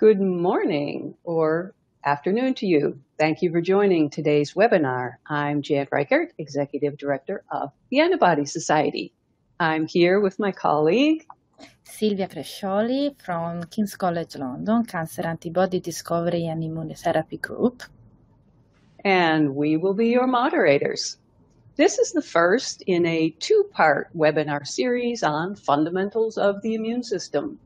Good morning or afternoon to you. Thank you for joining today's webinar. I'm Jan Reichert, Executive Director of the Antibody Society. I'm here with my colleague, Silvia Crescioli from King's College London, Cancer Antibody Discovery and Immunotherapy Group. And we will be your moderators. This is the first in a two-part webinar series on fundamentals of the immune system.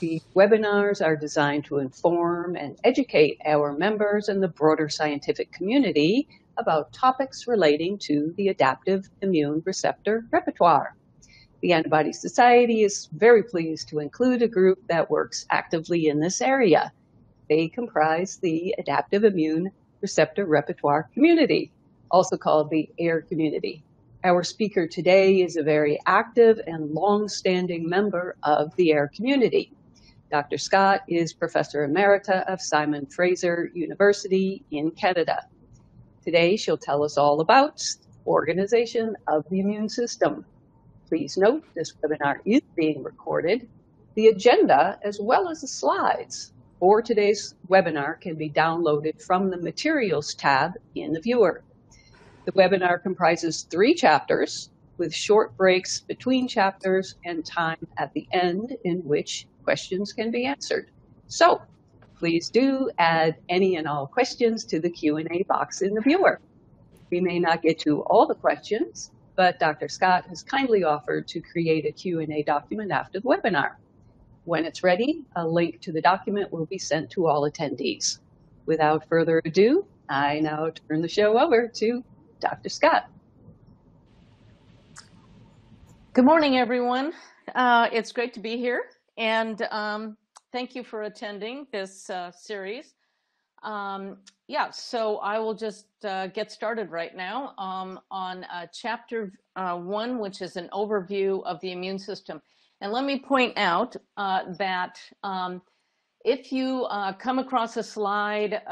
The webinars are designed to inform and educate our members and the broader scientific community about topics relating to the adaptive immune receptor repertoire. The Antibody Society is very pleased to include a group that works actively in this area. They comprise the adaptive immune receptor repertoire community, also called the AIR community. Our speaker today is a very active and long-standing member of the AIR community. Dr. Scott is Professor Emerita of Simon Fraser University in Canada. Today, she'll tell us all about organization of the immune system. Please note this webinar is being recorded. The agenda, as well as the slides for today's webinar, can be downloaded from the Materials tab in the viewer. The webinar comprises three chapters with short breaks between chapters and time at the end in which questions can be answered. So please do add any and all questions to the Q&A box in the viewer. We may not get to all the questions, but Dr. Scott has kindly offered to create a Q&A document after the webinar. When it's ready, a link to the document will be sent to all attendees. Without further ado, I now turn the show over to Dr. Scott. Good morning, everyone. Uh, it's great to be here. And um, thank you for attending this uh, series. Um, yeah, so I will just uh, get started right now um, on uh, chapter uh, one, which is an overview of the immune system. And let me point out uh, that um, if you uh, come across a slide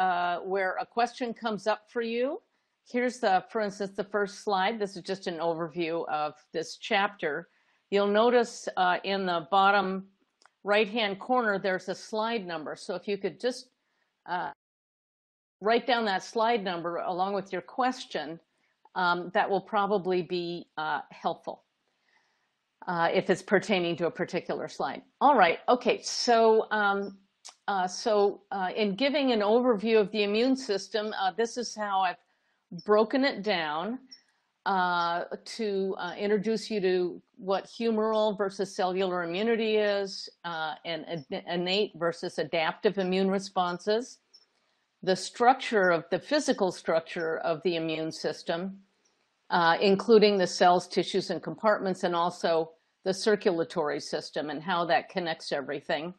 where a question comes up for you, here's the, for instance, the first slide. This is just an overview of this chapter. You'll notice in the bottom right hand corner, there's a slide number. So if you could just uh, write down that slide number along with your question, um, that will probably be uh, helpful uh, if it's pertaining to a particular slide. All right, okay, so, um, uh, so uh, in giving an overview of the immune system, uh, this is how I've broken it down uh, to uh, introduce you to what humoral versus cellular immunity is, uh, and innate versus adaptive immune responses, the structure of the physical structure of the immune system, uh, including the cells, tissues, and compartments, and also the circulatory system and how that connects everything.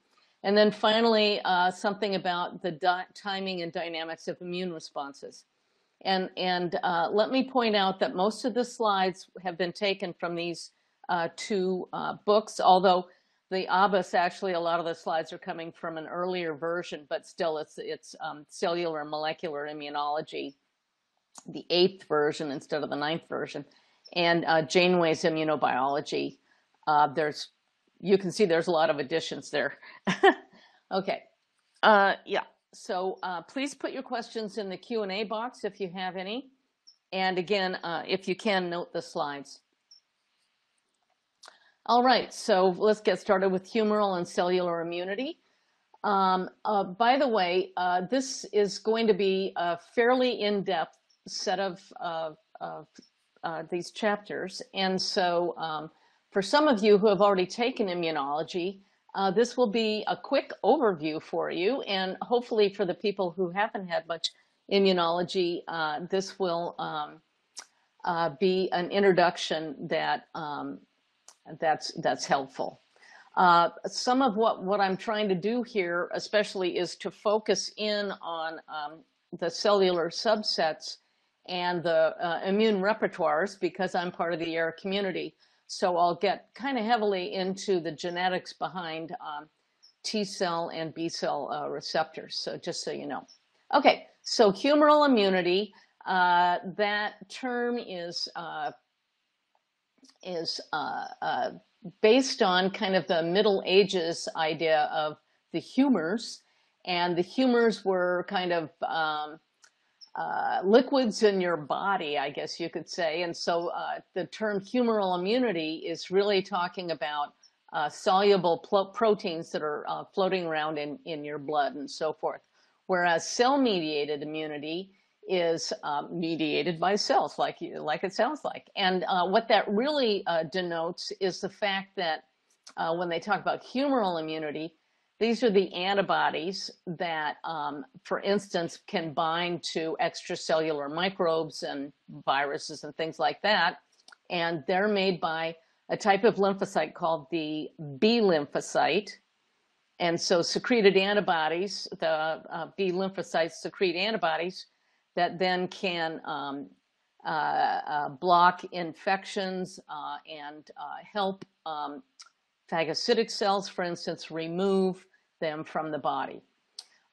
And then finally, uh, something about the timing and dynamics of immune responses. And, and uh, let me point out that most of the slides have been taken from these uh, two uh, books, although the Abbas, actually, a lot of the slides are coming from an earlier version, but still it's, it's um, cellular and molecular immunology, the eighth version instead of the ninth version, and uh, Janeway's immunobiology. Uh, there's, you can see there's a lot of additions there. okay, uh, yeah. So uh, please put your questions in the Q&A box if you have any. And again, uh, if you can, note the slides. All right, so let's get started with humoral and cellular immunity. Um, uh, by the way, uh, this is going to be a fairly in-depth set of, of uh, these chapters. And so um, for some of you who have already taken immunology, uh, this will be a quick overview for you, and hopefully for the people who haven't had much immunology, uh, this will um, uh, be an introduction that um, that's that's helpful. Uh, some of what what I'm trying to do here, especially, is to focus in on um, the cellular subsets and the uh, immune repertoires because I'm part of the AIR community. So I'll get kind of heavily into the genetics behind um, T cell and B cell uh, receptors. So just so you know. Okay, so humoral immunity, uh, that term is, uh, is uh, uh, based on kind of the Middle Ages idea of the humors and the humors were kind of um, uh, liquids in your body, I guess you could say. And so uh, the term humoral immunity is really talking about uh, soluble proteins that are uh, floating around in, in your blood and so forth. Whereas cell mediated immunity is um, mediated by cells, like, like it sounds like. And uh, what that really denotes is the fact that when they talk about humoral immunity, these are the antibodies that, um, for instance, can bind to extracellular microbes and viruses and things like that. And they're made by a type of lymphocyte called the B lymphocyte. And so secreted antibodies, the uh, B lymphocytes secrete antibodies that then can um, uh, uh, block infections uh, and uh, help um, phagocytic cells, for instance, remove them from the body.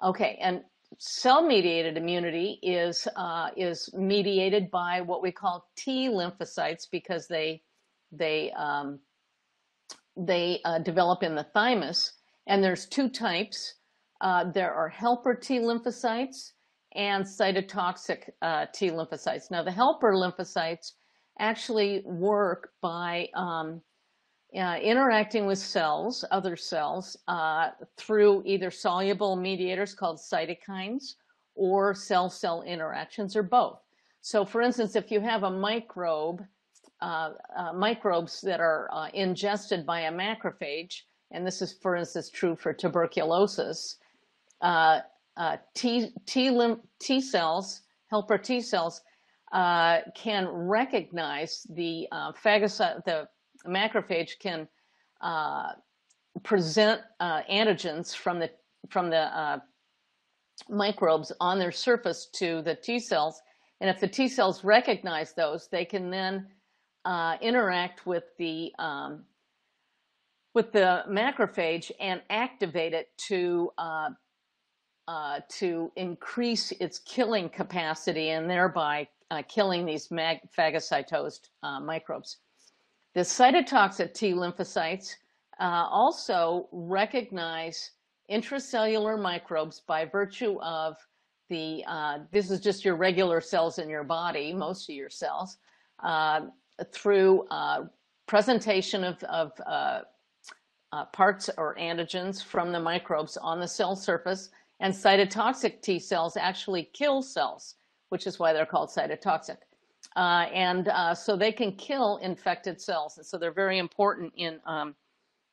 Okay, and cell-mediated immunity is uh, is mediated by what we call T lymphocytes because they they um, they uh, develop in the thymus, and there's two types. Uh, there are helper T lymphocytes and cytotoxic uh, T lymphocytes. Now, the helper lymphocytes actually work by um, uh, interacting with cells, other cells, uh, through either soluble mediators called cytokines or cell-cell interactions or both. So for instance, if you have a microbe, uh, uh microbes that are uh, ingested by a macrophage, and this is for instance true for tuberculosis, uh, T, T, T cells, helper T cells, can recognize the phagocyte, the macrophage can uh, present uh, antigens from the from the uh, microbes on their surface to the T cells, and if the T cells recognize those, they can then uh, interact with the um, with the macrophage and activate it to uh, uh, to increase its killing capacity and thereby killing these mag- phagocytosed microbes. The cytotoxic T lymphocytes uh, also recognize intracellular microbes by virtue of the, uh, this is just your regular cells in your body, most of your cells, uh, through uh, presentation of, of uh, uh, parts or antigens from the microbes on the cell surface. And cytotoxic T cells actually kill cells, which is why they're called cytotoxic. Uh, and uh, so they can kill infected cells. And so they're very important in um,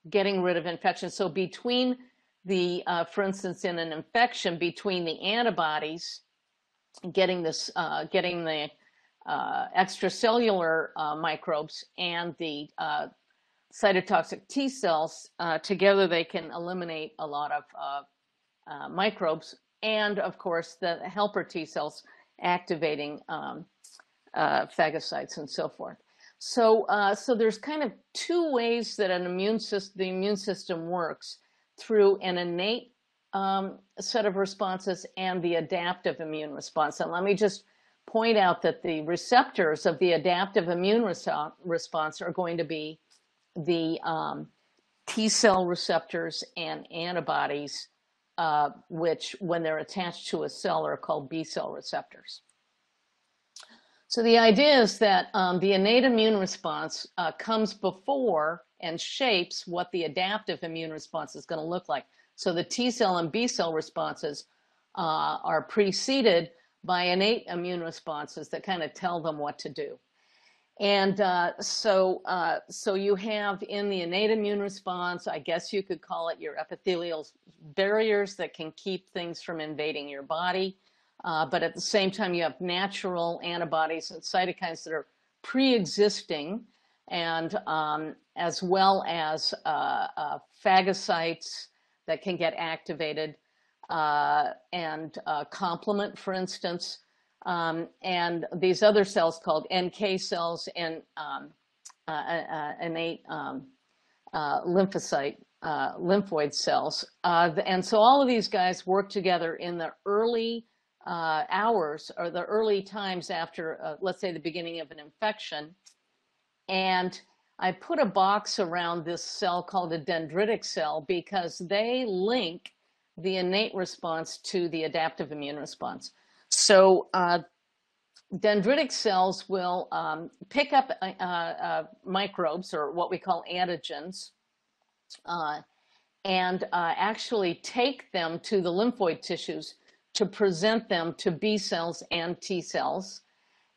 getting rid of infection. So between the, uh, for instance, in an infection, between the antibodies, getting this, uh, getting the uh, extracellular uh, microbes and the cytotoxic T cells together, they can eliminate a lot of microbes. And of course, the helper T cells activating um, uh, phagocytes and so forth. So, uh, so there's kind of two ways that an immune system, the immune system works through an innate um, set of responses and the adaptive immune response. And let me just point out that the receptors of the adaptive immune response are going to be the um, T cell receptors and antibodies, uh, which, when they're attached to a cell, are called B cell receptors. So the idea is that um, the innate immune response uh, comes before and shapes what the adaptive immune response is going to look like. So the T cell and B cell responses uh, are preceded by innate immune responses that kind of tell them what to do. And uh, so, uh, so you have in the innate immune response, I guess you could call it your epithelial barriers that can keep things from invading your body. Uh, but at the same time, you have natural antibodies and cytokines that are pre-existing, and um, as well as uh, uh, phagocytes that can get activated, uh, and uh, complement, for instance, um, and these other cells called NK cells and um, uh, innate um, lymphocyte lymphoid cells. and so all of these guys work together in the early uh, hours or the early times after, uh, let's say, the beginning of an infection. And I put a box around this cell called a dendritic cell because they link the innate response to the adaptive immune response. So uh, dendritic cells will um, pick up uh, uh, microbes or what we call antigens uh, and uh, actually take them to the lymphoid tissues to present them to B cells and T cells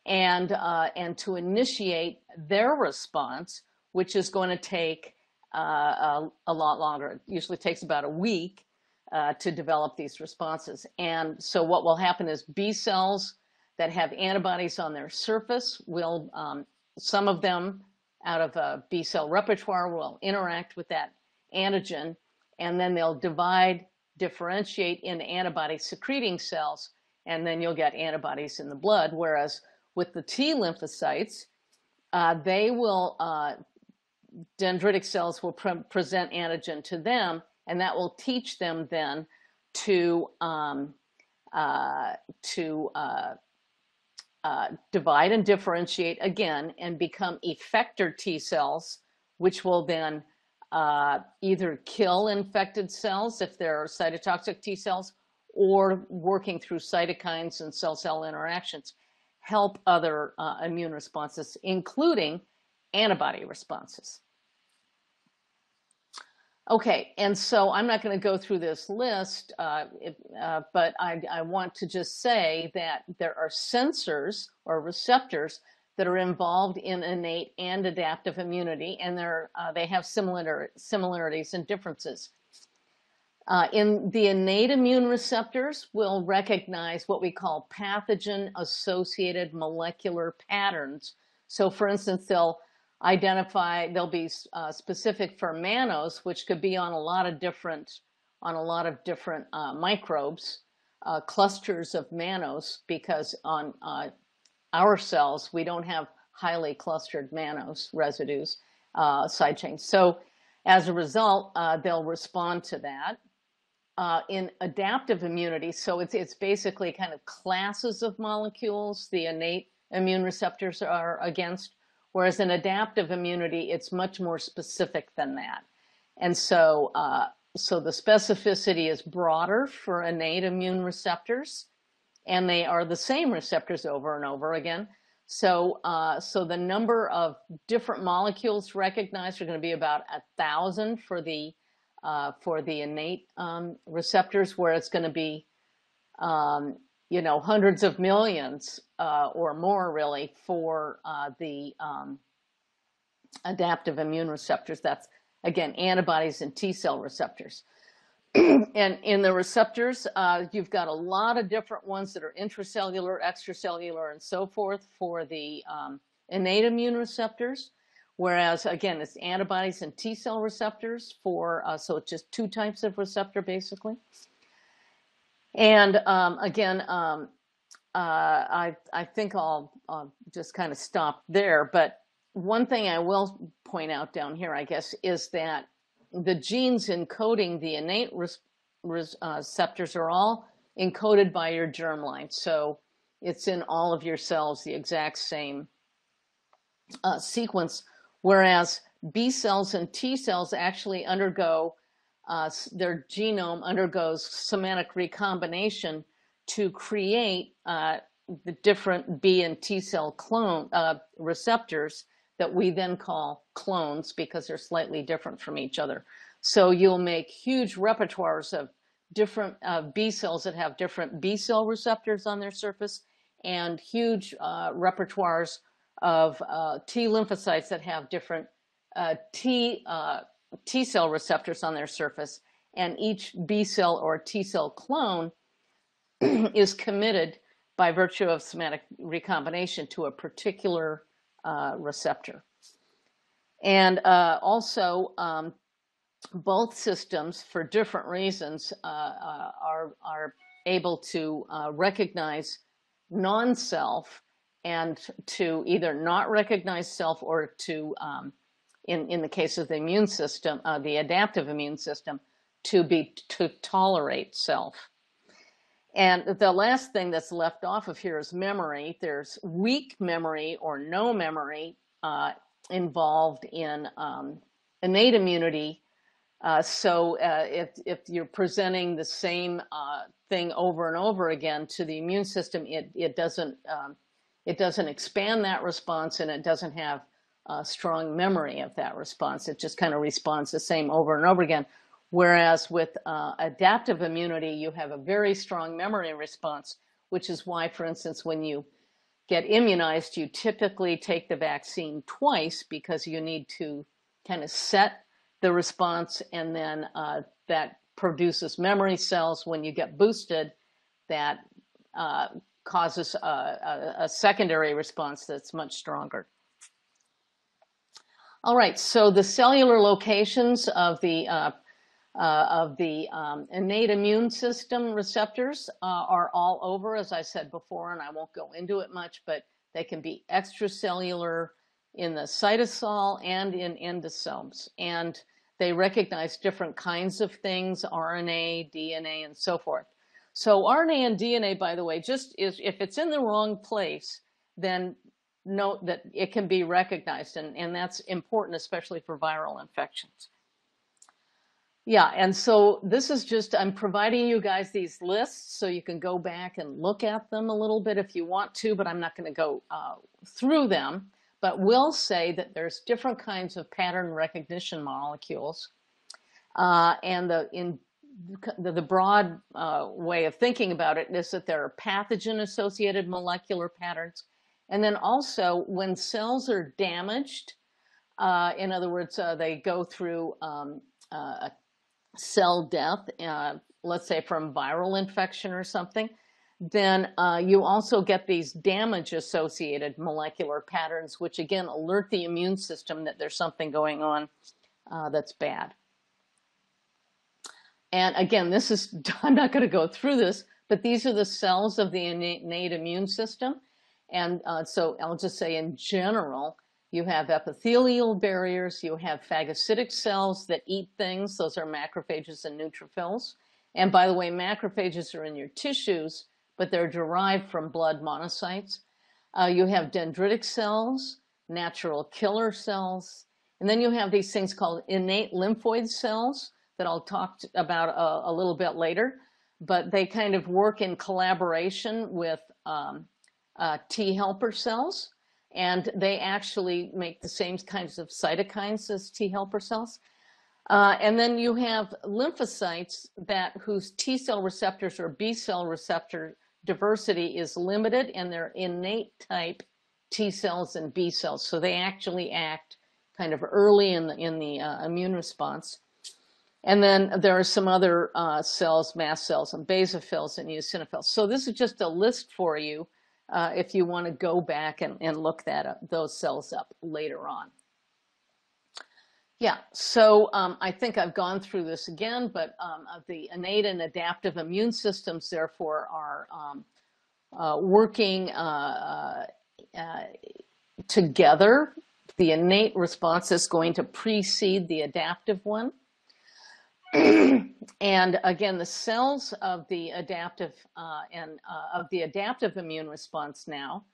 and, uh, and to initiate their response, which is going to take uh, a, a, lot longer. It usually takes about a week uh, to develop these responses. And so what will happen is B cells that have antibodies on their surface will, um, some of them out of a B cell repertoire will interact with that antigen, and then they'll divide, differentiate in antibody secreting cells, and then you'll get antibodies in the blood. Whereas with the T lymphocytes, uh, they will, uh, dendritic cells will pre present antigen to them, and that will teach them then to um, uh, to uh, uh, divide and differentiate again and become effector T cells, which will then uh, either kill infected cells if they're cytotoxic T cells or working through cytokines and cell-cell interactions help other uh, immune responses, including antibody responses. Okay, and so I'm not going to go through this list, uh, if, uh, but I, I, want to just say that there are sensors or receptors that are involved in innate and adaptive immunity, and uh, they have similar, similarities and differences. Uh, in the innate immune receptors, we'll recognize what we call pathogen-associated molecular patterns. So, for instance, they'll identify, they'll be uh, specific for mannose, which could be on a lot of different, on a lot of different uh, microbes, uh, clusters of mannose, because on uh, our cells, we don't have highly clustered mannose residues, uh, side chains. So as a result, uh, they'll respond to that. in adaptive immunity, so it's, it's basically kind of classes of molecules the innate immune receptors are against, Whereas in adaptive immunity, it's much more specific than that. And so, uh, so the specificity is broader for innate immune receptors, and they are the same receptors over and over again. So, uh, so the number of different molecules recognized are going to be about a thousand for the uh, for the innate um, receptors, where it's going to be um, you know, hundreds of millions uh, or more really for uh, the um, adaptive immune receptors. That's again antibodies and T cell receptors. And in the receptors, uh, you've got a lot of different ones that are intracellular, extracellular, and so forth for the um, innate immune receptors. Whereas again, it's antibodies and T cell receptors for, uh, so it's just two types of receptor basically. And um, again, um, uh, I, I think I'll, I'll just kind of stop there. But one thing I will point out down here, I guess, is that the genes encoding the innate uh, receptors are all encoded by your germline. So it's in all of your cells, the exact same uh, sequence. Whereas B cells and T cells actually undergo uh, their genome undergoes somatic recombination to create uh, the different B and T cell clone uh, receptors that we then call clones because they're slightly different from each other. So you'll make huge repertoires of different uh, B cells that have different B cell receptors on their surface and huge uh, repertoires of uh, T lymphocytes that have different T T cell receptors on their surface, and each B cell or T cell clone is committed by virtue of somatic recombination to a particular uh, receptor. And uh, also, um, both systems, for different reasons, uh, uh are, are able to uh, recognize non self and to either not recognize self or to um, in, in the case of the immune system, uh, the adaptive immune system, to be to tolerate self. And the last thing that's left off of here is memory. There's weak memory or no memory uh, involved in um, innate immunity Uh, so uh, if, if you're presenting the same uh, thing over and over again to the immune system, it, it doesn't um, it doesn't expand that response and it doesn't have a strong memory of that response. It just kind of responds the same over and over again. Whereas with uh, adaptive immunity, you have a very strong memory response, which is why, for instance, when you get immunized, you typically take the vaccine twice because you need to kind of set the response, and then uh, that produces memory cells when you get boosted that uh, causes a, a, a, secondary response that's much stronger. All right, so the cellular locations of the uh, uh, of the um, innate immune system receptors uh, are all over, as I said before, and I won't go into it much, but they can be extracellular in the cytosol and in endosomes. And they recognize different kinds of things, RNA, DNA, and so forth. So RNA and DNA, by the way, just is if it's in the wrong place, then note that it can be recognized, and, and that's important, especially for viral infections. Yeah, and so this is just, I'm providing you guys these lists so you can go back and look at them a little bit if you want to, but I'm not going to go uh, through them but will say that there's different kinds of pattern recognition molecules. Uh, and the, in the, the broad uh, way of thinking about it is that there are pathogen associated molecular patterns. And then also when cells are damaged, uh, in other words, uh, they go through um, uh, cell death, uh, let's say from viral infection or something, then uh, you also get these damage associated molecular patterns, which again alert the immune system that there's something going on uh, that's bad. And again, this is, I'm not going to go through this, but these are the cells of the innate immune system. And uh, so I'll just say in general, you have epithelial barriers, you have phagocytic cells that eat things, those are macrophages and neutrophils. And by the way, macrophages are in your tissues, but they're derived from blood monocytes. Uh, you have dendritic cells, natural killer cells, and then you have these things called innate lymphoid cells that I'll talk about a, a little bit later, but they kind of work in collaboration with um, uh, T helper cells, and they actually make the same kinds of cytokines as T helper cells. Uh, and then you have lymphocytes that whose T cell receptors or B cell receptor diversity is limited and they're innate type T cells and B cells. So they actually act kind of early in the, in the uh, immune response. And then there are some other uh, cells, mast cells and basophils and eosinophils. So this is just a list for you uh, if you want to go back and, and look that up, those cells up later on. Yeah, so um, I think I've gone through this again, but um, the innate and adaptive immune systems, therefore, are um, uh, working uh, uh, together. The innate response is going to precede the adaptive one. And again, the cells of the adaptive uh, and uh, of the adaptive immune response now,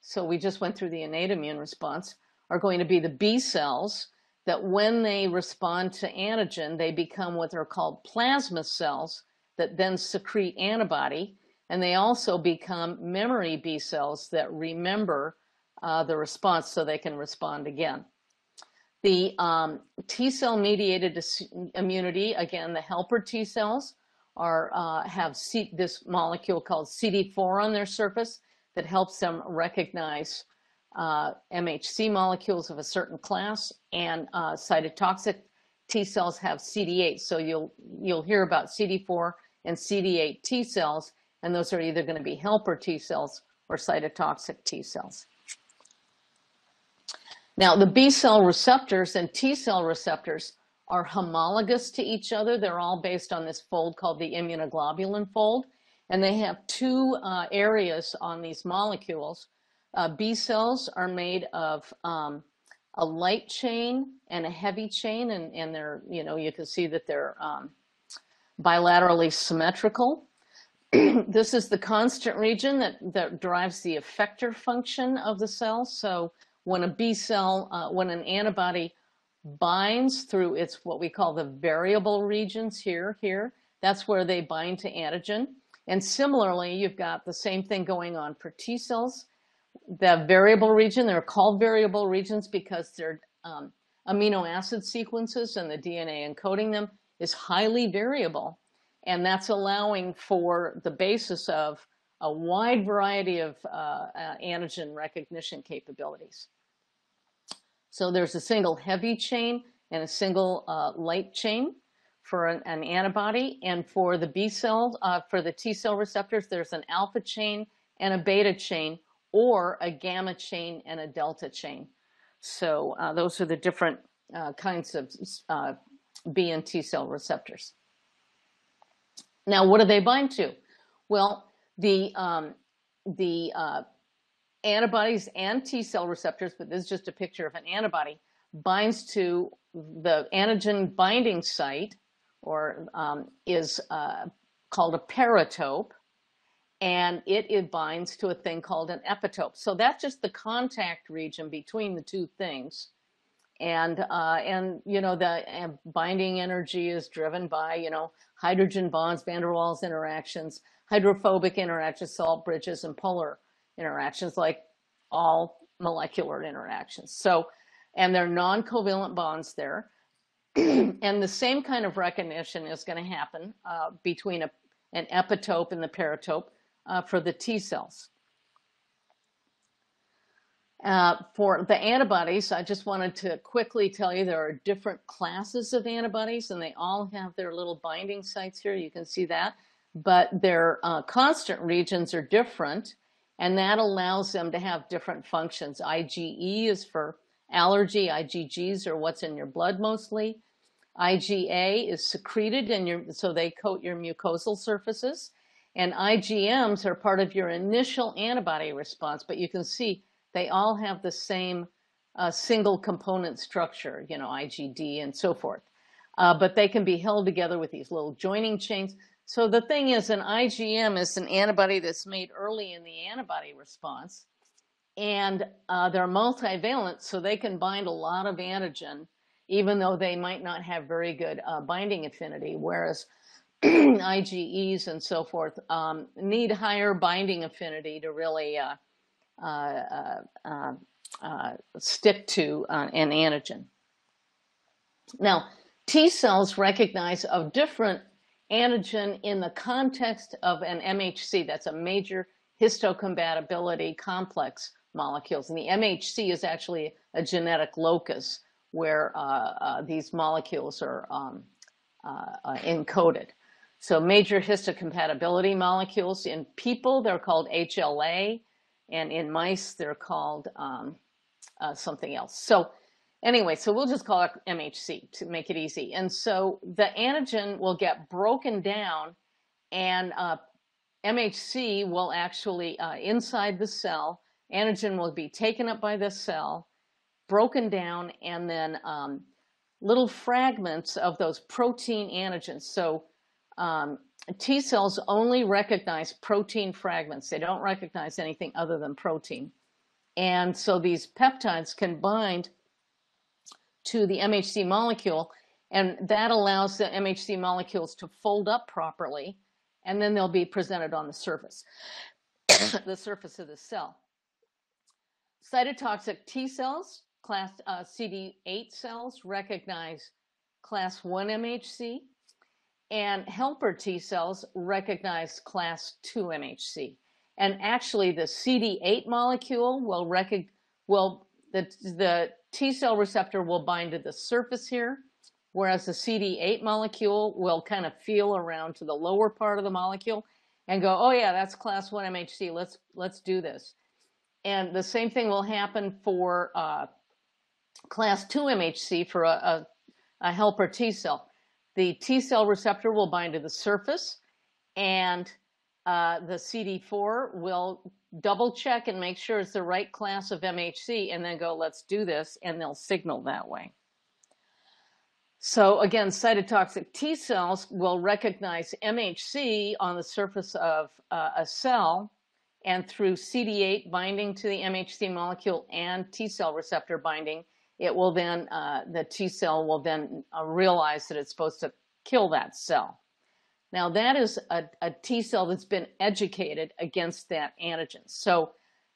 so we just went through the innate immune response, are going to be the B cells, that when they respond to antigen, they become what are called plasma cells that then secrete antibody. And they also become memory B cells that remember uh, the response so they can respond again. The um, T cell mediated immunity, again, the helper T cells are uh, have C this molecule called CD4 on their surface that helps them recognize uh, MHC molecules of a certain class, and uh, cytotoxic T cells have CD8. So you'll you'll hear about CD4 and CD8 T cells, and those are either going to be helper T cells or cytotoxic T cells. Now, the B cell receptors and T cell receptors are homologous to each other. They're all based on this fold called the immunoglobulin fold, and they have two uh, areas on these molecules uh, B cells are made of um, a light chain and a heavy chain, and, and they're, you know, you can see that they're um, bilaterally symmetrical. this is the constant region that, that drives the effector function of the cell. So when a B cell, uh, when an antibody binds through its what we call the variable regions here, here. That's where they bind to antigen. And similarly, you've got the same thing going on for T cells. The variable region, they're called variable regions because they're um, amino acid sequences and the DNA encoding them is highly variable. And that's allowing for the basis of a wide variety of uh, uh, antigen recognition capabilities. So there's a single heavy chain and a single uh, light chain for an, an, antibody. And for the B cell, uh, for the T cell receptors, there's an alpha chain and a beta chain or a gamma chain and a delta chain. So uh, those are the different uh, kinds of uh, B and T cell receptors. Now, what do they bind to? Well, the um, the uh, antibodies and T cell receptors, but this is just a picture of an antibody, binds to the antigen binding site, or um, is uh, called a paratope, and it, it binds to a thing called an epitope. So that's just the contact region between the two things and uh, and you know the binding energy is driven by you know hydrogen bonds, van der Waals interactions, hydrophobic interactions, salt bridges, and polar interactions, like all molecular interactions. So, and they're non-covalent bonds there. and the same kind of recognition is going to happen uh, between a, an epitope and the paratope uh, for the T cells. Uh, for the antibodies, I just wanted to quickly tell you there are different classes of antibodies and they all have their little binding sites here. You can see that. But their uh, constant regions are different and that allows them to have different functions. IgE is for allergy, IgGs are what's in your blood mostly. IgA is secreted in your, so they coat your mucosal surfaces. And IgMs are part of your initial antibody response, but you can see they all have the same uh, single component structure, you know, IgD and so forth. Uh, but they can be held together with these little joining chains. So the thing is, an IgM is an antibody that's made early in the antibody response, and uh, they're multivalent, so they can bind a lot of antigen, even though they might not have very good uh, binding affinity. Whereas IgEs and so forth um, need higher binding affinity to really uh, uh, uh, uh, stick to an antigen. Now, T cells recognize a different antigen in the context of an MHC. That's a major histocompatibility complex molecules. And the MHC is actually a genetic locus where uh, uh, these molecules are um, uh, encoded. So major histocompatibility molecules in people, they're called HLA. And in mice, they're called um, uh, something else. So anyway, so we'll just call it MHC to make it easy. And so the antigen will get broken down and uh, MHC will actually, uh, inside the cell, antigen will be taken up by the cell, broken down, and then um, little fragments of those protein antigens. So um, T cells only recognize protein fragments. They don't recognize anything other than protein. And so these peptides can bind to the MHC molecule, and that allows the MHC molecules to fold up properly, and then they'll be presented on the surface, the surface of the cell. Cytotoxic T cells, class uh, CD8 cells, recognize class 1 MHC, and helper T cells recognize class 2 MHC. And actually, the CD8 molecule will will the, the T cell receptor will bind to the surface here, whereas the CD8 molecule will kind of feel around to the lower part of the molecule and go, oh yeah, that's class 1 MHC, let's, let's do this. And the same thing will happen for uh, class 2 MHC for a, a, a helper T cell the T cell receptor will bind to the surface and uh, the CD4 will double check and make sure it's the right class of MHC and then go, let's do this, and they'll signal that way. So again, cytotoxic T cells will recognize MHC on the surface of uh, a cell and through CD8 binding to the MHC molecule and T cell receptor binding, it will then, uh, the T cell will then uh, realize that it's supposed to kill that cell. Now that is a, a T cell that's been educated against that antigen. So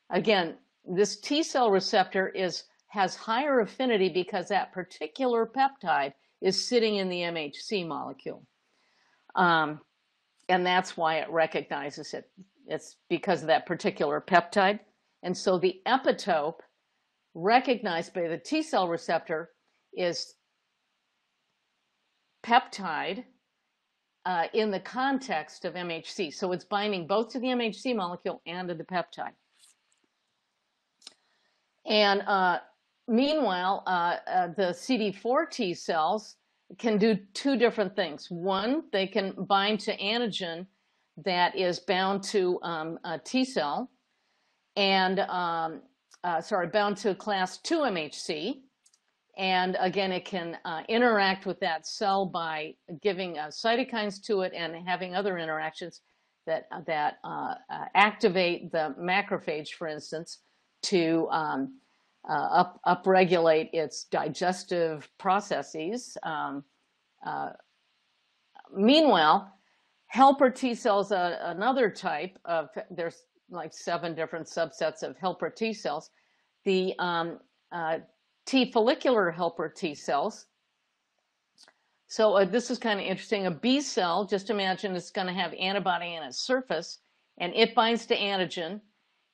again, this T cell receptor is has higher affinity because that particular peptide is sitting in the MHC molecule. Um, and that's why it recognizes it. It's because of that particular peptide. And so the epitope recognized by the T cell receptor is peptide uh, in the context of MHC. So it's binding both to the MHC molecule and to the peptide. And uh, meanwhile, uh, uh the CD4 T cells can do two different things. One, they can bind to antigen that is bound to um, a T cell, and um, uh, sorry, bound to class 2 MHC. And again, it can uh, interact with that cell by giving uh, cytokines to it and having other interactions that, that uh, uh, activate the macrophage, for instance, to um, uh, up, upregulate its digestive processes. Um, meanwhile, helper T cells, another type of, there's like seven different subsets of helper T cells. The um, uh, T follicular helper T cells. So uh, this is kind of interesting. A B cell, just imagine it's going to have antibody in its surface, and it binds to antigen.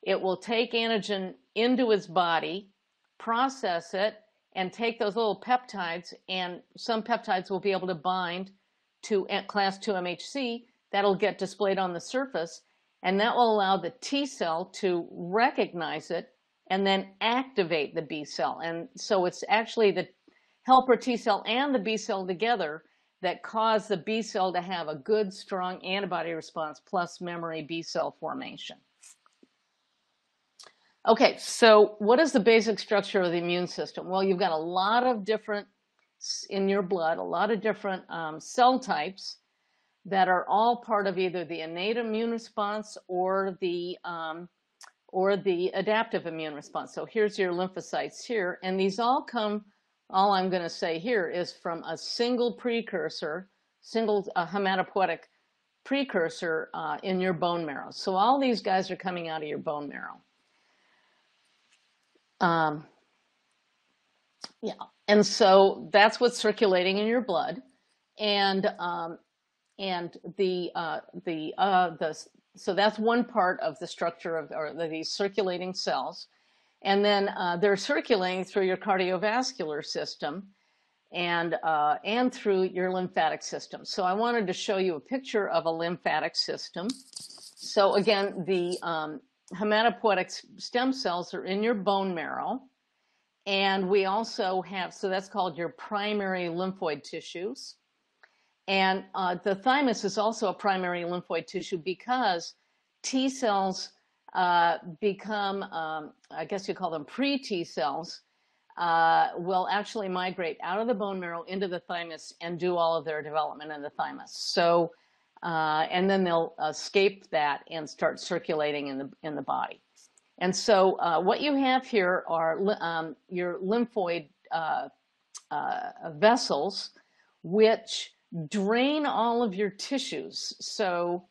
It will take antigen into its body, process it, and take those little peptides, and some peptides will be able to bind to class 2 MHC. That'll get displayed on the surface, and that will allow the T cell to recognize it and then activate the B cell. And so it's actually the helper T cell and the B cell together that cause the B cell to have a good, strong antibody response plus memory B cell formation. Okay, so what is the basic structure of the immune system? Well, you've got a lot of different in your blood, a lot of different um, cell types that are all part of either the innate immune response or the um, or the adaptive immune response. So here's your lymphocytes here, and these all come. All I'm going to say here is from a single precursor, single uh, hematopoietic precursor uh, in your bone marrow. So all these guys are coming out of your bone marrow. Um, yeah, and so that's what's circulating in your blood, and um, and the uh, the uh, the so that's one part of the structure of these circulating cells, and then uh, they're circulating through your cardiovascular system, and uh, and through your lymphatic system. So I wanted to show you a picture of a lymphatic system. So again, the um, hematopoietic stem cells are in your bone marrow. And we also have, so that's called your primary lymphoid tissues. And uh, the thymus is also a primary lymphoid tissue because T cells uh, become, um, I guess you call them pre T cells, uh, will actually migrate out of the bone marrow into the thymus and do all of their development in the thymus. So, uh, and then they'll escape that and start circulating in the in the body. And so, uh, what you have here are um, your lymphoid uh, vessels, which drain all of your tissues. So,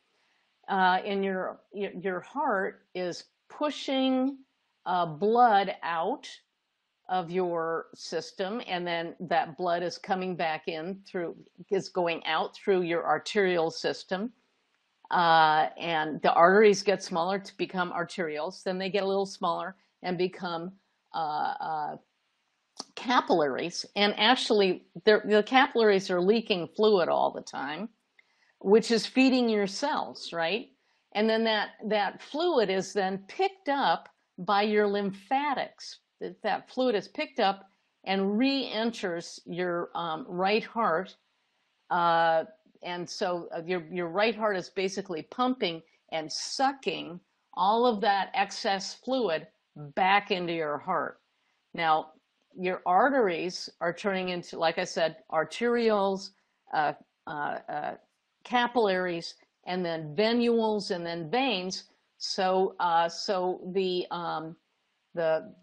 uh, in your your heart is pushing uh, blood out of your system, and then that blood is coming back in through is going out through your arterial system. Uh, and the arteries get smaller to become arterioles. Then they get a little smaller and become uh, uh, capillaries, and actually the capillaries are leaking fluid all the time, which is feeding your cells, right? And then that, that fluid is then picked up by your lymphatics. That, that fluid is picked up and re-enters your um, right heart. Uh, and so uh, your, your right heart is basically pumping and sucking all of that excess fluid back into your heart. Now, your arteries are turning into, like I said, arterioles, uh, uh, uh, capillaries, and then venules, and then veins. So, uh, so the um, the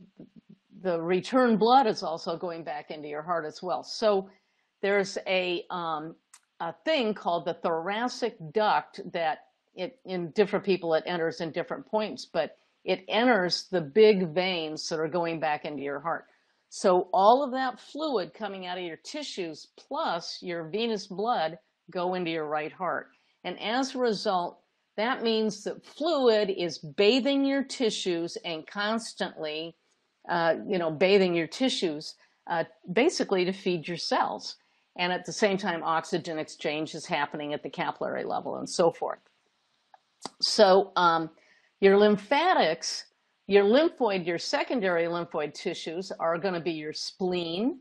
the return blood is also going back into your heart as well. So there's a, um, a thing called the thoracic duct that it in different people it enters in different points, but it enters the big veins that are going back into your heart. So all of that fluid coming out of your tissues plus your venous blood go into your right heart. And as a result, that means that fluid is bathing your tissues and constantly, uh, you know, bathing your tissues, uh, basically to feed your cells. And at the same time, oxygen exchange is happening at the capillary level and so forth. So um, your lymphatics, your lymphoid, your secondary lymphoid tissues are going to be your spleen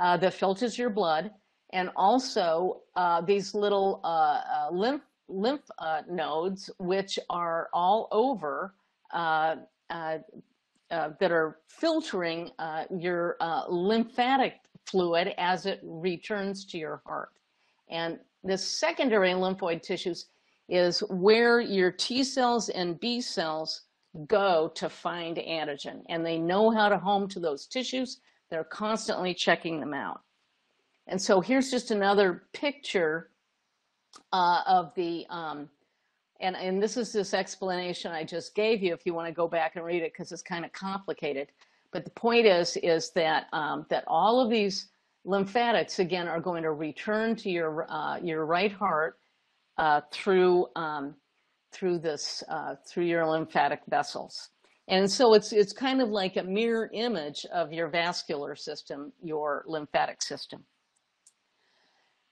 uh, that filters your blood, and also uh, these little uh, uh lymph lymph uh, nodes, which are all over uh, that are filtering your lymphatic fluid as it returns to your heart. And the secondary lymphoid tissues is where your T cells and B cells go to find antigen. And they know how to home to those tissues. They're constantly checking them out. And so here's just another picture uh, of the, um, and, and this is this explanation I just gave you if you want to go back and read it because it's kind of complicated. But the point is, is that, um, that all of these lymphatics, again, are going to return to your, uh, your right heart uh, through um, through this uh, through your lymphatic vessels. And so it's it's kind of like a mirror image of your vascular system, your lymphatic system.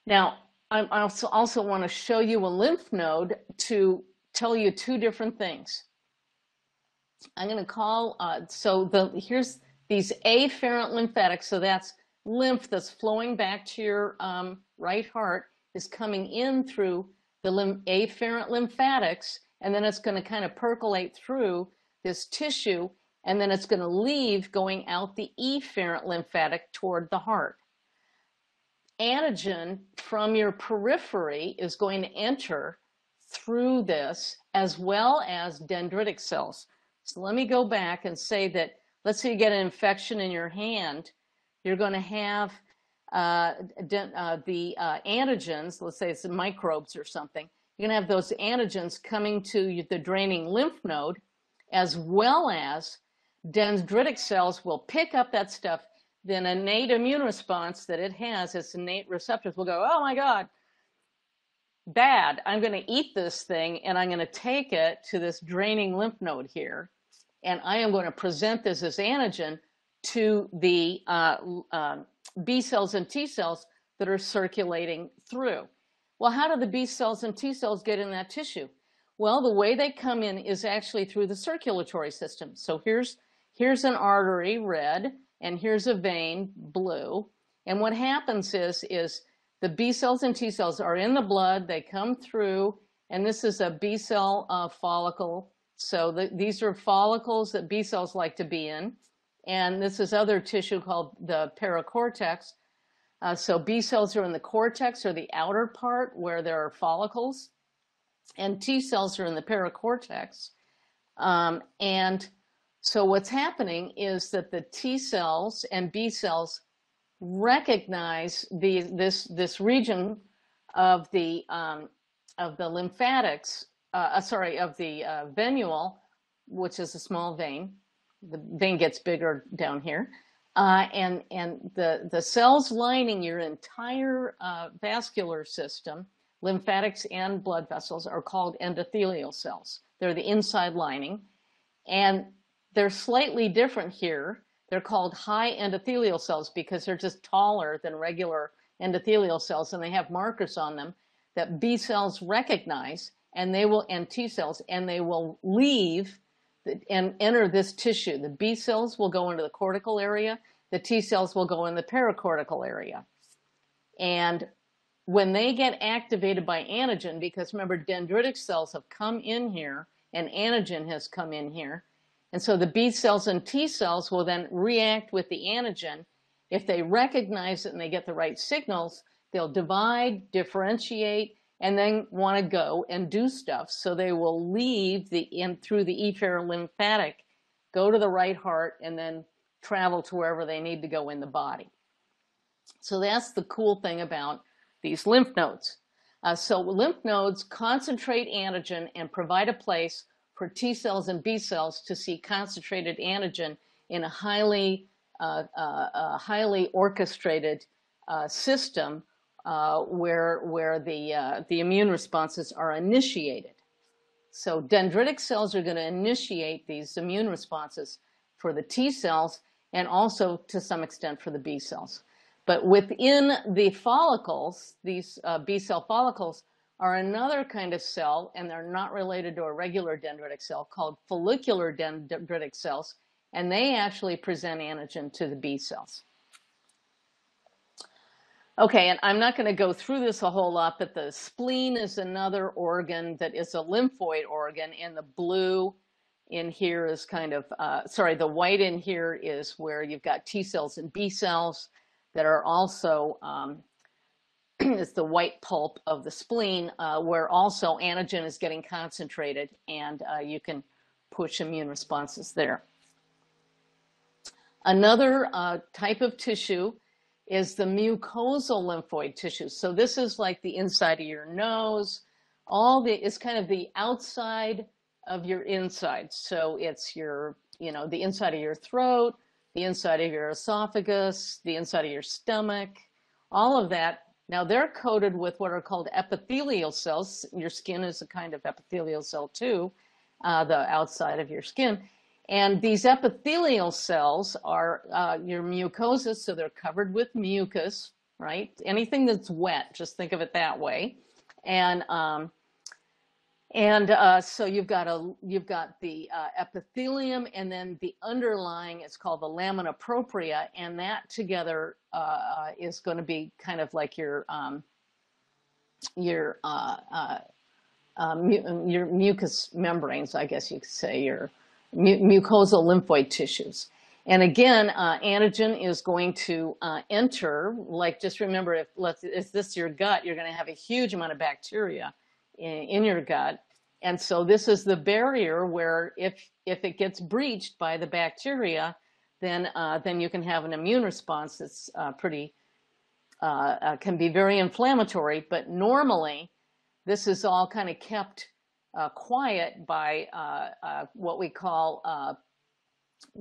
Now, I also also want to show you a lymph node to tell you two different things. I'm going to call uh, so the here's these afferent lymphatics. So that's lymph that's flowing back to your um, right heart is coming in through the afferent lymphatics, and then it's going to kind of percolate through this tissue, and then it's going to leave going out the efferent lymphatic toward the heart. Antigen from your periphery is going to enter through this as well as dendritic cells. So let me go back and say that let's say you get an infection in your hand, you're going to have uh, uh, the uh, antigens, let's say it's microbes or something, you're going to have those antigens coming to the draining lymph node, as well as dendritic cells will pick up that stuff. Then innate immune response that it has, its innate receptors will go, oh my God, bad. I'm going to eat this thing and I'm going to take it to this draining lymph node here. And I am going to present this as antigen to the uh, uh, B cells and T cells that are circulating through. Well, how do the B cells and T cells get in that tissue? Well, the way they come in is actually through the circulatory system. So here's, here's an artery, red, and here's a vein, blue. And what happens is, is the B cells and T cells are in the blood, they come through, and this is a B cell uh, follicle. So the, these are follicles that B cells like to be in. And this is other tissue called the paracortex. Uh, so B cells are in the cortex or the outer part where there are follicles, and T cells are in the paracortex. Um, and so what's happening is that the T cells and B cells recognize the this this region of the um, of the lymphatics, uh, uh sorry, of the uh, venule, which is a small vein, the vein gets bigger down here. Uh, and and the, the cells lining your entire uh, vascular system, lymphatics and blood vessels, are called endothelial cells. They're the inside lining. And they're slightly different here. They're called high endothelial cells because they're just taller than regular endothelial cells and they have markers on them that B cells recognize and they will, and T cells, and they will leave and enter this tissue. The B cells will go into the cortical area. The T cells will go in the paracortical area. And when they get activated by antigen, because remember, dendritic cells have come in here and antigen has come in here. And so the B cells and T cells will then react with the antigen. If they recognize it and they get the right signals, they'll divide, differentiate, and then want to go and do stuff. So they will leave the in through the efferent lymphatic, go to the right heart, and then travel to wherever they need to go in the body. So that's the cool thing about these lymph nodes. Uh, so lymph nodes concentrate antigen and provide a place for T cells and B cells to see concentrated antigen in a highly, uh, uh, highly orchestrated uh, system uh, where where the uh, the immune responses are initiated. So dendritic cells are going to initiate these immune responses for the T cells and also to some extent for the B cells. But within the follicles, these uh, B cell follicles are another kind of cell, and they're not related to a regular dendritic cell called follicular dendritic cells, and they actually present antigen to the B cells. Okay, and I'm not going to go through this a whole lot, but the spleen is another organ that is a lymphoid organ, and the blue in here is kind of, uh, sorry, the white in here is where you've got T cells and B cells that are also um, is the white pulp of the spleen, uh, where also antigen is getting concentrated, and uh, you can push immune responses there. Another uh, type of tissue is the mucosal lymphoid tissue. So this is like the inside of your nose. All the it's kind of the outside of your inside. So it's your, you know, the inside of your throat, the inside of your esophagus, the inside of your stomach, all of that. Now they're coated with what are called epithelial cells. Your skin is a kind of epithelial cell too, uh, the outside of your skin. And these epithelial cells are uh, your mucosa, so they're covered with mucus, right? Anything that's wet, just think of it that way. And um, and uh, so you've got a you've got the uh, epithelium, and then the underlying is called the lamina propria, and that together uh, uh is going to be kind of like your um, your uh, your mucous membranes, I guess you could say, your mu mucosal lymphoid tissues. And again, antigen is going to enter. Like, just remember, if let's if this is your gut, you're going to have a huge amount of bacteria in, your gut. And so this is the barrier where if, if it gets breached by the bacteria, then, uh, then you can have an immune response that's uh, pretty, uh, uh can be very inflammatory. But normally, this is all kind of kept uh, quiet by uh, what we call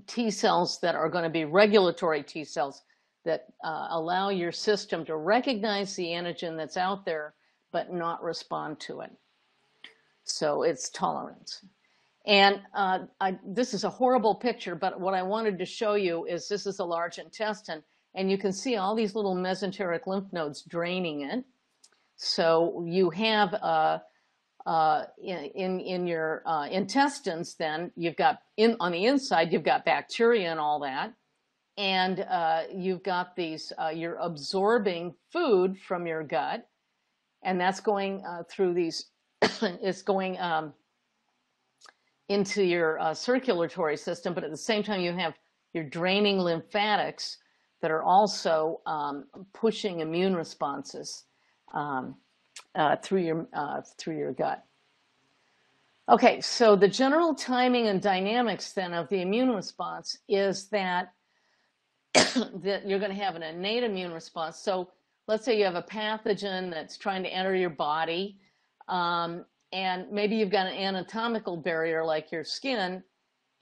T cells that are going to be regulatory T cells that allow your system to recognize the antigen that's out there but not respond to it. So it's tolerance. And uh, I, this is a horrible picture, but what I wanted to show you is this is a large intestine, and you can see all these little mesenteric lymph nodes draining it. So you have uh, uh, in in your uh, intestines, then you've got in on the inside you've got bacteria and all that, and uh, you've got these uh, you're absorbing food from your gut, and that's going uh, through these, it's going um, into your uh, circulatory system, but at the same time you have your draining lymphatics that are also um, pushing immune responses. Um, uh, through your uh, through your gut. Okay, so the general timing and dynamics then of the immune response is that that you're going to have an innate immune response. So let's say you have a pathogen that's trying to enter your body, um, and maybe you've got an anatomical barrier like your skin,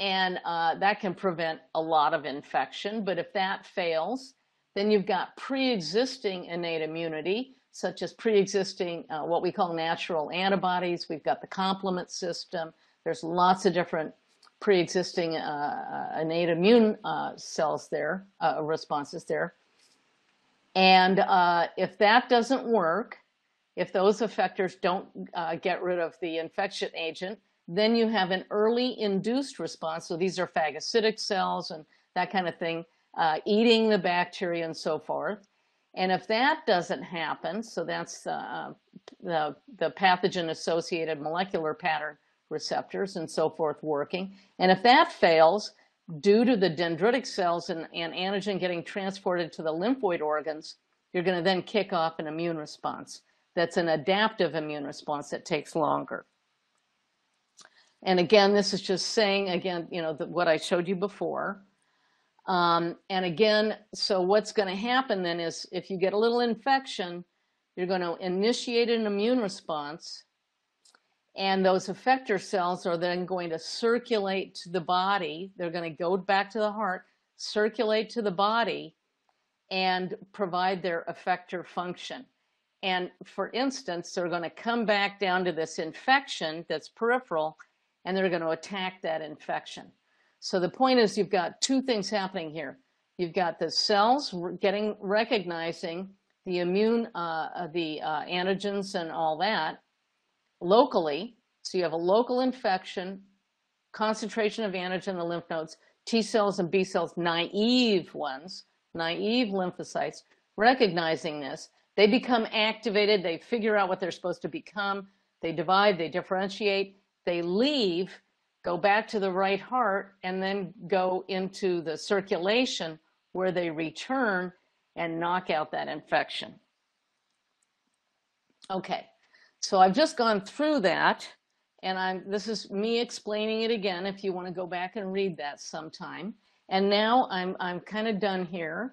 and uh, that can prevent a lot of infection. But if that fails, then you've got pre-existing innate immunity, such as pre-existing uh, what we call natural antibodies. We've got the complement system. There's lots of different pre-existing uh, uh innate immune uh, cells there, uh, responses there. And uh, if that doesn't work, if those effectors don't uh, get rid of the infection agent, then you have an early induced response. So these are phagocytic cells and that kind of thing, uh, eating the bacteria and so forth. And if that doesn't happen, so that's uh, the, the pathogen associated molecular pattern receptors and so forth working. And if that fails, due to the dendritic cells and, and antigen getting transported to the lymphoid organs, you're going to then kick off an immune response. That's an adaptive immune response that takes longer. And again, this is just saying, again, you know, the, what I showed you before. Um, and again, so what's going to happen then is if you get a little infection, you're going to initiate an immune response, and those effector cells are then going to circulate to the body. They're going to go back to the heart, circulate to the body, and provide their effector function. And for instance, they're going to come back down to this infection that's peripheral, and they're going to attack that infection. So the point is you've got two things happening here. You've got the cells getting recognizing the immune, uh, uh, the uh, antigens and all that locally. So you have a local infection, concentration of antigen in the lymph nodes, T cells and B cells, naive ones, naive lymphocytes, recognizing this. They become activated. They figure out what they're supposed to become. They divide, they differentiate, they leave go back to the right heart, and then go into the circulation where they return and knock out that infection. Okay, so I've just gone through that, and I'm this is me explaining it again if you want to go back and read that sometime. And now I'm I'm kind of done here,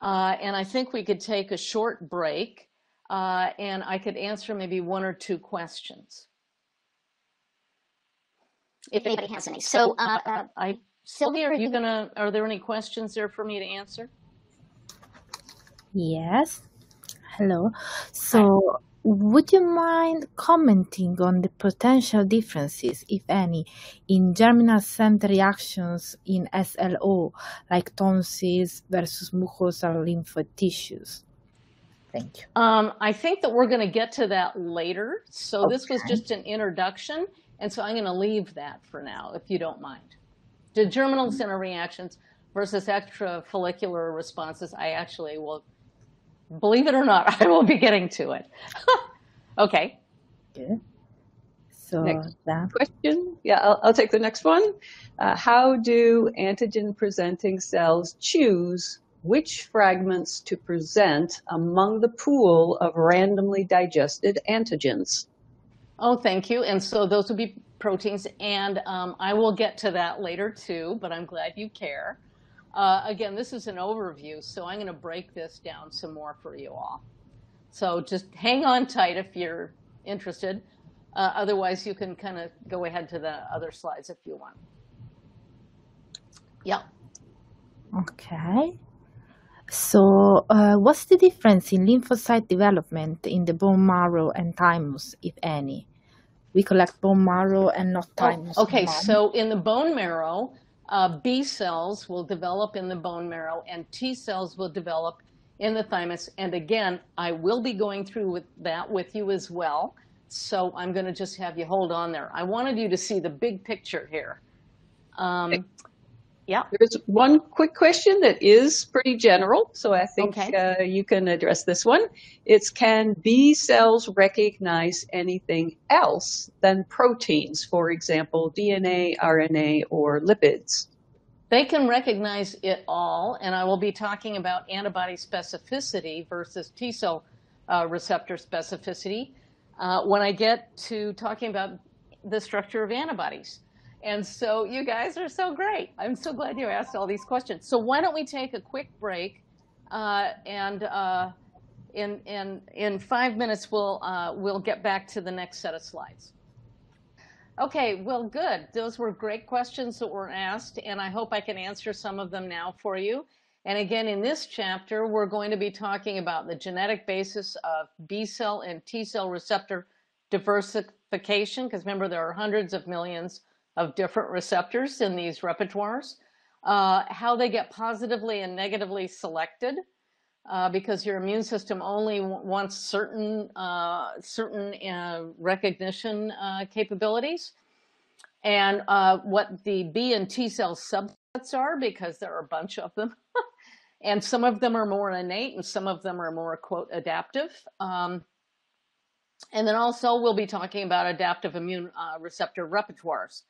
uh, and I think we could take a short break, uh, and I could answer maybe one or two questions if anybody has any. So, uh, uh, I, Silvia, are you gonna, are there any questions there for me to answer? Yes. Hello. So, would you mind commenting on the potential differences, if any, in germinal center reactions in SLO, like tonsils versus mucosal lymphoid tissues? Thank you. Um, I think that we're going to get to that later. So okay. this was just an introduction. And so I'm going to leave that for now, if you don't mind. The germinal center reactions versus extrafollicular responses, I actually will, believe it or not, I will be getting to it. okay. Good. So next that question. Yeah, I'll, I'll, take the next one. Uh, how do antigen presenting cells choose which fragments to present among the pool of randomly digested antigens? Oh, thank you. And so those would be proteins. And um, I will get to that later too, but I'm glad you care. Uh, again, this is an overview, so I'm going to break this down some more for you all. So just hang on tight if you're interested. Uh, otherwise, you can kind of go ahead to the other slides if you want. Yeah. Okay. So, uh, what's the difference in lymphocyte development in the bone marrow and thymus, if any? We collect bone marrow and not thymus. Oh, okay, so in the bone marrow, uh, B cells will develop in the bone marrow and T cells will develop in the thymus. And again, I will be going through with that with you as well. So I'm going to just have you hold on there. I wanted you to see the big picture here. Um, yeah. There's one quick question that is pretty general, so I think okay. uh, you can address this one. It's can B cells recognize anything else than proteins, for example, DNA, RNA, or lipids? They can recognize it all, and I will be talking about antibody specificity versus T cell uh, receptor specificity uh, when I get to talking about the structure of antibodies. And so you guys are so great. I'm so glad you asked all these questions. So why don't we take a quick break, uh, and uh, in in in five minutes we'll uh, we'll get back to the next set of slides. Okay, well, good. Those were great questions that were asked, and I hope I can answer some of them now for you. And again, in this chapter, we're going to be talking about the genetic basis of B cell and T cell receptor diversification, because remember, there are hundreds of millions of different receptors in these repertoires, uh, how they get positively and negatively selected, uh, because your immune system only wants certain uh, certain uh, recognition uh, capabilities, and uh, what the B and T cell subsets are, because there are a bunch of them. and some of them are more innate and some of them are more quote adaptive um, and then also we'll be talking about adaptive immune uh, receptor repertoires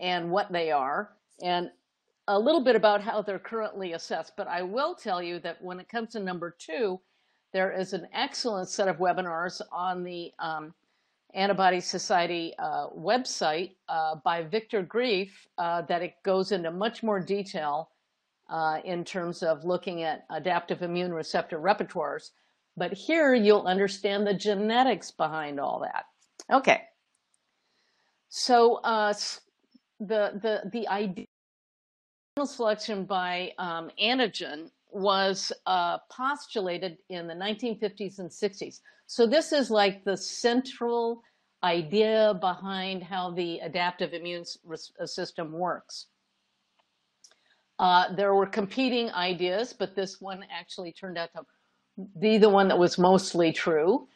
and what they are, and a little bit about how they're currently assessed. But I will tell you that when it comes to number two, there is an excellent set of webinars on the um, Antibody Society uh, website uh, by Victor Greiff uh, that it goes into much more detail uh, in terms of looking at adaptive immune receptor repertoires. But here you'll understand the genetics behind all that. Okay. So uh, the the the idea selection by um, antigen was uh, postulated in the 1950s and 60s. So this is like the central idea behind how the adaptive immune uh, system works. Uh, there were competing ideas, but this one actually turned out to be the one that was mostly true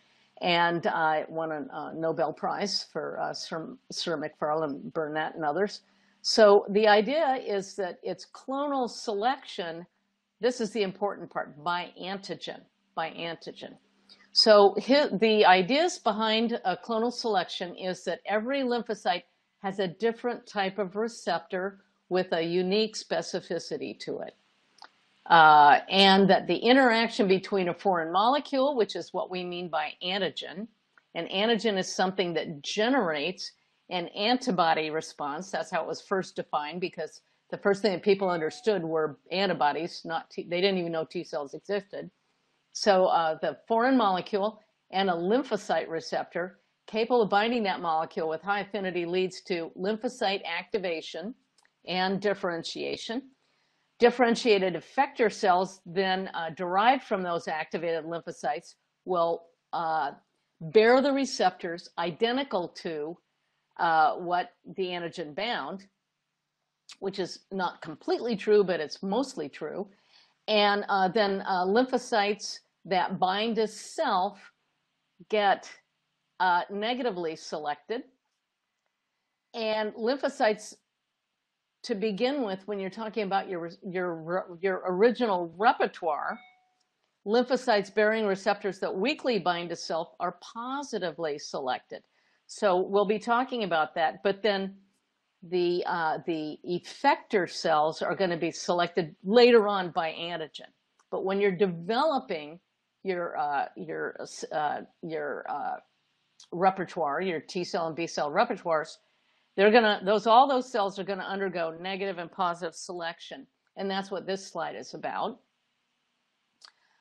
and uh, won a uh, Nobel Prize for uh, Sir, Sir Macfarlane Burnet and others. So the idea is that it's clonal selection. This is the important part by antigen, by antigen. So his, the ideas behind a clonal selection is that every lymphocyte has a different type of receptor with a unique specificity to it. Uh, and that the interaction between a foreign molecule, which is what we mean by antigen, an antigen is something that generates an antibody response. That's how it was first defined because the first thing that people understood were antibodies, not T, they didn't even know T cells existed. So uh, the foreign molecule and a lymphocyte receptor capable of binding that molecule with high affinity leads to lymphocyte activation and differentiation. Differentiated effector cells then uh, derived from those activated lymphocytes will uh, bear the receptors identical to uh, what the antigen bound, which is not completely true, but it's mostly true. And uh, then uh, lymphocytes that bind to self get uh, negatively selected. And lymphocytes to begin with, when you're talking about your, your, your original repertoire, lymphocytes bearing receptors that weakly bind to self are positively selected. So we'll be talking about that, but then the, uh, the effector cells are going to be selected later on by antigen. But when you're developing your, uh, your, uh, your uh, repertoire, your T cell and B cell repertoires, they're gonna those all those cells are gonna undergo negative and positive selection, and that's what this slide is about.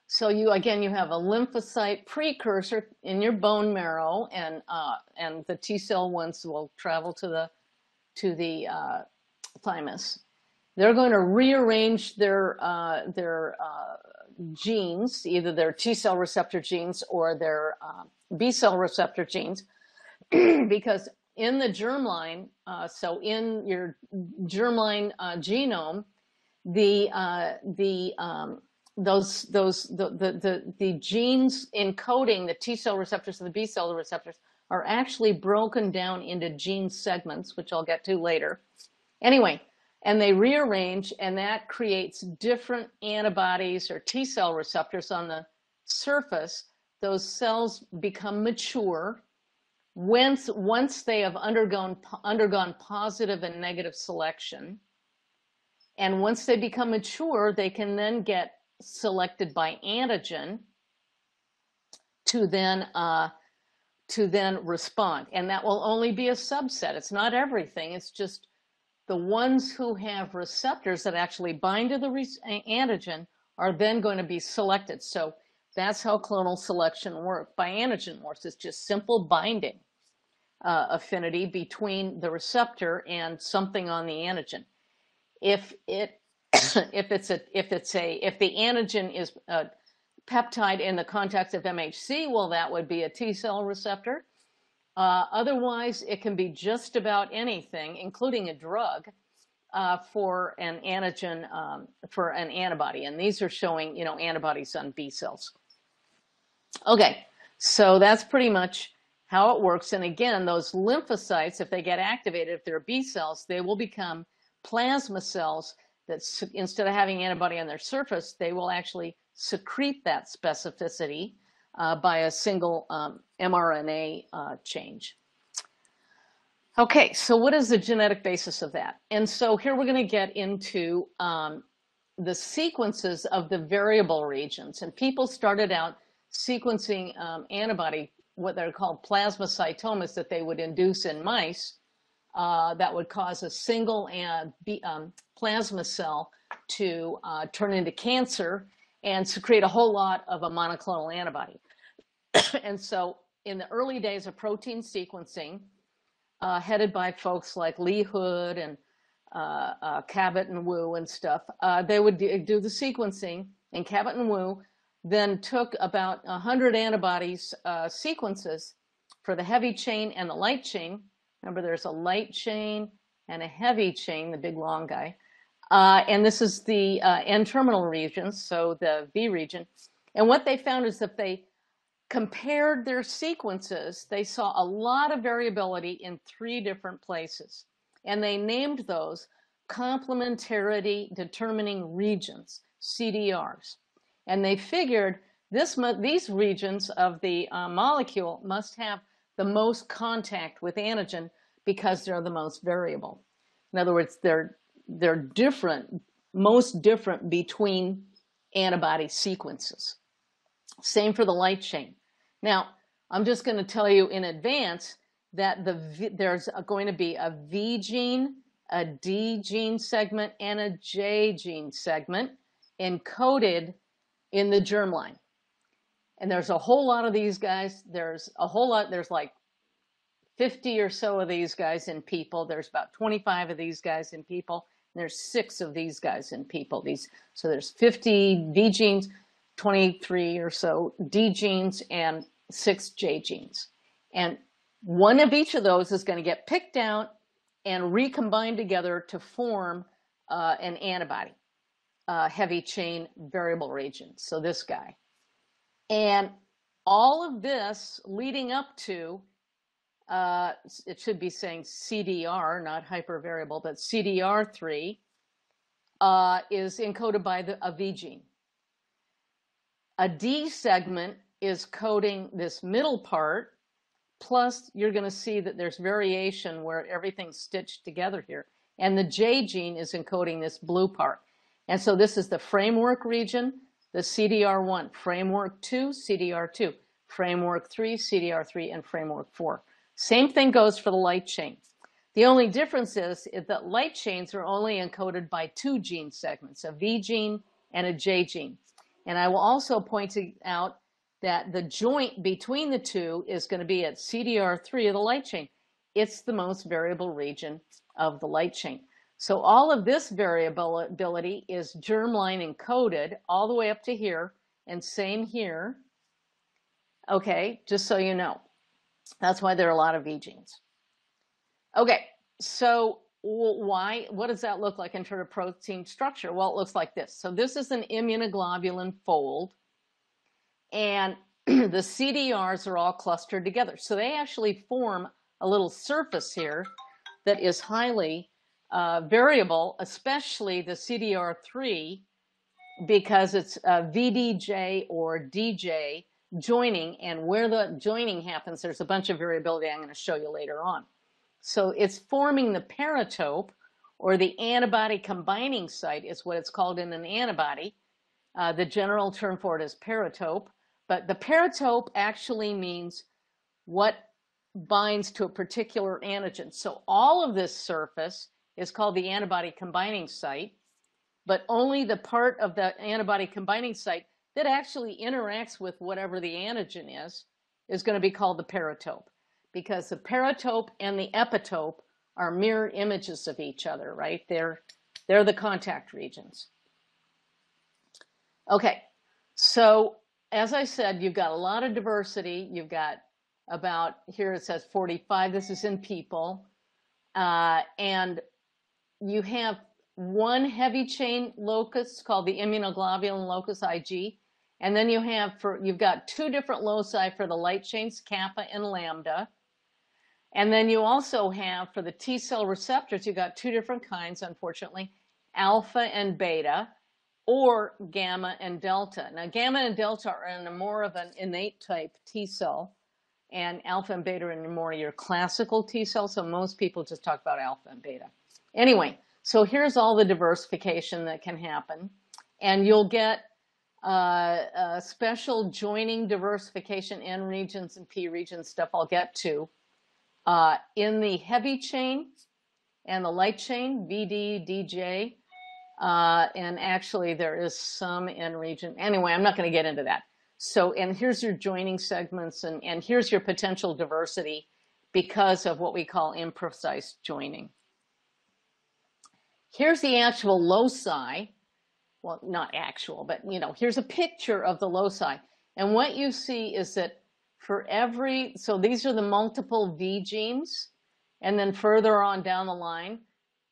So you again you have a lymphocyte precursor in your bone marrow, and uh, and the T cell ones will travel to the to the uh, thymus. They're going to rearrange their uh, their uh, genes, either their T cell receptor genes or their uh, B cell receptor genes, because in the germline, uh, so in your germline uh, genome, the uh, the um, those those the, the the the genes encoding the T cell receptors and the B cell receptors are actually broken down into gene segments, which I'll get to later. Anyway, and they rearrange, and that creates different antibodies or T cell receptors on the surface. Those cells become mature once, once they have undergone, undergone positive and negative selection, and once they become mature, they can then get selected by antigen to then uh, to then respond, and that will only be a subset. It's not everything. It's just the ones who have receptors that actually bind to the antigen are then going to be selected. So that's how clonal selection works. By antigen works. It's just simple binding uh, affinity between the receptor and something on the antigen. If it if it's a if it's a if the antigen is a peptide in the context of MHC, well, that would be a T cell receptor. Uh, otherwise, it can be just about anything, including a drug, uh, for an antigen um, for an antibody, and these are showing you know antibodies on B cells. Okay, so that's pretty much how it works. And again, those lymphocytes, if they get activated, if they're B cells, they will become plasma cells that instead of having antibody on their surface, they will actually secrete that specificity uh, by a single um, mRNA uh, change. Okay, so what is the genetic basis of that? And so here we're going to get into um, the sequences of the variable regions. And people started out sequencing um, antibody what they're called plasmacytomas that they would induce in mice uh, that would cause a single um, plasma cell to uh, turn into cancer and secrete a whole lot of a monoclonal antibody. and so in the early days of protein sequencing, uh, headed by folks like Lee Hood and uh, uh, Kabat and Wu and stuff, uh, they would do, do the sequencing, and Kabat and Wu then took about 100 antibodies uh, sequences for the heavy chain and the light chain. Remember, there's a light chain and a heavy chain, the big long guy. Uh, and this is the uh, N-terminal region, so the V region. And what they found is that they compared their sequences, they saw a lot of variability in three different places. And they named those complementarity determining regions, CDRs. And they figured this these regions of the uh, molecule must have the most contact with antigen because they're the most variable. In other words, they're they're different, most different between antibody sequences. Same for the light chain. Now, I'm just going to tell you in advance that the there's going to be a V gene, a D gene segment, and a J gene segment encoded in the germline. And there's a whole lot of these guys. There's a whole lot, there's like 50 or so of these guys in people. There's about 25 of these guys in people. There's six of these guys in people. These so there's 50 V genes, 23 or so D genes, and six J genes. And one of each of those is going to get picked out and recombined together to form uh, an antibody uh, heavy chain variable region. So this guy. And all of this leading up to, uh, it should be saying CDR, not hypervariable, but CDR3 uh, is encoded by the, a V gene. A D segment is coding this middle part, plus you're going to see that there's variation where everything's stitched together here. And the J gene is encoding this blue part. And so this is the framework region, the CDR1, framework 2, CDR2, framework 3, CDR3, and framework 4. Same thing goes for the light chain. The only difference is, is that light chains are only encoded by two gene segments, a V gene and a J gene. And I will also point out that the joint between the two is going to be at CDR3 of the light chain. It's the most variable region of the light chain. So all of this variability is germline encoded all the way up to here and same here. Okay, just so you know. That's why there are a lot of V genes. Okay, so why, what does that look like in terms of protein structure? Well, it looks like this. So this is an immunoglobulin fold and the CDRs are all clustered together. So they actually form a little surface here that is highly uh, variable, especially the CDR3, because it's uh, VDJ or DJ joining, and where the joining happens, there's a bunch of variability I'm going to show you later on. So it's forming the paratope, or the antibody combining site is what it's called in an antibody. Uh, the general term for it is paratope, but the paratope actually means what binds to a particular antigen. So all of this surface is called the antibody combining site, but only the part of the antibody combining site that actually interacts with whatever the antigen is, is going to be called the paratope because the paratope and the epitope are mirror images of each other, right? They're, they're the contact regions. Okay, so as I said, you've got a lot of diversity. You've got about, here it says 45, this is in people. Uh, and you have one heavy chain locus called the immunoglobulin locus IG, and then you have for you've got two different loci for the light chains, kappa and lambda. And then you also have for the T cell receptors, you've got two different kinds, unfortunately, alpha and beta, or gamma and delta. Now, gamma and delta are in a more of an innate type T cell, and alpha and beta are in more your classical T cell. So most people just talk about alpha and beta. Anyway, so here's all the diversification that can happen. And you'll get uh, special joining diversification N regions and P regions stuff I'll get to. Uh, in the heavy chain and the light chain, VD, DJ, Uh, and actually, there is some in region. Anyway, I'm not going to get into that. So, and here's your joining segments, and, and here's your potential diversity because of what we call imprecise joining. Here's the actual loci. Well, not actual, but you know, here's a picture of the loci. And what you see is that for every, so these are the multiple V genes, and then further on down the line,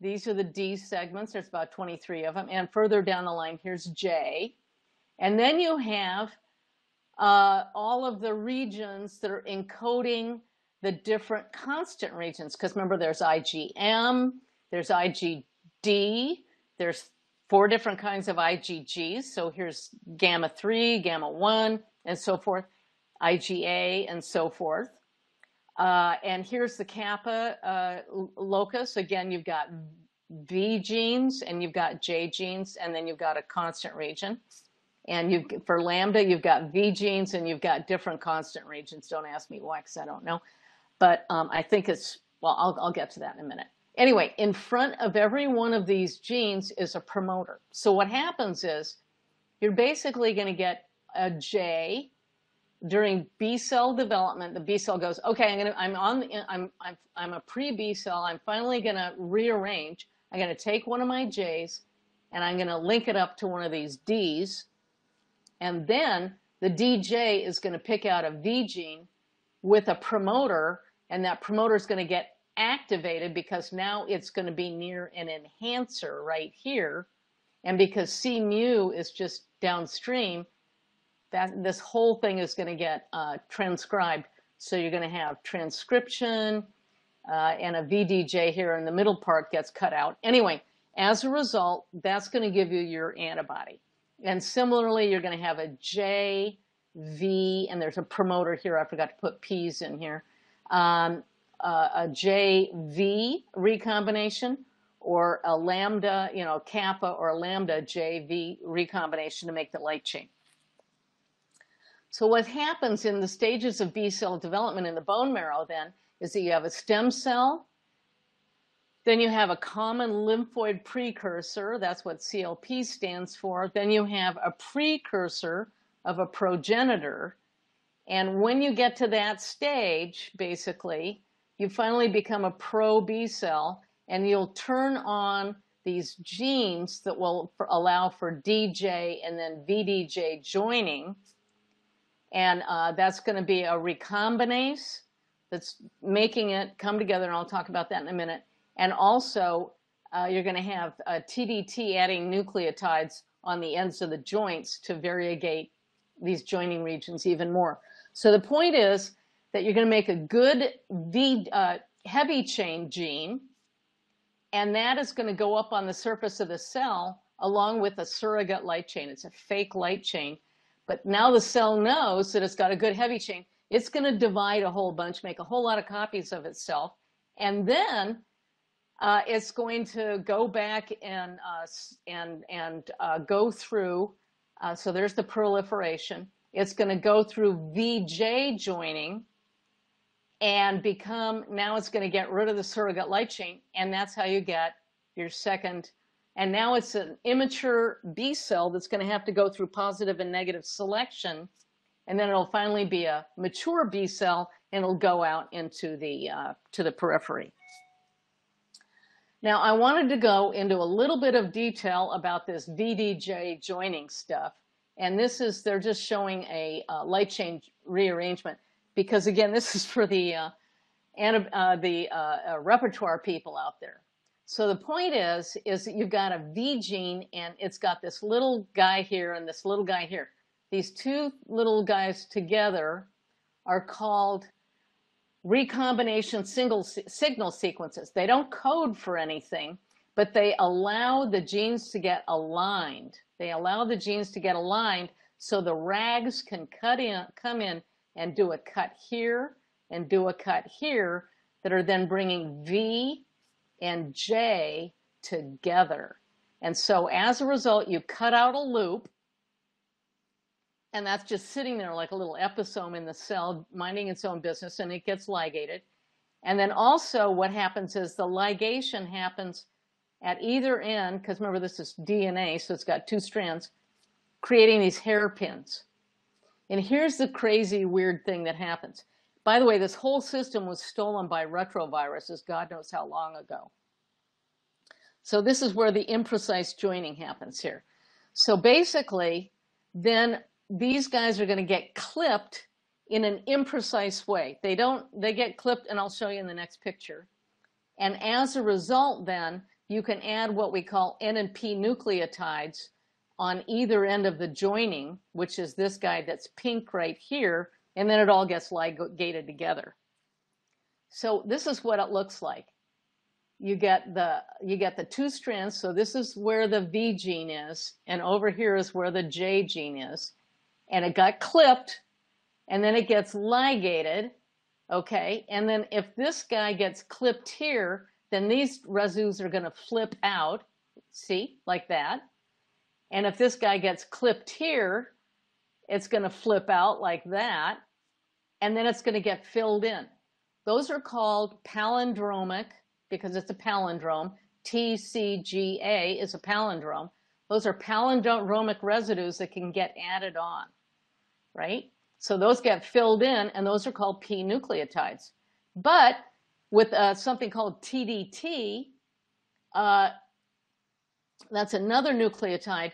these are the D segments. There's about 23 of them. And further down the line, here's J. And then you have uh, all of the regions that are encoding the different constant regions. Because remember, there's IgM, there's IgD, there's four different kinds of IgGs. So here's gamma 3, gamma 1, and so forth, IgA, and so forth. Uh, and here's the kappa uh, locus. Again, you've got V genes and you've got J genes, and then you've got a constant region. And you for lambda, you've got V genes and you've got different constant regions. Don't ask me why, because I don't know. But um, I think it's, well, I'll, I'll get to that in a minute. Anyway, in front of every one of these genes is a promoter. So what happens is you're basically going to get a J during B cell development, the B cell goes, okay, I'm gonna, I'm on, I'm, I'm, I'm a pre B cell. I'm finally gonna rearrange. I'm gonna take one of my J's and I'm gonna link it up to one of these D's, and then the DJ is gonna pick out a V gene with a promoter, and that promoter is gonna get activated because now it's gonna be near an enhancer right here, and because C mu is just downstream that this whole thing is going to get uh, transcribed. So you're going to have transcription uh, and a VDJ here in the middle part gets cut out. Anyway, as a result, that's going to give you your antibody. And similarly, you're going to have a J, V, and there's a promoter here. I forgot to put P's in here. Um, uh, a JV recombination or a lambda, you know, kappa or lambda JV recombination to make the light chain. So what happens in the stages of B cell development in the bone marrow then is that you have a stem cell, then you have a common lymphoid precursor, that's what CLP stands for. Then you have a precursor of a progenitor. And when you get to that stage, basically, you finally become a pro B cell and you'll turn on these genes that will allow for DJ and then VDJ joining and uh, that's going to be a recombinase that's making it come together, and I'll talk about that in a minute. And also, uh, you're going to have uh, TDT adding nucleotides on the ends of the joints to variegate these joining regions even more. So the point is that you're going to make a good V, uh, heavy chain gene, and that is going to go up on the surface of the cell along with a surrogate light chain. It's a fake light chain but now the cell knows that it's got a good heavy chain. It's going to divide a whole bunch, make a whole lot of copies of itself, and then uh, it's going to go back and uh, and and uh, go through. Uh, so there's the proliferation. It's going to go through VJ joining and become. Now it's going to get rid of the surrogate light chain, and that's how you get your second and now it's an immature B cell that's going to have to go through positive and negative selection. And then it'll finally be a mature B cell and it'll go out into the, uh, to the periphery. Now, I wanted to go into a little bit of detail about this VDJ joining stuff. And this is, they're just showing a uh, light chain rearrangement because again, this is for the, uh, uh the uh, uh, repertoire people out there. So the point is, is that you've got a V gene and it's got this little guy here and this little guy here. These two little guys together are called recombination single signal sequences. They don't code for anything, but they allow the genes to get aligned. They allow the genes to get aligned so the RAGs can cut in, come in and do a cut here and do a cut here that are then bringing V and J together. And so as a result, you cut out a loop, and that's just sitting there like a little episome in the cell, minding its own business, and it gets ligated. And then also what happens is the ligation happens at either end, because remember this is DNA, so it's got two strands, creating these hairpins. And here's the crazy, weird thing that happens. By the way, this whole system was stolen by retroviruses, God knows how long ago. So this is where the imprecise joining happens here. So basically, then these guys are going to get clipped in an imprecise way. They don't, they get clipped, and I'll show you in the next picture. And as a result, then, you can add what we call N and P nucleotides on either end of the joining, which is this guy that's pink right here, and then it all gets ligated together. So this is what it looks like. You get the you get the two strands. So this is where the V gene is, and over here is where the J gene is, and it got clipped, and then it gets ligated, okay. And then if this guy gets clipped here, then these residues are going to flip out, see, like that. And if this guy gets clipped here, it's going to flip out like that, and then it's going to get filled in. Those are called palindromic because it's a palindrome. TCGA is a palindrome. Those are palindromic residues that can get added on, right? So those get filled in, and those are called P nucleotides. But with uh, something called TDT, uh, that's another nucleotide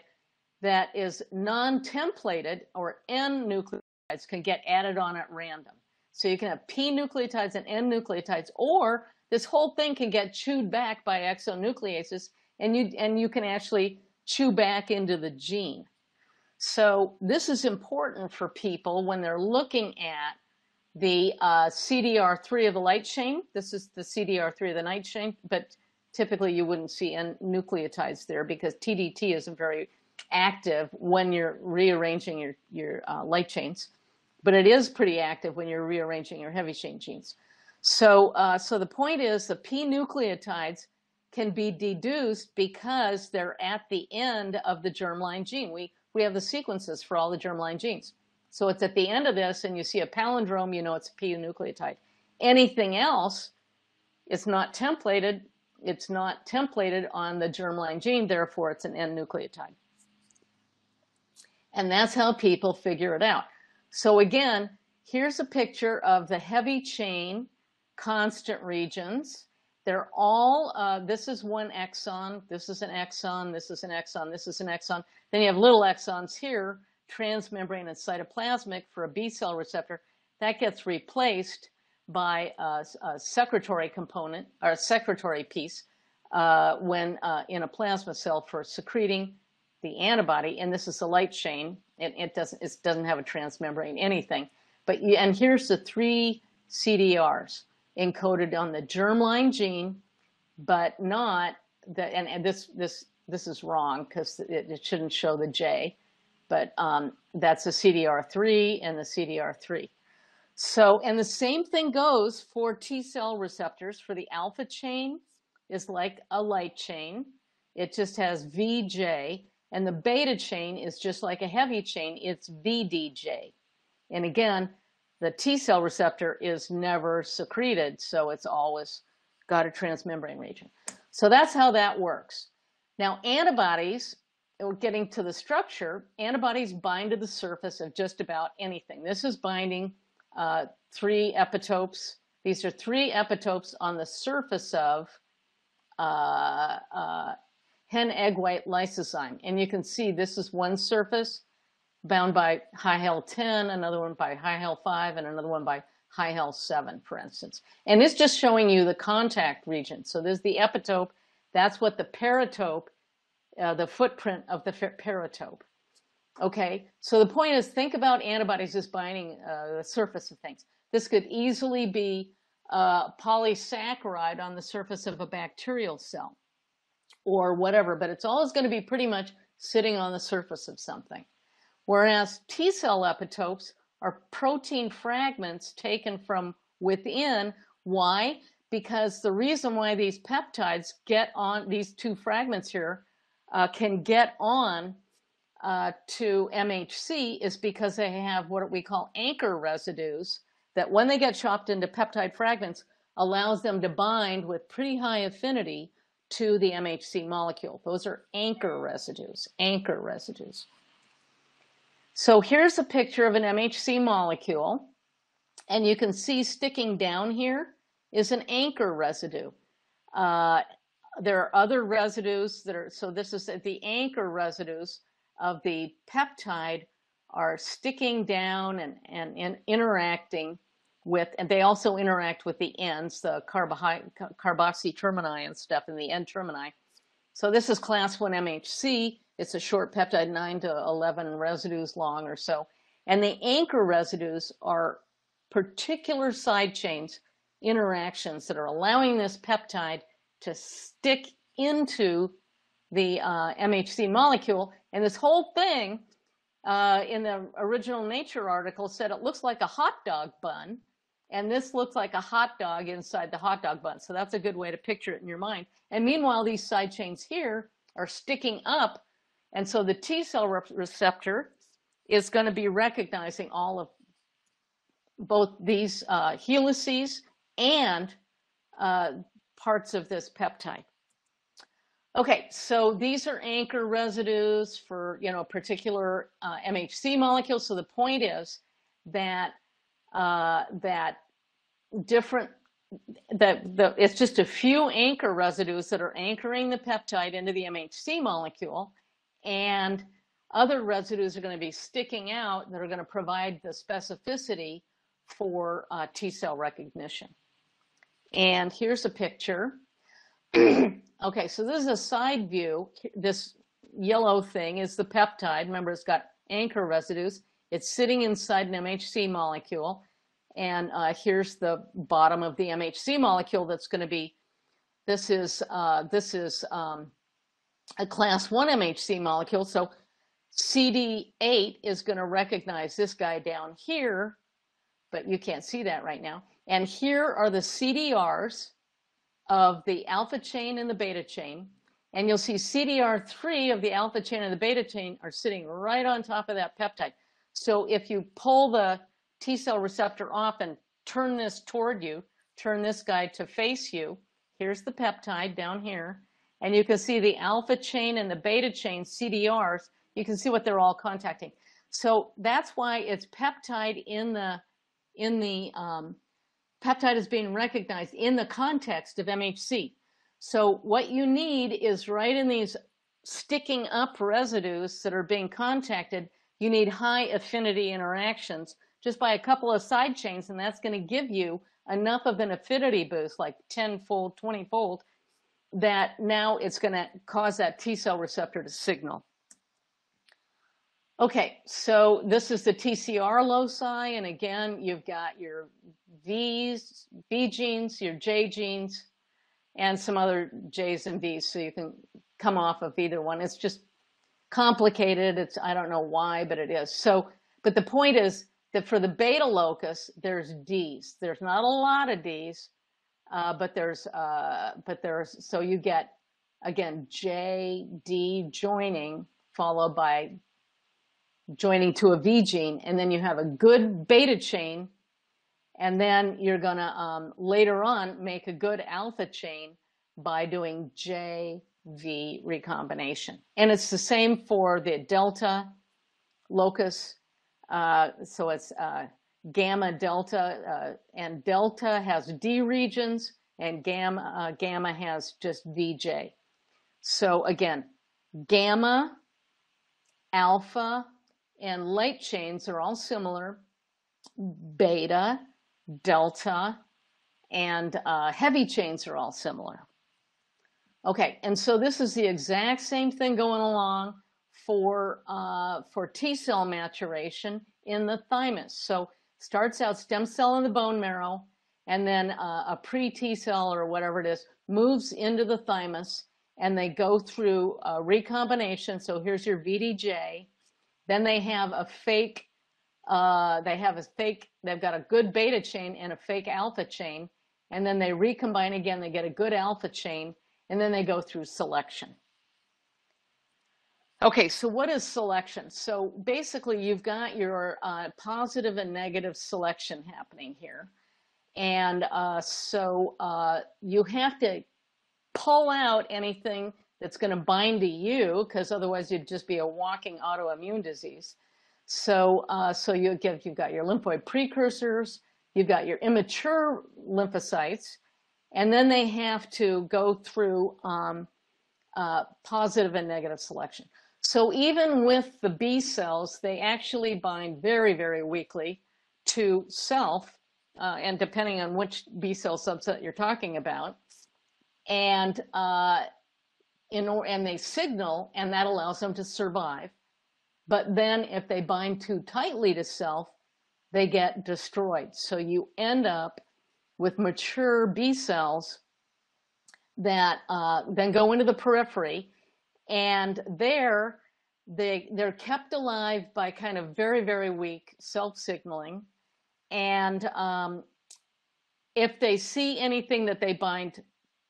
that is non-templated or N nucleotides can get added on at random. So you can have P nucleotides and N nucleotides, or this whole thing can get chewed back by exonucleases, and you and you can actually chew back into the gene. So this is important for people when they're looking at the uh, CDR3 of the light chain. This is the CDR3 of the light chain, but typically you wouldn't see N nucleotides there because TDT isn't very active when you're rearranging your, your uh, light chains, but it is pretty active when you're rearranging your heavy chain genes. So, uh, so the point is the P nucleotides can be deduced because they're at the end of the germline gene. We, we have the sequences for all the germline genes. So it's at the end of this and you see a palindrome, you know it's a P nucleotide. Anything else, it's not templated. It's not templated on the germline gene, therefore it's an N nucleotide. And that's how people figure it out. So again, here's a picture of the heavy chain constant regions. They're all, uh, this is one exon, this is an exon, this is an exon, this is an exon. Then you have little exons here, transmembrane and cytoplasmic for a B cell receptor. That gets replaced by a, a secretory component, or a secretory piece, uh, when uh, in a plasma cell for secreting the antibody, and this is the light chain. It, it doesn't it doesn't have a transmembrane anything. But you, and here's the three CDRs encoded on the germline gene, but not the and, and this this this is wrong because it, it, shouldn't show the J, but um, that's the CDR3 and the CDR3. So, and the same thing goes for T cell receptors for the alpha chain is like a light chain. It just has VJ and the beta chain is just like a heavy chain, it's VDJ. And again, the T cell receptor is never secreted, so it's always got a transmembrane region. So that's how that works. Now, antibodies, uh, getting to the structure, antibodies bind to the surface of just about anything. This is binding uh, three epitopes. These are three epitopes on the surface of uh, uh, hen egg white lysozyme. And you can see this is one surface bound by HyHEL 10, another one by HyHEL 5, and another one by HyHEL 7, for instance. And it's just showing you the contact region. So there's the epitope. That's what the paratope, uh, the footprint of the paratope. Okay, so the point is think about antibodies as binding uh, the surface of things. This could easily be a polysaccharide on the surface of a bacterial cell or whatever, but it's always going to be pretty much sitting on the surface of something. Whereas T cell epitopes are protein fragments taken from within. Why? Because the reason why these peptides get on, these two fragments here, uh, can get on uh, to MHC is because they have what we call anchor residues that when they get chopped into peptide fragments allows them to bind with pretty high affinity to the MHC molecule. Those are anchor residues, anchor residues. So here's a picture of an MHC molecule, and you can see sticking down here is an anchor residue. Uh, there are other residues that are, so this is the anchor residues of the peptide are sticking down and, and, and interacting with, and they also interact with the ends, the carboxy termini and stuff in the N termini. So this is class 1 MHC. It's a short peptide, 9 to 11 residues long or so. And the anchor residues are particular side chains interactions that are allowing this peptide to stick into the uh, MHC molecule. And this whole thing uh, in the original Nature article said it looks like a hot dog bun. And this looks like a hot dog inside the hot dog bun. So that's a good way to picture it in your mind. And meanwhile, these side chains here are sticking up. And so the T cell re receptor is going to be recognizing all of both these uh, helices and uh, parts of this peptide. Okay, so these are anchor residues for you know particular uh, MHC molecules. So the point is that uh, that different that the it's just a few anchor residues that are anchoring the peptide into the MHC molecule, and other residues are going to be sticking out that are going to provide the specificity for uh, T cell recognition. And here's a picture. okay, so this is a side view. This yellow thing is the peptide. Remember, it's got anchor residues. It's sitting inside an MHC molecule. And uh, here's the bottom of the MHC molecule that's going to be, this is, uh, this is um, a class 1 MHC molecule. So CD8 is going to recognize this guy down here, but you can't see that right now. And here are the CDRs of the alpha chain and the beta chain. And you'll see CDR3 of the alpha chain and the beta chain are sitting right on top of that peptide. So if you pull the T cell receptor off and turn this toward you, turn this guy to face you, here's the peptide down here. And you can see the alpha chain and the beta chain CDRs. You can see what they're all contacting. So that's why it's peptide in the in the um, peptide is being recognized in the context of MHC. So what you need is right in these sticking up residues that are being contacted, you need high affinity interactions just by a couple of side chains, and that's going to give you enough of an affinity boost, like 10 fold, 20 fold, that now it's going to cause that T cell receptor to signal. Okay, so this is the TCR loci, and again, you've got your V's, V genes, your J genes, and some other J's and V's, so you can come off of either one. It's just complicated. It's I don't know why, but it is. So, but the point is that for the beta locus, there's D's. There's not a lot of D's, uh, but there's uh, but there's so you get again J D joining followed by joining to a V gene, and then you have a good beta chain, and then you're going to um, later on make a good alpha chain by doing JV recombination. And it's the same for the delta locus. Uh, so it's uh, gamma delta, uh, and delta has D regions, and gamma, uh, gamma has just VJ. So again, gamma, alpha, and light chains are all similar. Beta, delta, and uh, heavy chains are all similar. Okay, and so this is the exact same thing going along for, uh, for T cell maturation in the thymus. So starts out stem cell in the bone marrow, and then uh, a pre-T cell or whatever it is moves into the thymus, and they go through recombination. So here's your VDJ, then they have a fake, uh, they have a fake, they've got a good beta chain and a fake alpha chain. And then they recombine again, they get a good alpha chain, and then they go through selection. Okay, so what is selection? So basically, you've got your uh, positive and negative selection happening here. And uh, so uh, you have to pull out anything that's going to bind to you, because otherwise you'd just be a walking autoimmune disease. So, uh, so you get, you've got your lymphoid precursors, you've got your immature lymphocytes, and then they have to go through um, uh, positive and negative selection. So even with the B cells, they actually bind very, very weakly to self, uh, and depending on which B cell subset you're talking about, and uh, in and they signal, and that allows them to survive. But then if they bind too tightly to self, they get destroyed. So you end up with mature B cells that uh, then go into the periphery, and there they they're kept alive by kind of very very weak self signaling, and um, if they see anything that they bind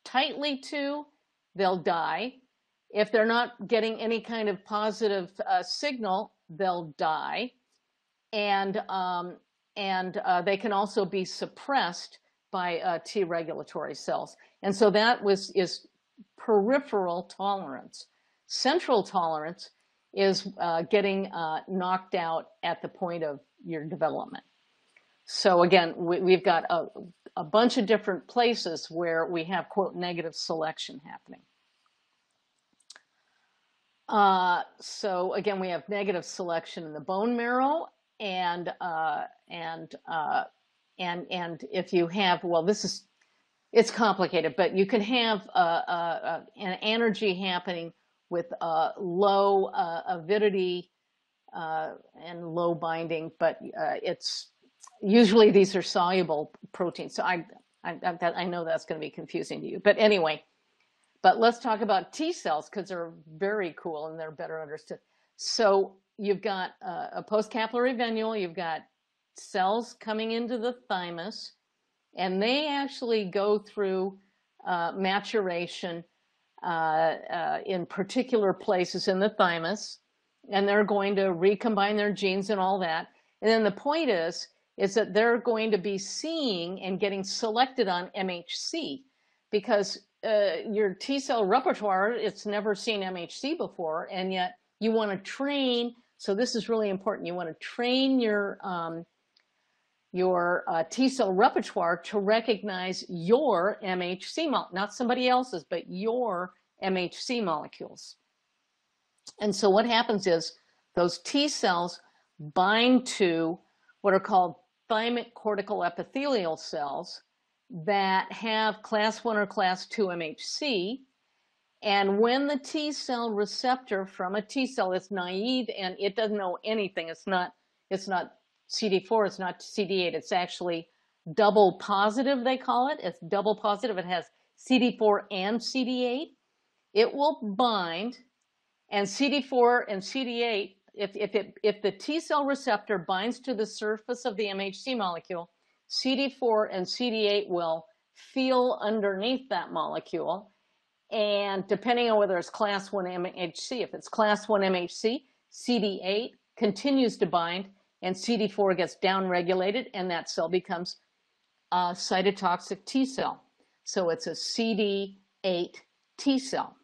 tightly to, they'll die. If they're not getting any kind of positive uh, signal, they'll die, and um, and uh, they can also be suppressed by uh, T regulatory cells. And so that was is peripheral tolerance. Central tolerance is uh, getting uh, knocked out at the point of your development. So again, we, have got a, a bunch of different places where we have quote negative selection happening. Uh, so again, we have negative selection in the bone marrow, and uh, and uh, and and if you have well, this is it's complicated, but you can have uh, uh, uh, anergy happening with low avidity and low binding, but it's usually these are soluble proteins. So I I, I know that's going to be confusing to you, but anyway. But let's talk about T cells because they're very cool and they're better understood. So you've got uh, a postcapillary venule, you've got cells coming into the thymus, and they actually go through uh, maturation uh, uh in particular places in the thymus, and they're going to recombine their genes and all that. And then the point is, is that they're going to be seeing and getting selected on MHC because uh, your T cell repertoire, it's never seen MHC before, and yet you want to train. So this is really important. You want to train your um, your uh, T cell repertoire to recognize your MHC molecule, not somebody else's, but your MHC molecules. And so what happens is those T cells bind to what are called thymic cortical epithelial cells that have class 1 or class 2 MHC. And when the T cell receptor from a T cell is naive and it doesn't know anything, it's not, it's not CD4, it's not CD8, it's actually double positive, they call it. It's double positive. It has CD4 and CD8. It will bind, and CD4 and CD8, if, if, it, if the T cell receptor binds to the surface of the MHC molecule, CD4 and CD8 will feel underneath that molecule. And depending on whether it's class 1 MHC, if it's class 1 MHC, CD8 continues to bind and CD4 gets downregulated and that cell becomes a cytotoxic T cell. So it's a CD8 T cell.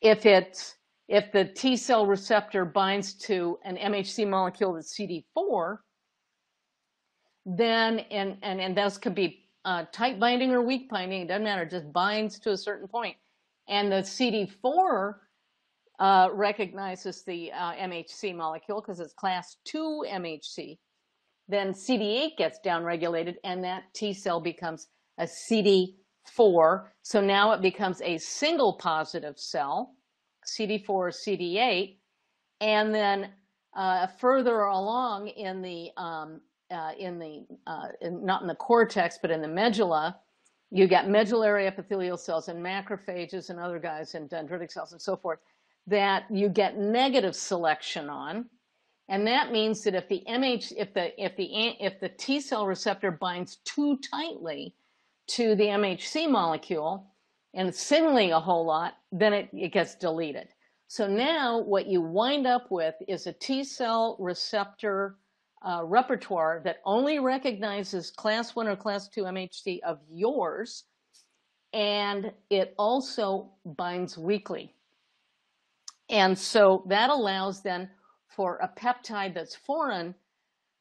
If it's if the T cell receptor binds to an MHC molecule that's CD4, then and and and those could be uh, tight binding or weak binding. It doesn't matter. Just binds to a certain point, and the CD4 uh, recognizes the uh, MHC molecule because it's class 2 MHC. Then CD8 gets downregulated and that T cell becomes a CD4. So now it becomes a single positive cell, CD4 CD8. And then uh, further along in the, um, uh, in the uh, in, not in the cortex, but in the medulla, you got medullary epithelial cells and macrophages and other guys and dendritic cells and so forth that you get negative selection on. And that means that if the MH, if the, if the, if the T cell receptor binds too tightly to the MHC molecule and signaling a whole lot, then it, it gets deleted. So now what you wind up with is a T cell receptor uh, repertoire that only recognizes class one or class two MHC of yours and it also binds weakly. And so that allows then for a peptide that's foreign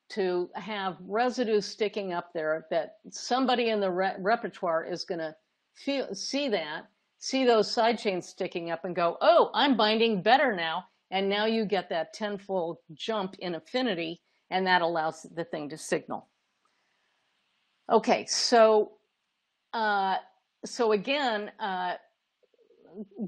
to have residues sticking up there that somebody in the re- repertoire is going to feel see that see those side chains sticking up and go oh i'm binding better now. And now you get that tenfold jump in affinity and that allows the thing to signal. Okay so uh, so again uh,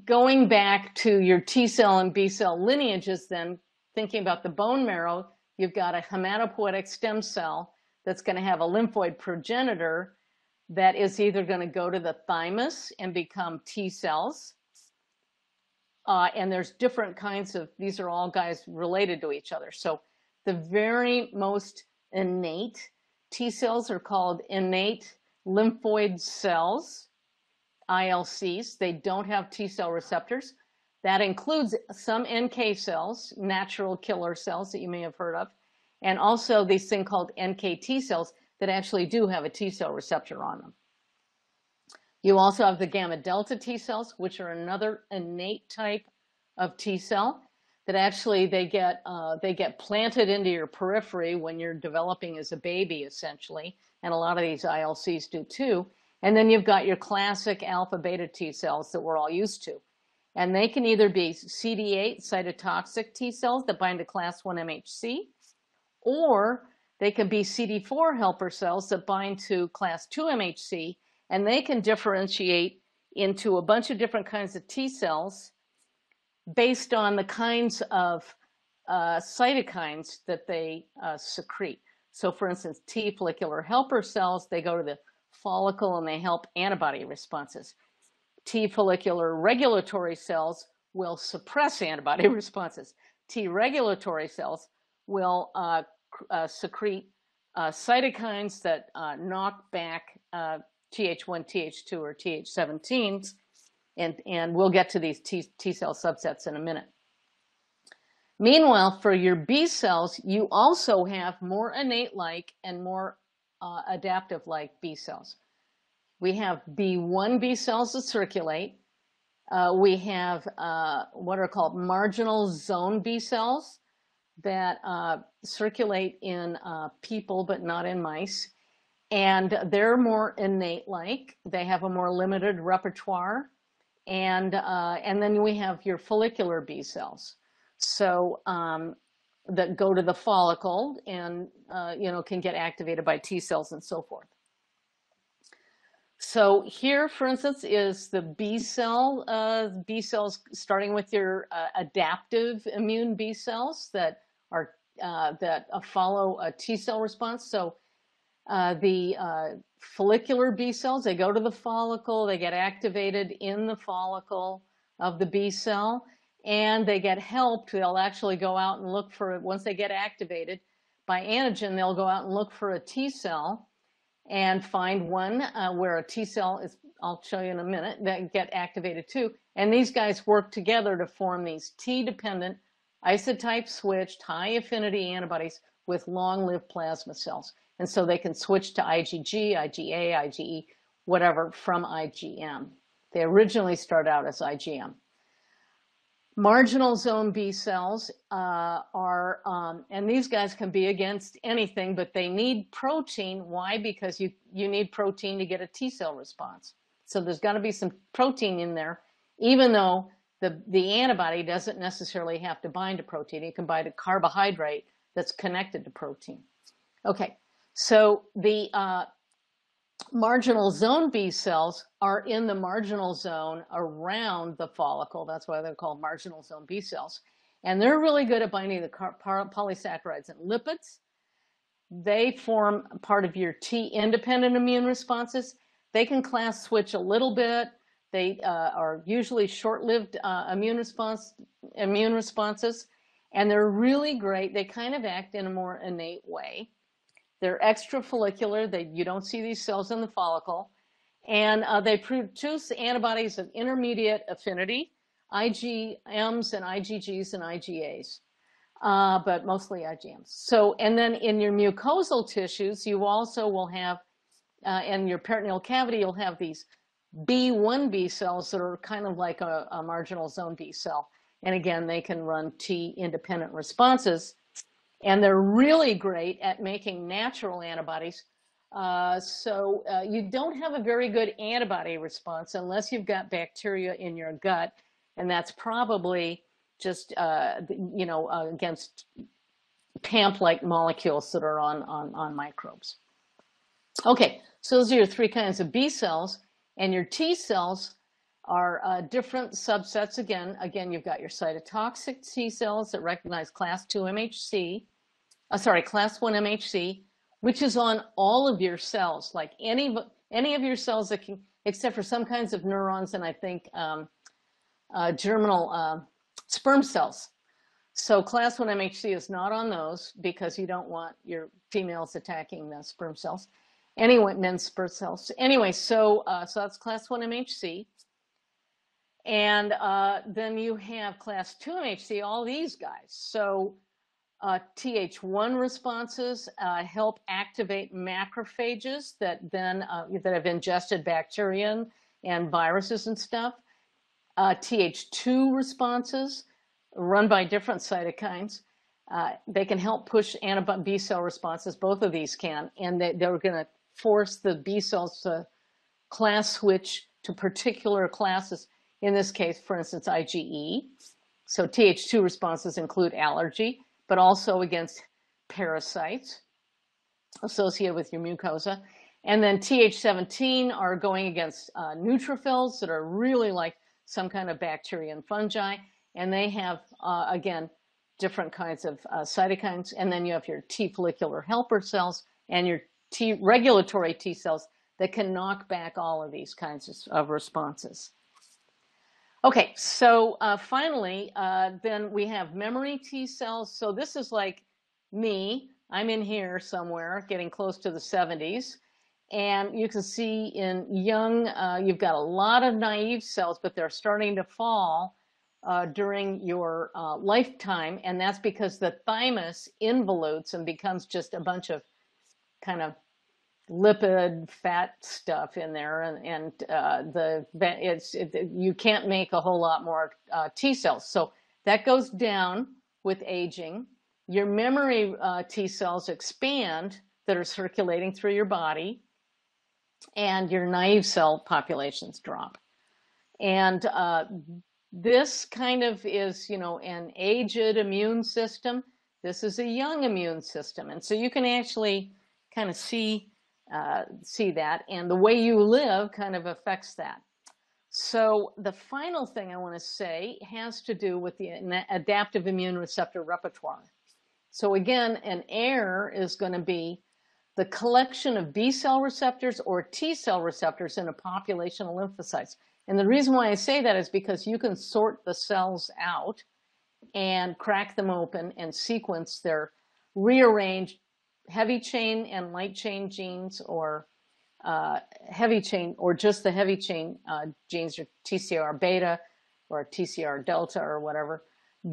going back to your t cell and b cell lineages then thinking about the bone marrow you've got a hematopoietic stem cell that's going to have a lymphoid progenitor that is either going to go to the thymus and become T cells. Uh, and there's different kinds of, these are all guys related to each other. So the very most innate T cells are called innate lymphoid cells, ILCs. They don't have T cell receptors. That includes some NK cells, natural killer cells that you may have heard of, and also these thing called NKT cells that actually do have a T cell receptor on them. You also have the gamma delta T cells, which are another innate type of T cell that actually they get uh, they get planted into your periphery when you're developing as a baby, essentially, and a lot of these ILCs do too. And then you've got your classic alpha beta T cells that we're all used to. And they can either be CD8 cytotoxic T cells that bind to class 1 MHC, or they can be CD4 helper cells that bind to class 2 MHC, and they can differentiate into a bunch of different kinds of T cells based on the kinds of uh, cytokines that they uh, secrete. So, for instance, T follicular helper cells, they go to the follicle and they help antibody responses. T follicular regulatory cells will suppress antibody responses. T regulatory cells will uh, uh, secrete uh, cytokines that uh, knock back TH1, TH2, or TH17s, and, and we'll get to these T, T cell subsets in a minute. Meanwhile, for your B cells, you also have more innate like and more uh, adaptive like B cells. We have B1 B cells that circulate. Uh, we have uh, what are called marginal zone B cells that uh, circulate in uh, people but not in mice. And they're more innate like, they have a more limited repertoire. And, uh, and then we have your follicular B cells. So um, that go to the follicle and uh, you know can get activated by T cells and so forth. So here, for instance, is the B cell, uh, B cells starting with your uh, adaptive immune B cells that are uh, that uh, follow a T cell response. So uh, the uh, follicular B cells, they go to the follicle, they get activated in the follicle of the B cell, and they get helped. They'll actually go out and look for it once they get activated by antigen. They'll go out and look for a T cell and find one uh, where a T cell is, I'll show you in a minute, that get activated too. And these guys work together to form these T-dependent isotype switched high affinity antibodies with long-lived plasma cells. And so they can switch to IgG, IgA, IgE, whatever from IgM. They originally start out as IgM. Marginal zone B cells uh, are, um, and these guys can be against anything, but they need protein. Why? Because you, you need protein to get a T cell response. So there's got to be some protein in there, even though the, the antibody doesn't necessarily have to bind to protein. It can bind a carbohydrate that's connected to protein. Okay, so the uh, marginal zone B cells are in the marginal zone around the follicle. That's why they're called marginal zone B cells. And they're really good at binding the polysaccharides and lipids. They form part of your T independent immune responses. They can class switch a little bit. They uh, are usually short-lived uh, immune response immune responses, and they're really great. They kind of act in a more innate way. They're extrafollicular. They, you don't see these cells in the follicle. And uh, they produce antibodies of intermediate affinity, IgMs and IgGs and IgAs, uh, but mostly IgMs. So, and then in your mucosal tissues, you also will have, uh, in your peritoneal cavity, you'll have these B1 B cells that are kind of like a, a marginal zone B cell. And again, they can run T independent responses. And they're really great at making natural antibodies. Uh, so uh, you don't have a very good antibody response unless you've got bacteria in your gut. And that's probably just, uh, you know, uh, against PAMP-like molecules that are on, on, on microbes. Okay, so those are your three kinds of B cells. And your T cells are uh, different subsets. Again, again, you've got your cytotoxic T cells that recognize class 2 MHC, uh, sorry, class 1 MHC, which is on all of your cells, like any, any of your cells that can, except for some kinds of neurons and I think um, uh, germinal uh, sperm cells. So class 1 MHC is not on those because you don't want your females attacking the sperm cells. Anyway, men's sperm cells. Anyway, so uh, so that's class 1 MHC. And uh, then you have class 2 MHC, all these guys. So uh, Th1 responses uh, help activate macrophages that then uh, that have ingested bacteria and viruses and stuff. Uh, Th2 responses run by different cytokines. Uh, they can help push antibody B cell responses. Both of these can, and they, they're going to force the B cells to class switch to particular classes. In this case, for instance, IgE. So Th2 responses include allergy, but also against parasites associated with your mucosa. And then Th17 are going against uh, neutrophils that are really like some kind of bacteria and fungi. And they have, uh, again, different kinds of uh, cytokines. And then you have your T follicular helper cells and your T regulatory T cells that can knock back all of these kinds of responses. Okay, so uh, finally, uh, then we have memory T cells. So this is like me. I'm in here somewhere, getting close to the 70s. And you can see in young, uh, you've got a lot of naive cells, but they're starting to fall uh, during your uh, lifetime. And that's because the thymus involutes and becomes just a bunch of kind of lipid fat stuff in there and, and uh, the it's it, you can't make a whole lot more uh, T cells. So that goes down with aging. Your memory uh, T cells expand that are circulating through your body and your naive cell populations drop. And uh, this kind of is you know an aged immune system. This is a young immune system. And so you can actually kind of see uh, see that, and the way you live kind of affects that. So the final thing I want to say has to do with the adaptive immune receptor repertoire. So again, an AIRR is going to be the collection of B cell receptors or T cell receptors in a population of lymphocytes. And the reason why I say that is because you can sort the cells out and crack them open and sequence their rearranged heavy chain and light chain genes or uh, heavy chain or just the heavy chain uh, genes or TCR beta or TCR delta or whatever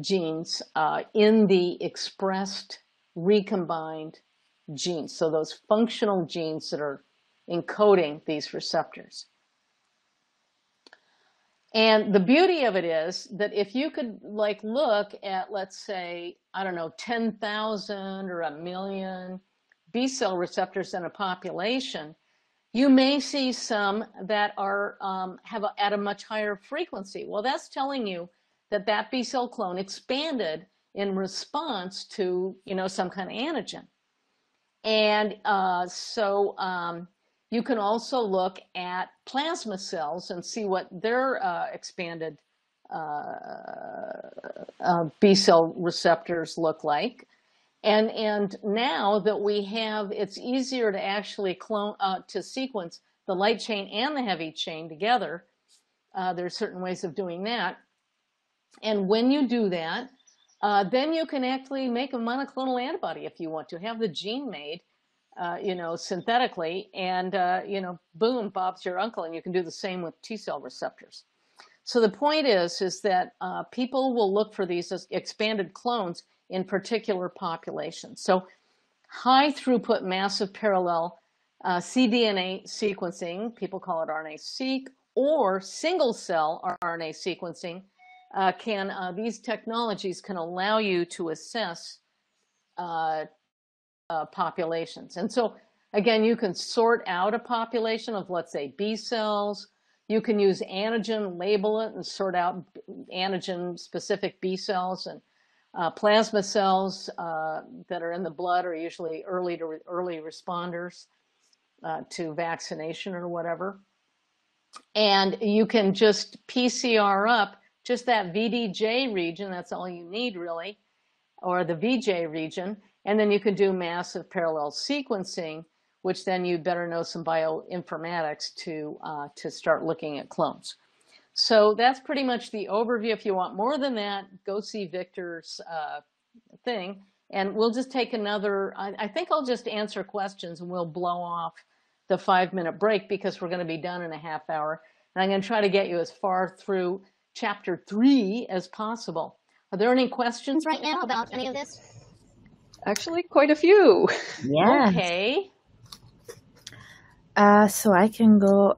genes uh, in the expressed recombined genes. So those functional genes that are encoding these receptors. And the beauty of it is that if you could like look at, let's say, I don't know, 10,000 or a million B cell receptors in a population, you may see some that are um, have a, at a much higher frequency. Well, that's telling you that that B cell clone expanded in response to you know some kind of antigen. And uh, so um, you can also look at plasma cells and see what their uh, expanded uh, uh B cell receptors look like. And, and now that we have, it's easier to actually clone, uh, to sequence the light chain and the heavy chain together. Uh, there are certain ways of doing that. And when you do that, uh, then you can actually make a monoclonal antibody if you want to have the gene made, uh, you know, synthetically, and uh, you know, boom, Bob's your uncle, and you can do the same with T cell receptors. So the point is, is that uh, people will look for these expanded clones in particular populations. So high throughput massive parallel uh, cDNA sequencing, people call it RNA-seq, or single cell RNA sequencing uh, can uh, these technologies can allow you to assess uh, uh, populations. And so again, you can sort out a population of let's say B cells. You can use antigen, label it, and sort out antigen specific B cells and uh, plasma cells uh, that are in the blood are usually early to re early responders to vaccination or whatever. And you can just PCR up just that VDJ region, that's all you need really, or the VJ region. And then you can do massive parallel sequencing, which then you better know some bioinformatics to, uh, to start looking at clones. So that's pretty much the overview. If you want more than that, go see Victor's uh, thing. And we'll just take another, I, I think I'll just answer questions and we'll blow off the five minute break because we're going to be done in a half hour. And I'm going to try to get you as far through chapter three as possible. Are there any questions right now about any of this? Actually, quite a few. Yeah. Okay. Uh, so I can go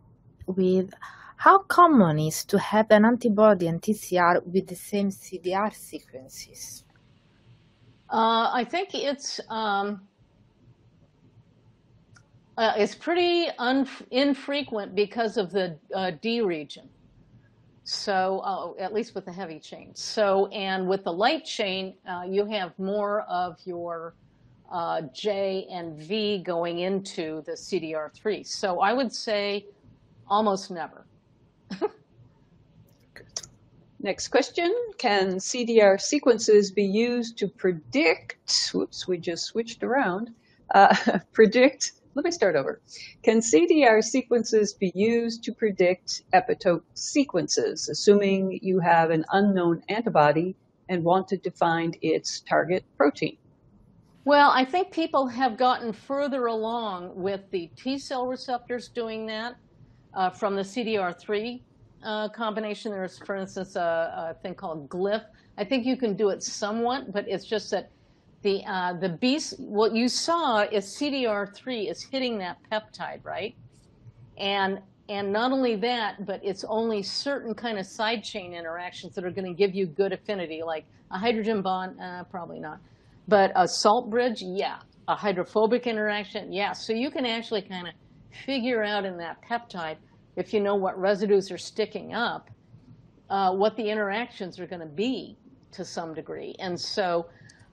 with how common is to have an antibody and TCR with the same CDR sequences? Uh, I think it's um, uh, it's pretty infrequent because of the uh, D region. So uh, at least with the heavy chain. So and with the light chain, uh, you have more of your uh, J and V going into the CDR3. So I would say almost never. Next question, can CDR sequences be used to predict, whoops, we just switched around, uh, predict let me start over. Can CDR sequences be used to predict epitope sequences, assuming you have an unknown antibody and wanted to find its target protein? Well, I think people have gotten further along with the T cell receptors doing that uh, from the CDR3 uh, combination. There's, for instance, a, a thing called GLIPH. I think you can do it somewhat, but it's just that the uh, the B what you saw is CDR3 is hitting that peptide, right? And and not only that, but it's only certain kind of side chain interactions that are going to give you good affinity, like a hydrogen bond, uh, probably not, but a salt bridge, yeah, a hydrophobic interaction, yeah. So you can actually kind of figure out in that peptide if you know what residues are sticking up, uh, what the interactions are going to be to some degree, and so.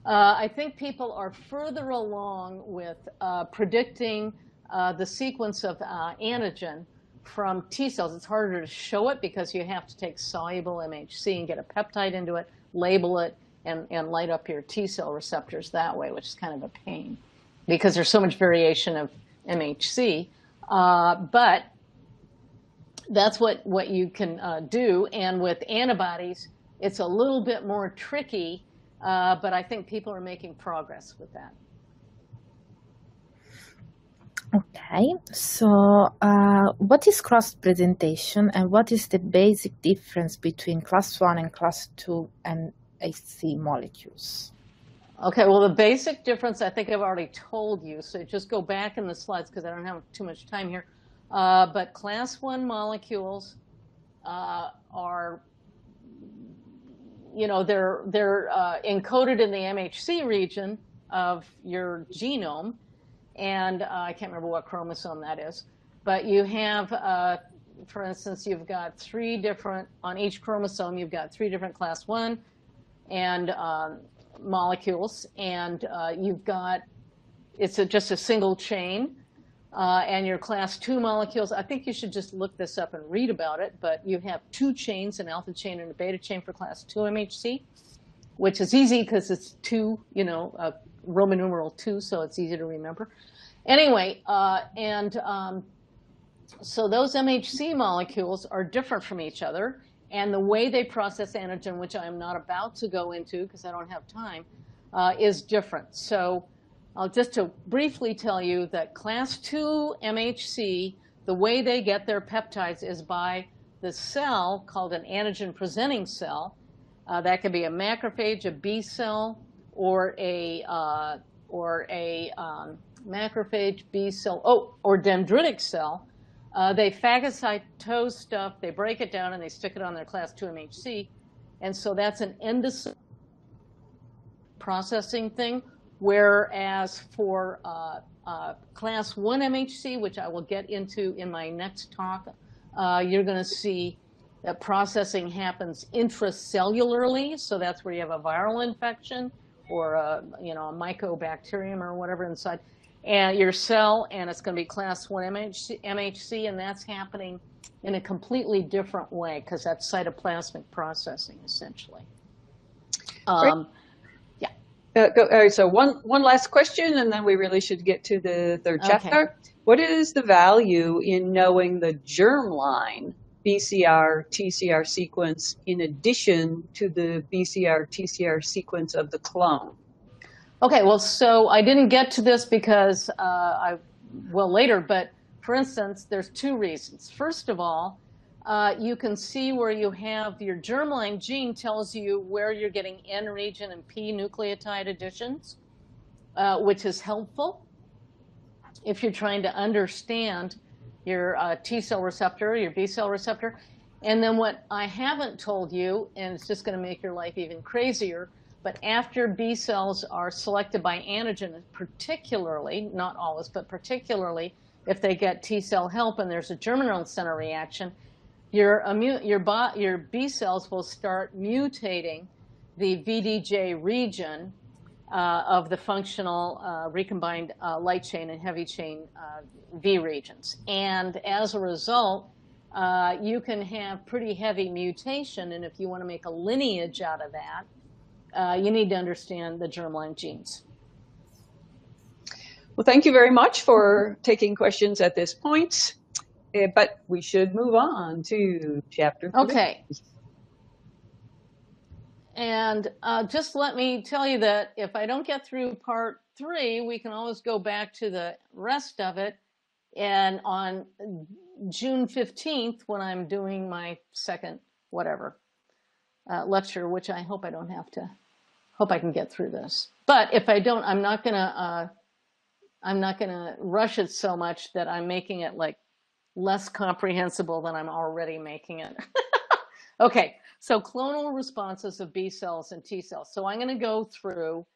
Uh, I think people are further along with uh, predicting uh, the sequence of uh, antigen from T cells. It's harder to show it because you have to take soluble MHC and get a peptide into it, label it, and, and light up your T cell receptors that way, which is kind of a pain because there's so much variation of MHC. Uh, but that's what, what you can uh, do. And with antibodies, it's a little bit more tricky uh, but I think people are making progress with that. Okay, so uh, what is cross presentation and what is the basic difference between class 1 and class 2 MHC molecules? Okay, well, the basic difference I think I've already told you, so just go back in the slides because I don't have too much time here. Uh, but class 1 molecules uh, are you know, they're, they're uh, encoded in the MHC region of your genome. And uh, I can't remember what chromosome that is. But you have, uh, for instance, you've got three different, on each chromosome, you've got three different class one and um, molecules. And uh, you've got, it's a, just a single chain uh, and your class two molecules, I think you should just look this up and read about it, but you have two chains, an alpha chain and a beta chain for class two MHC, which is easy because it's two, you know, uh, Roman numeral two, so it's easy to remember. Anyway, uh, and um, so those MHC molecules are different from each other, and the way they process antigen, which I am not about to go into because I don't have time, uh, is different. So just to briefly tell you that class 2 MHC, the way they get their peptides is by the cell called an antigen presenting cell. Uh, that could be a macrophage, a B cell, or a uh, or a um, macrophage B cell, oh, or dendritic cell. Uh, they phagocytose stuff, they break it down, and they stick it on their class 2 MHC. And so that's an endosome processing thing. Whereas for uh, uh, class 1 MHC, which I will get into in my next talk, uh, you're going to see that processing happens intracellularly. So that's where you have a viral infection or a, you know, a mycobacterium or whatever inside and your cell, and it's going to be class 1 MHC, MHC, and that's happening in a completely different way because that's cytoplasmic processing, essentially. Um, yeah. Uh, go, all right, so one, one last question, and then we really should get to the third chapter. Okay. What is the value in knowing the germline BCR TCR sequence in addition to the BCR TCR sequence of the clone? Okay, well, so I didn't get to this because uh, I, well, later, but for instance, there's two reasons. First of all, uh, you can see where you have your germline gene tells you where you're getting N region and P nucleotide additions, uh, which is helpful if you're trying to understand your uh, T cell receptor, your B cell receptor. And then what I haven't told you, and it's just going to make your life even crazier, but after B cells are selected by antigen, particularly, not always, but particularly if they get T cell help and there's a germinal center reaction, your, immune, your, your B cells will start mutating the VDJ region uh, of the functional uh, recombined uh, light chain and heavy chain uh, V regions. And as a result, uh, you can have pretty heavy mutation. And if you want to make a lineage out of that, uh, you need to understand the germline genes. Well, thank you very much for taking questions at this point. Uh, but we should move on to chapter three. Okay. And uh, just let me tell you that if I don't get through part three, we can always go back to the rest of it. And on June 15th, when I'm doing my second whatever uh, lecture, which I hope I don't have to, hope I can get through this. But if I don't, I'm not gonna, uh, I'm not gonna rush it so much that I'm making it like less comprehensible than I'm already making it. okay, so clonal responses of B cells and T cells. So I'm gonna go through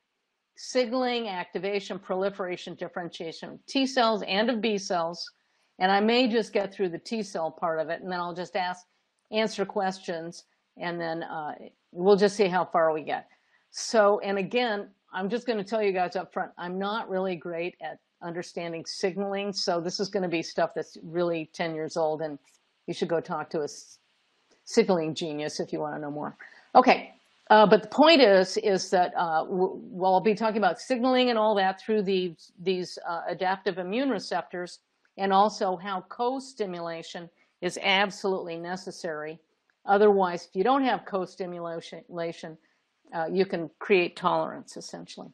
signaling, activation, proliferation, differentiation of T cells and of B cells. And I may just get through the T cell part of it, and then I'll just ask, answer questions and then uh, we'll just see how far we get. So, and again, I'm just going to tell you guys up front, I'm not really great at understanding signaling. So this is going to be stuff that's really 10 years old and you should go talk to a signaling genius if you want to know more. Okay. Uh, but the point is, is that uh, we'll be talking about signaling and all that through these, these uh, adaptive immune receptors and also how co-stimulation is absolutely necessary Otherwise, if you don't have co-stimulation, uh, you can create tolerance essentially.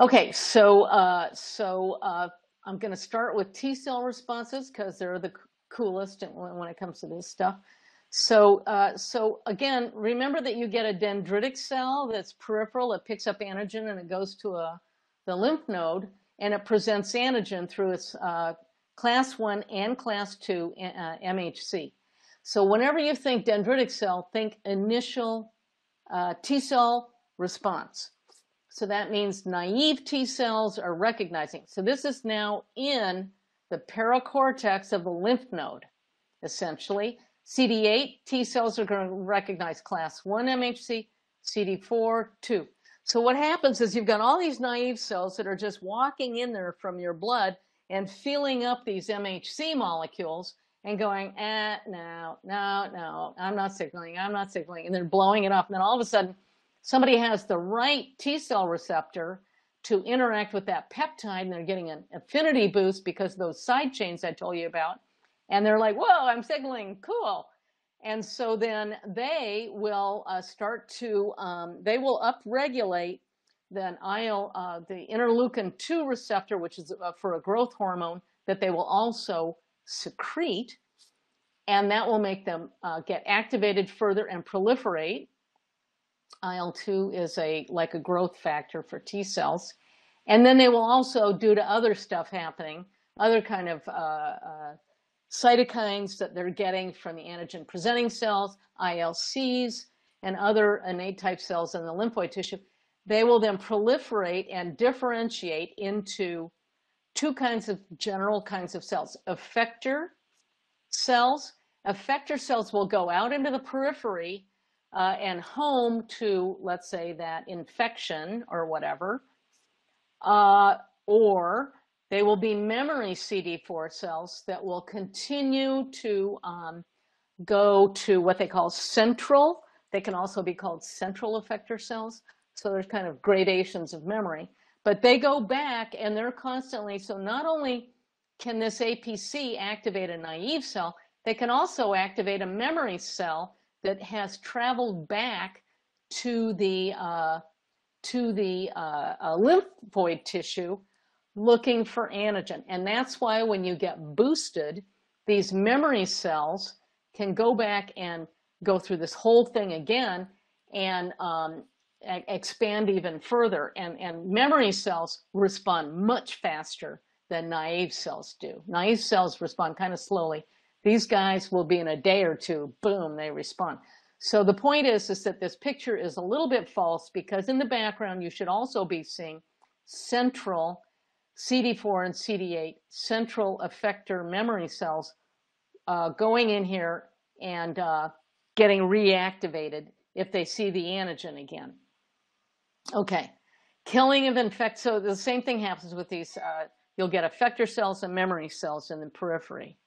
Okay, so uh, so uh, I'm going to start with T cell responses because they're the coolest when it comes to this stuff. So uh, so again, remember that you get a dendritic cell that's peripheral. It picks up antigen and it goes to a the lymph node and it presents antigen through its uh, class one and class two uh, MHC. So whenever you think dendritic cell, think initial uh, T cell response. So that means naive T cells are recognizing. So this is now in the paracortex of the lymph node, essentially. CD8 T cells are going to recognize class 1 MHC, CD4, 2. So what happens is you've got all these naive cells that are just walking in there from your blood and filling up these MHC molecules and going, eh, no, no, no, I'm not signaling, I'm not signaling, and they're blowing it off. And then all of a sudden, somebody has the right T cell receptor to interact with that peptide, and they're getting an affinity boost because those side chains I told you about. And they're like, whoa, I'm signaling, cool. And so then they will uh, start to, um, they will upregulate then IL, uh, the interleukin 2 receptor, which is uh, for a growth hormone, that they will also secrete, and that will make them uh, get activated further and proliferate. IL-2 is a like a growth factor for T cells. And then they will also, due to other stuff happening, other kind of uh, uh, cytokines that they're getting from the antigen presenting cells, ILCs, and other innate type cells in the lymphoid tissue, they will then proliferate and differentiate into two kinds of general kinds of cells. Effector cells, effector cells will go out into the periphery uh, and home to, let's say, that infection or whatever, uh, or they will be memory CD4 cells that will continue to um, go to what they call central. They can also be called central effector cells. So there's kind of gradations of memory, but they go back and they're constantly. So not only can this APC activate a naive cell, they can also activate a memory cell that has traveled back to the uh, to the uh, uh, lymphoid tissue looking for antigen. And that's why when you get boosted, these memory cells can go back and go through this whole thing again and um, expand even further. And, and memory cells respond much faster than naive cells do. Naive cells respond kind of slowly. These guys will be in a day or two, boom, they respond. So the point is, is that this picture is a little bit false because in the background you should also be seeing central CD4 and CD8 central effector memory cells uh, going in here and uh, getting reactivated if they see the antigen again. Okay, killing of infect. So the same thing happens with these. Uh, you'll get effector cells and memory cells in the periphery.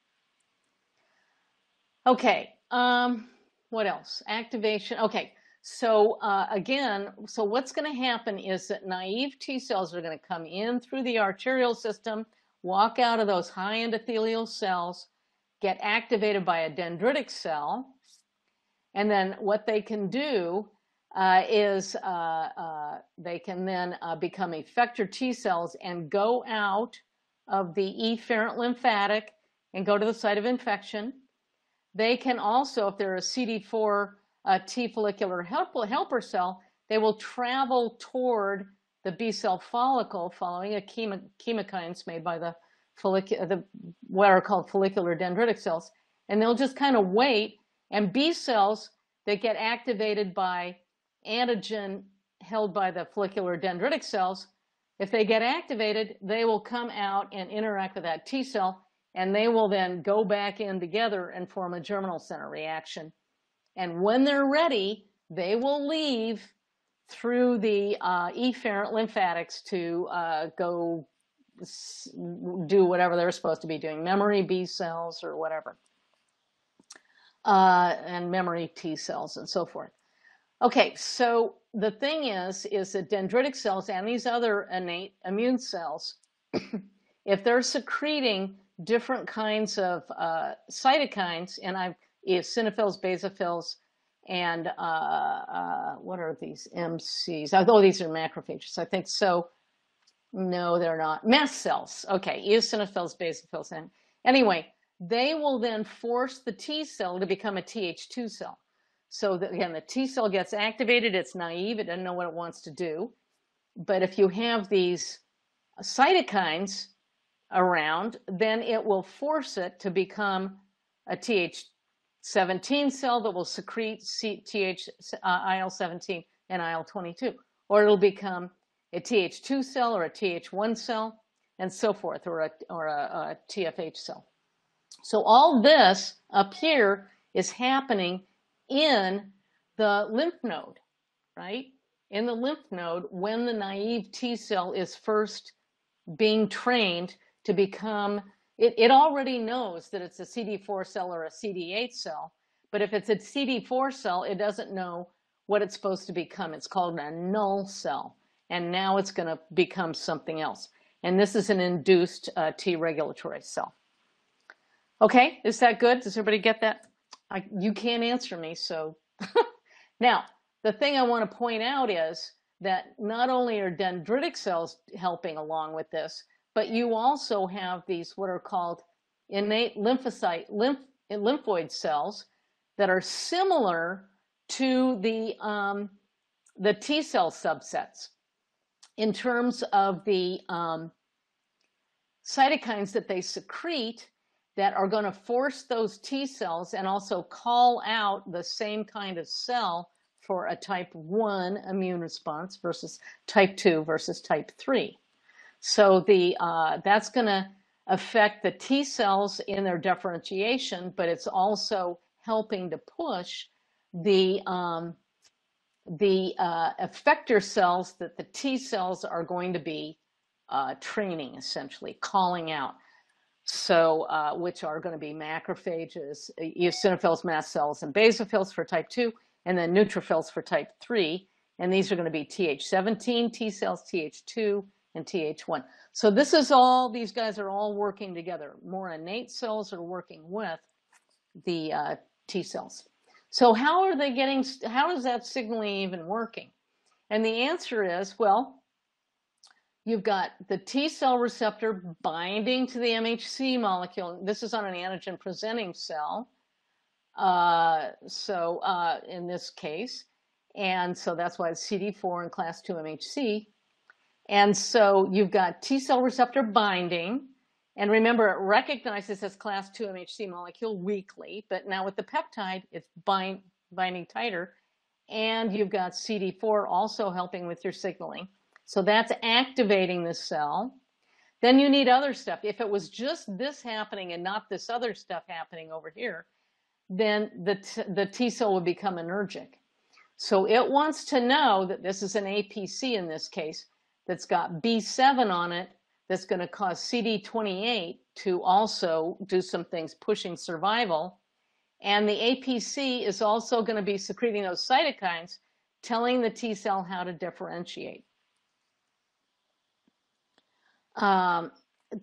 Okay, um, what else? Activation. Okay, so uh, again, so what's going to happen is that naive T cells are going to come in through the arterial system, walk out of those high endothelial cells, get activated by a dendritic cell, and then what they can do uh, is uh, uh, they can then uh, become effector T cells and go out of the efferent lymphatic and go to the site of infection. They can also, if they're a CD4 uh, T follicular helper cell, they will travel toward the B cell follicle following a chemo, chemokines made by the, the what are called follicular dendritic cells, and they'll just kind of wait. And B cells that get activated by antigen held by the follicular dendritic cells, if they get activated, they will come out and interact with that T cell, and they will then go back in together and form a germinal center reaction. And when they're ready, they will leave through the uh, efferent lymphatics to uh, go do whatever they're supposed to be doing, memory B cells or whatever, uh, and memory T cells and so forth. Okay, so the thing is, is that dendritic cells and these other innate immune cells, if they're secreting different kinds of uh, cytokines, and I've eosinophils, basophils, and uh, uh, what are these MCs? Oh, these are macrophages. I think so. No, they're not. Mast cells. Okay, eosinophils, basophils, and anyway, they will then force the T cell to become a Th2 cell. So that, again, the T cell gets activated. It's naive. It doesn't know what it wants to do. But if you have these cytokines around, then it will force it to become a Th17 cell that will secrete TH, uh, IL-17 and IL-22, or it'll become a Th2 cell or a Th1 cell, and so forth, or a, or a, a TFH cell. So all this up here is happening in the lymph node, right? In the lymph node, when the naive T cell is first being trained to become, it, it already knows that it's a CD4 cell or a CD8 cell. But if it's a CD4 cell, it doesn't know what it's supposed to become. It's called a null cell. And now it's going to become something else. And this is an induced uh, T regulatory cell. Okay, is that good? Does everybody get that? I, you can't answer me. So now the thing I want to point out is that not only are dendritic cells helping along with this, but you also have these what are called innate lymphocyte lymph, lymphoid cells that are similar to the um, the T cell subsets in terms of the um, cytokines that they secrete that are going to force those T cells and also call out the same kind of cell for a type 1 immune response versus type 2 versus type 3. So the uh, that's going to affect the T cells in their differentiation, but it's also helping to push the um, the uh, effector cells that the T cells are going to be uh, training, essentially calling out. So, uh, which are going to be macrophages, eosinophils, mast cells, and basophils for type 2, and then neutrophils for type 3. And these are going to be Th17 T cells, Th2, and Th1. So this is all, these guys are all working together. More innate cells are working with the uh, T cells. So how are they getting, how is that signaling even working? And the answer is, well, you've got the T cell receptor binding to the MHC molecule. This is on an antigen presenting cell. Uh, so uh, in this case, and so that's why it's CD4 and class 2 MHC. And so you've got T cell receptor binding. And remember, it recognizes this class 2 MHC molecule weakly, but now with the peptide, it's bind, binding tighter. And you've got CD4 also helping with your signaling. So that's activating the cell. Then you need other stuff. If it was just this happening and not this other stuff happening over here, then the, t- the T cell would become anergic. So it wants to know that this is an APC in this case that's got B7 on it that's going to cause CD28 to also do some things pushing survival. And the APC is also going to be secreting those cytokines, telling the T cell how to differentiate. Um,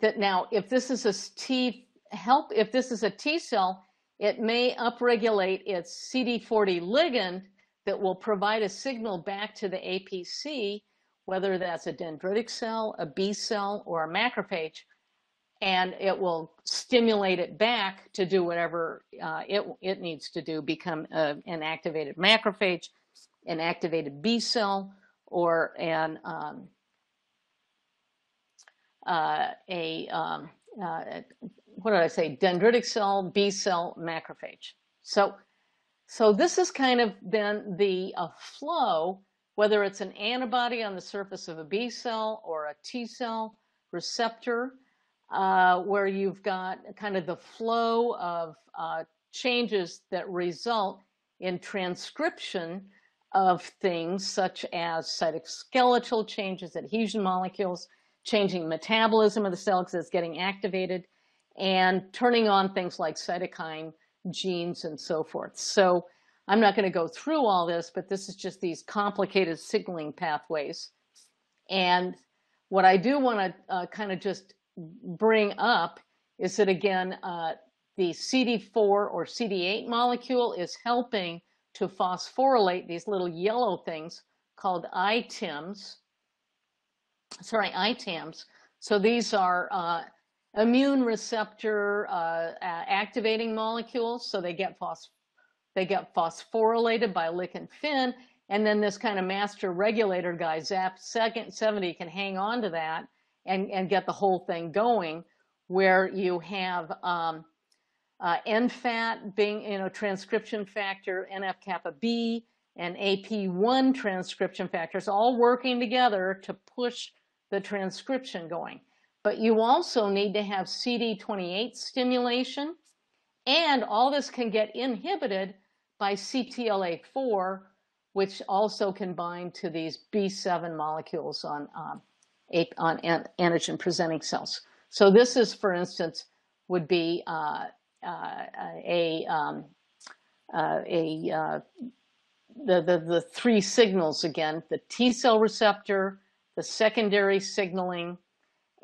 that now, if this is a T help, if this is a T cell, it may upregulate its CD40 ligand that will provide a signal back to the APC, whether that's a dendritic cell, a B cell, or a macrophage, and it will stimulate it back to do whatever uh, it, it needs to do, become a, an activated macrophage, an activated B cell, or an um, uh, a um, uh, what did I say? Dendritic cell, B cell, macrophage. So, so this is kind of then the uh, flow, whether it's an antibody on the surface of a B cell or a T cell receptor, uh, where you've got kind of the flow of uh, changes that result in transcription of things such as cytoskeletal changes, adhesion molecules, changing metabolism of the cell because it's getting activated, and turning on things like cytokine genes and so forth. So I'm not going to go through all this, but this is just these complicated signaling pathways. And what I do want to uh, kind of just bring up is that again, uh, the CD4 or CD8 molecule is helping to phosphorylate these little yellow things called ITIMs, sorry, ITAMs. So these are uh, immune receptor uh, activating molecules. So they get phos- they get phosphorylated by Lck and Fyn, and then this kind of master regulator guy, ZAP second 70, can hang on to that and, and get the whole thing going, where you have um, uh, NFAT being, you know, transcription factor, NF kappa B, and AP1 transcription factors all working together to push the transcription going. But you also need to have CD28 stimulation, and all this can get inhibited by CTLA4, which also can bind to these B7 molecules on, um, on antigen presenting cells. So this is, for instance, would be uh, uh, a, um, uh, a uh, the, the, the three signals again, the T cell receptor, the secondary signaling,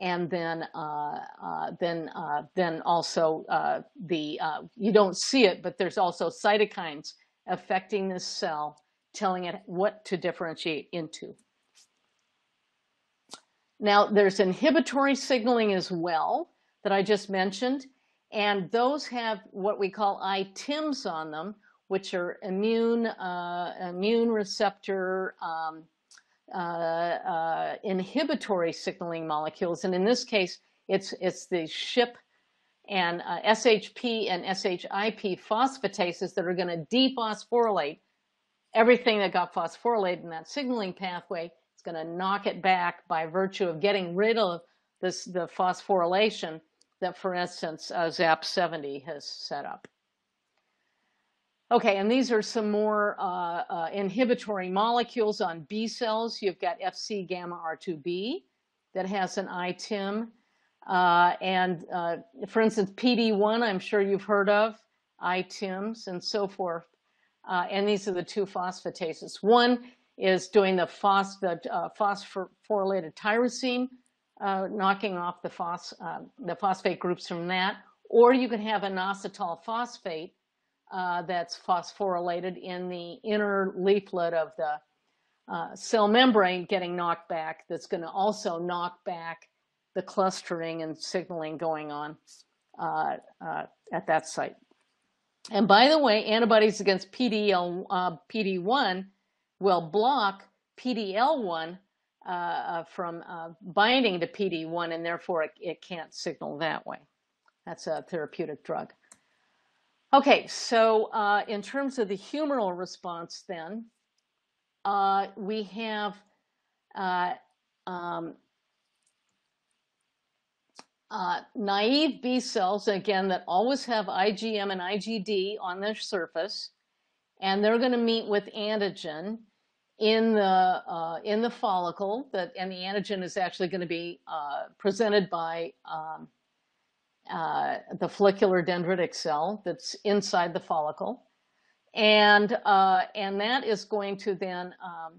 and then uh, uh, then uh, then also uh, the uh, you don't see it, but there's also cytokines affecting this cell, telling it what to differentiate into. Now there's inhibitory signaling as well that I just mentioned, and those have what we call ITIMs on them, which are immune uh, immune receptor. Um, uh, uh, inhibitory signaling molecules. And in this case, It's it's the SHP and uh, SHP and SHIP phosphatases that are going to dephosphorylate everything that got phosphorylated in that signaling pathway. It's going to knock it back by virtue of getting rid of this the phosphorylation that, for instance, uh, ZAP70 has set up. Okay, and these are some more uh, uh, inhibitory molecules on B cells. You've got Fc gamma R2b that has an ITIM. Uh, and uh, for instance, PD1, I'm sure you've heard of, ITIMs and so forth. Uh, and these are the two phosphatases. One is doing the, phos the uh, phosphorylated tyrosine, knocking off the, phos the phosphate groups from that. Or you could have inositol phosphate, uh, that's phosphorylated in the inner leaflet of the uh, cell membrane getting knocked back that's going to also knock back the clustering and signaling going on uh, uh at that site. And by the way, antibodies against PDL, uh, PD1 will block PDL1 uh, from binding to PD1 and therefore it, it can't signal that way. That's a therapeutic drug. Okay, so uh, in terms of the humoral response, then uh, we have uh, um, uh, naive B cells, again, that always have IgM and IgD on their surface, and they're going to meet with antigen in the uh, in the follicle. That and the antigen is actually going to be uh, presented by um, uh, the follicular dendritic cell that's inside the follicle. And, uh, and that is going to then, um,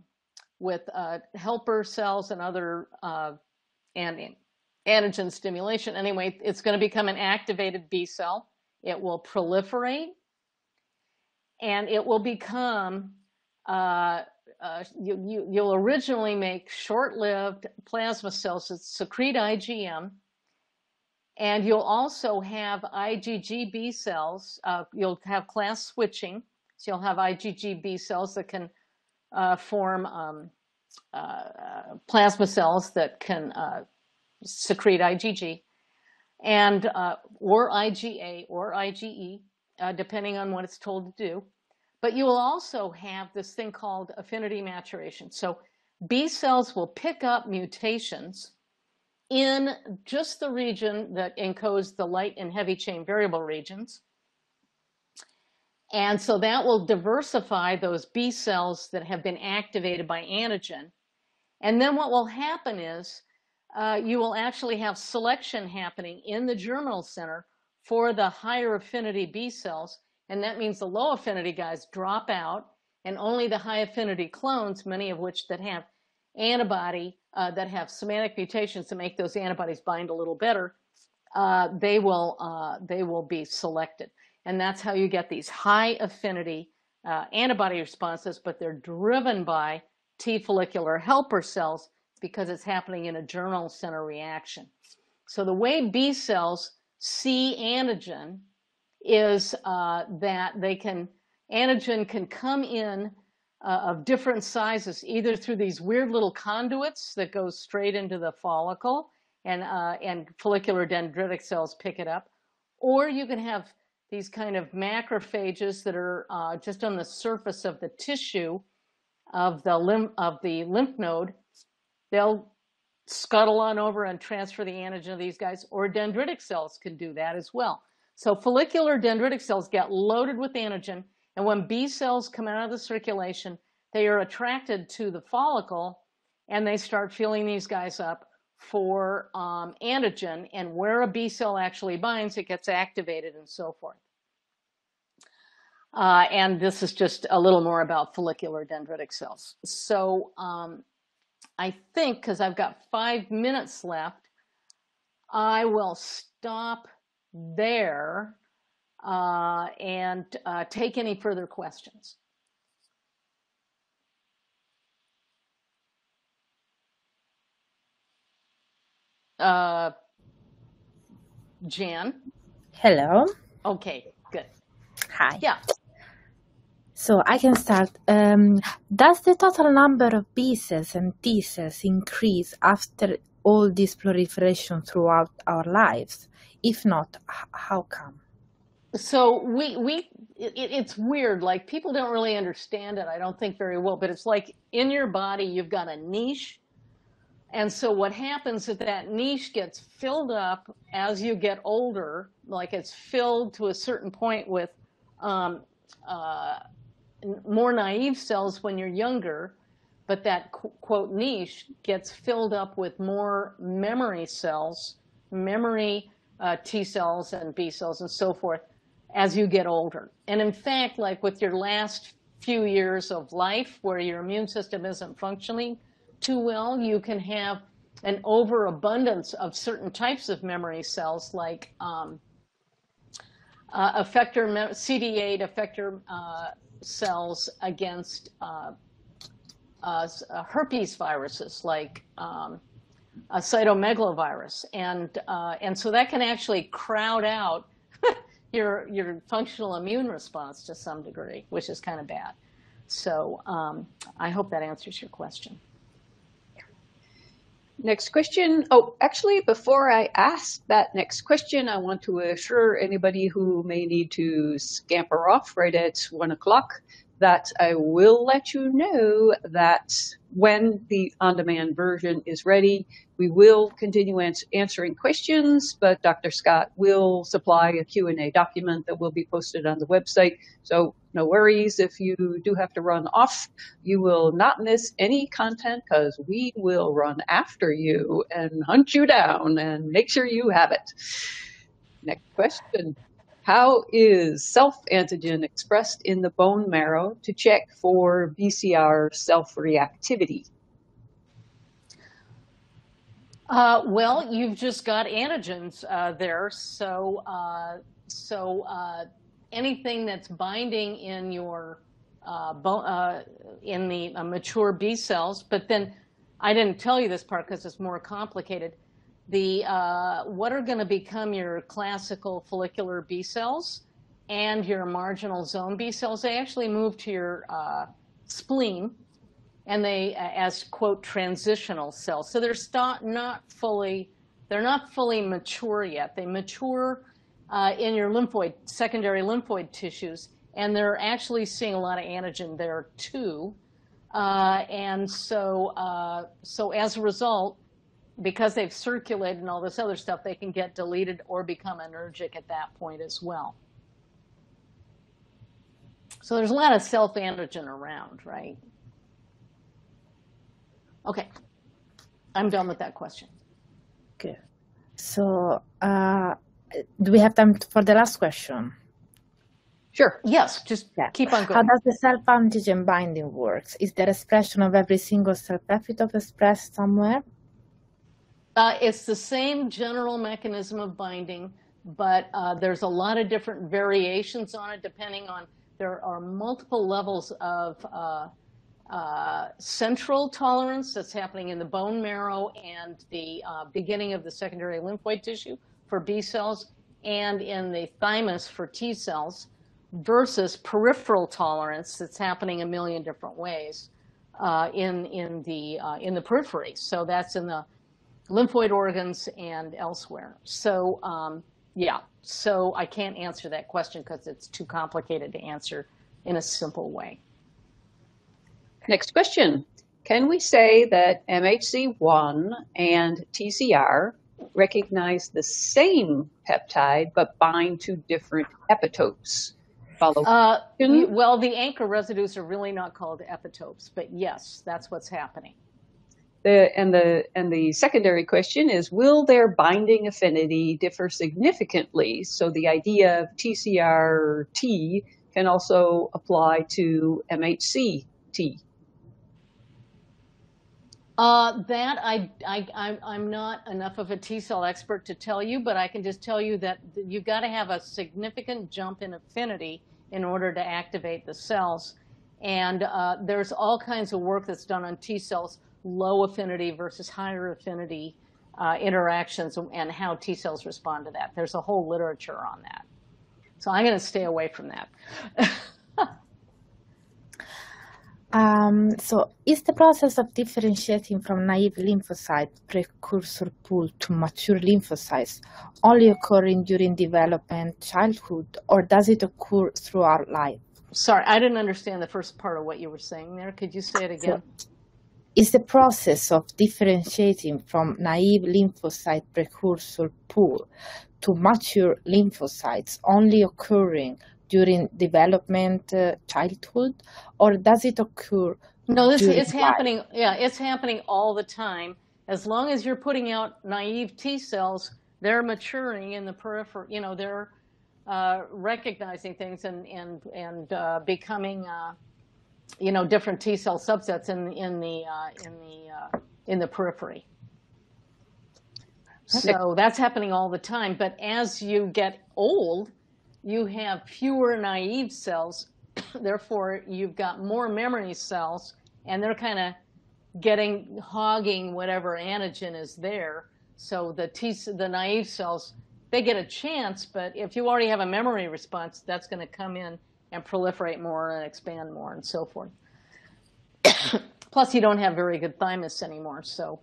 with uh, helper cells and other uh, and antigen stimulation, anyway, it's going to become an activated B cell. It will proliferate and it will become uh, uh, you, you, will originally make short-lived plasma cells that secrete IgM, and you'll also have IgG B cells. Uh, you'll have class switching. So you'll have IgG B cells that can uh, form um, uh, plasma cells that can uh, secrete IgG, and uh, or IgA or IgE, uh, depending on what it's told to do. But you will also have this thing called affinity maturation. So B cells will pick up mutations in just the region that encodes the light and heavy chain variable regions. And so that will diversify those B cells that have been activated by antigen. And then what will happen is uh, you will actually have selection happening in the germinal center for the higher affinity B cells. And that means the low affinity guys drop out and only the high affinity clones, many of which that have antibody uh, that have somatic mutations to make those antibodies bind a little better, uh, they will uh, they will be selected, and that's how you get these high affinity uh, antibody responses. But they're driven by T follicular helper cells because it's happening in a germinal center reaction. So the way B cells see antigen is uh, that they can antigen can come in uh, of different sizes, either through these weird little conduits that go straight into the follicle and, uh, and follicular dendritic cells pick it up, or you can have these kind of macrophages that are uh, just on the surface of the tissue of the lymph, of the lymph node. They'll scuttle on over and transfer the antigen of these guys, or dendritic cells can do that as well. So follicular dendritic cells get loaded with antigen and when B cells come out of the circulation, they are attracted to the follicle and they start filling these guys up for um, antigen. And where a B cell actually binds, it gets activated and so forth. Uh, and this is just a little more about follicular dendritic cells. So um, I think, because I've got five minutes left, I will stop there uh, and uh, take any further questions. Uh, Jan? Hello. Okay, good. Hi. Yeah. So I can start. Um, does the total number of cells and T cells increase after all this proliferation throughout our lives? If not, how come? So we we it, it's weird. Like people don't really understand it. I don't think very well. But it's like in your body, you've got a niche, and so what happens is that niche gets filled up as you get older. Like it's filled to a certain point with um, uh, more naive cells when you're younger, but that quote niche gets filled up with more memory cells, memory uh, T cells and B cells and so forth as you get older. And in fact, like with your last few years of life where your immune system isn't functioning too well, you can have an overabundance of certain types of memory cells like um, uh, effector CD8 effector uh, cells against uh, uh, uh, herpes viruses like um, cytomegalovirus, and uh, and so that can actually crowd out your your functional immune response to some degree, which is kind of bad. So um, I hope that answers your question. Next question. Oh, actually, before I ask that next question, I want to assure anybody who may need to scamper off right at one o'clock that I will let you know that when the on-demand version is ready, we will continue ans answering questions, but Dr. Scott will supply a Q&A document that will be posted on the website. So no worries if you do have to run off. You will not miss any content because we will run after you and hunt you down and make sure you have it. Next question. How is self-antigen expressed in the bone marrow to check for BCR self-reactivity? Uh, well, you've just got antigens uh, there, so uh, so uh, anything that's binding in your uh, bone, uh, in the mature B cells, but then I didn't tell you this part because it's more complicated the uh, what are going to become your classical follicular B cells and your marginal zone B cells. They actually move to your uh, spleen, and they uh, as quote transitional cells. So they're not not fully they're not fully mature yet. They mature uh, in your lymphoid secondary lymphoid tissues, and they're actually seeing a lot of antigen there too. Uh, and so uh, so as a result because they've circulated and all this other stuff, they can get deleted or become anergic at that point as well. So there's a lot of self-antigen around, right? Okay, I'm done with that question. Good. So uh, do we have time for the last question? Sure. Yes, just yeah. keep on going. How does the self-antigen binding works? Is there expression of every single self-epitope expressed somewhere? Uh, it's the same general mechanism of binding, but uh, there's a lot of different variations on it depending on, there are multiple levels of uh, uh central tolerance that's happening in the bone marrow and the uh, beginning of the secondary lymphoid tissue for B cells and in the thymus for T cells versus peripheral tolerance that's happening a million different ways uh, in, in, the, in the periphery. So that's in the lymphoid organs and elsewhere. So um, yeah, so I can't answer that question because it's too complicated to answer in a simple way. Next question. Can we say that MHC1 and TCR recognize the same peptide but bind to different epitopes? Follow. Uh, well, the anchor residues are really not called epitopes, but yes, that's what's happening. The, and the and the secondary question is will their binding affinity differ significantly so the idea of TCR T can also apply to MHCT uh, that I, I, I'm not enough of a T cell expert to tell you, but I can just tell you that you've got to have a significant jump in affinity in order to activate the cells. And uh, there's all kinds of work that's done on T cells low affinity versus higher affinity uh, interactions and how T cells respond to that. There's a whole literature on that. So I'm going to stay away from that. Um, so, is the process of differentiating from naive lymphocyte precursor pool to mature lymphocytes only occurring during development, childhood, or does it occur throughout life? Sorry, I didn't understand the first part of what you were saying there. Could you say it again? So, is the process of differentiating from naive lymphocyte precursor pool to mature lymphocytes only occurring during development, uh, childhood, or does it occur? No, this it's life? happening. Yeah, it's happening all the time. As long as you're putting out naive T cells, they're maturing in the periphery. You know, they're uh, recognizing things and and and uh, becoming, uh, you know, different T cell subsets in in the uh, in the uh, in the periphery. So that's happening all the time. But as you get old, you have fewer naive cells. Therefore, you've got more memory cells, and they're kind of getting hogging whatever antigen is there. So the T, the naive cells, they get a chance, but if you already have a memory response, that's going to come in and proliferate more and expand more and so forth. Plus, you don't have very good thymus anymore. So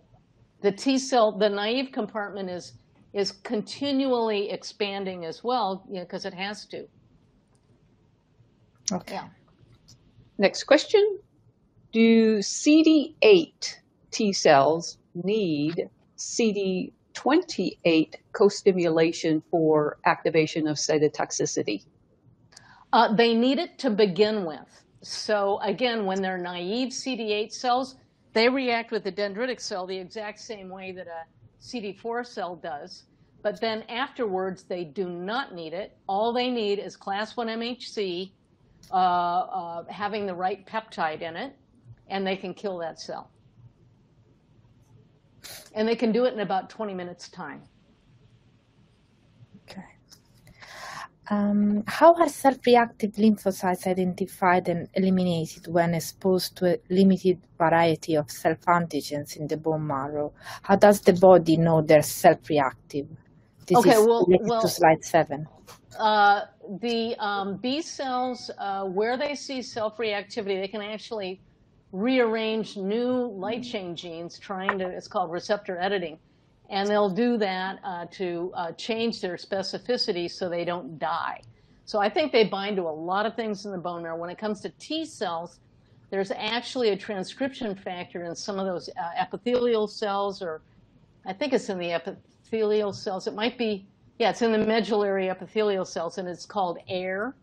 the T cell, the naive compartment is is continually expanding as well, you know, because it has to. Okay. Yeah. Next question. Do CD8 T cells need CD28 co-stimulation for activation of cytotoxicity? Uh, they need it to begin with. So again, when they're naive CD8 cells, they react with the dendritic cell the exact same way that a CD4 cell does. But then afterwards, they do not need it. All they need is class 1 MHC uh, uh, having the right peptide in it, and they can kill that cell. And they can do it in about 20 minutes' time. Okay. Um, how are self-reactive lymphocytes identified and eliminated when exposed to a limited variety of self-antigens in the bone marrow? How does the body know they're self-reactive? This okay, is well, well, to slide seven. Uh, the um, B cells, uh, where they see self-reactivity, they can actually rearrange new light chain genes, trying to, it's called receptor editing and they'll do that uh, to uh, change their specificity so they don't die. So I think they bind to a lot of things in the bone marrow. When it comes to T cells, there's actually a transcription factor in some of those uh, epithelial cells, or I think it's in the epithelial cells. It might be, yeah, it's in the medullary epithelial cells, and it's called AIRE.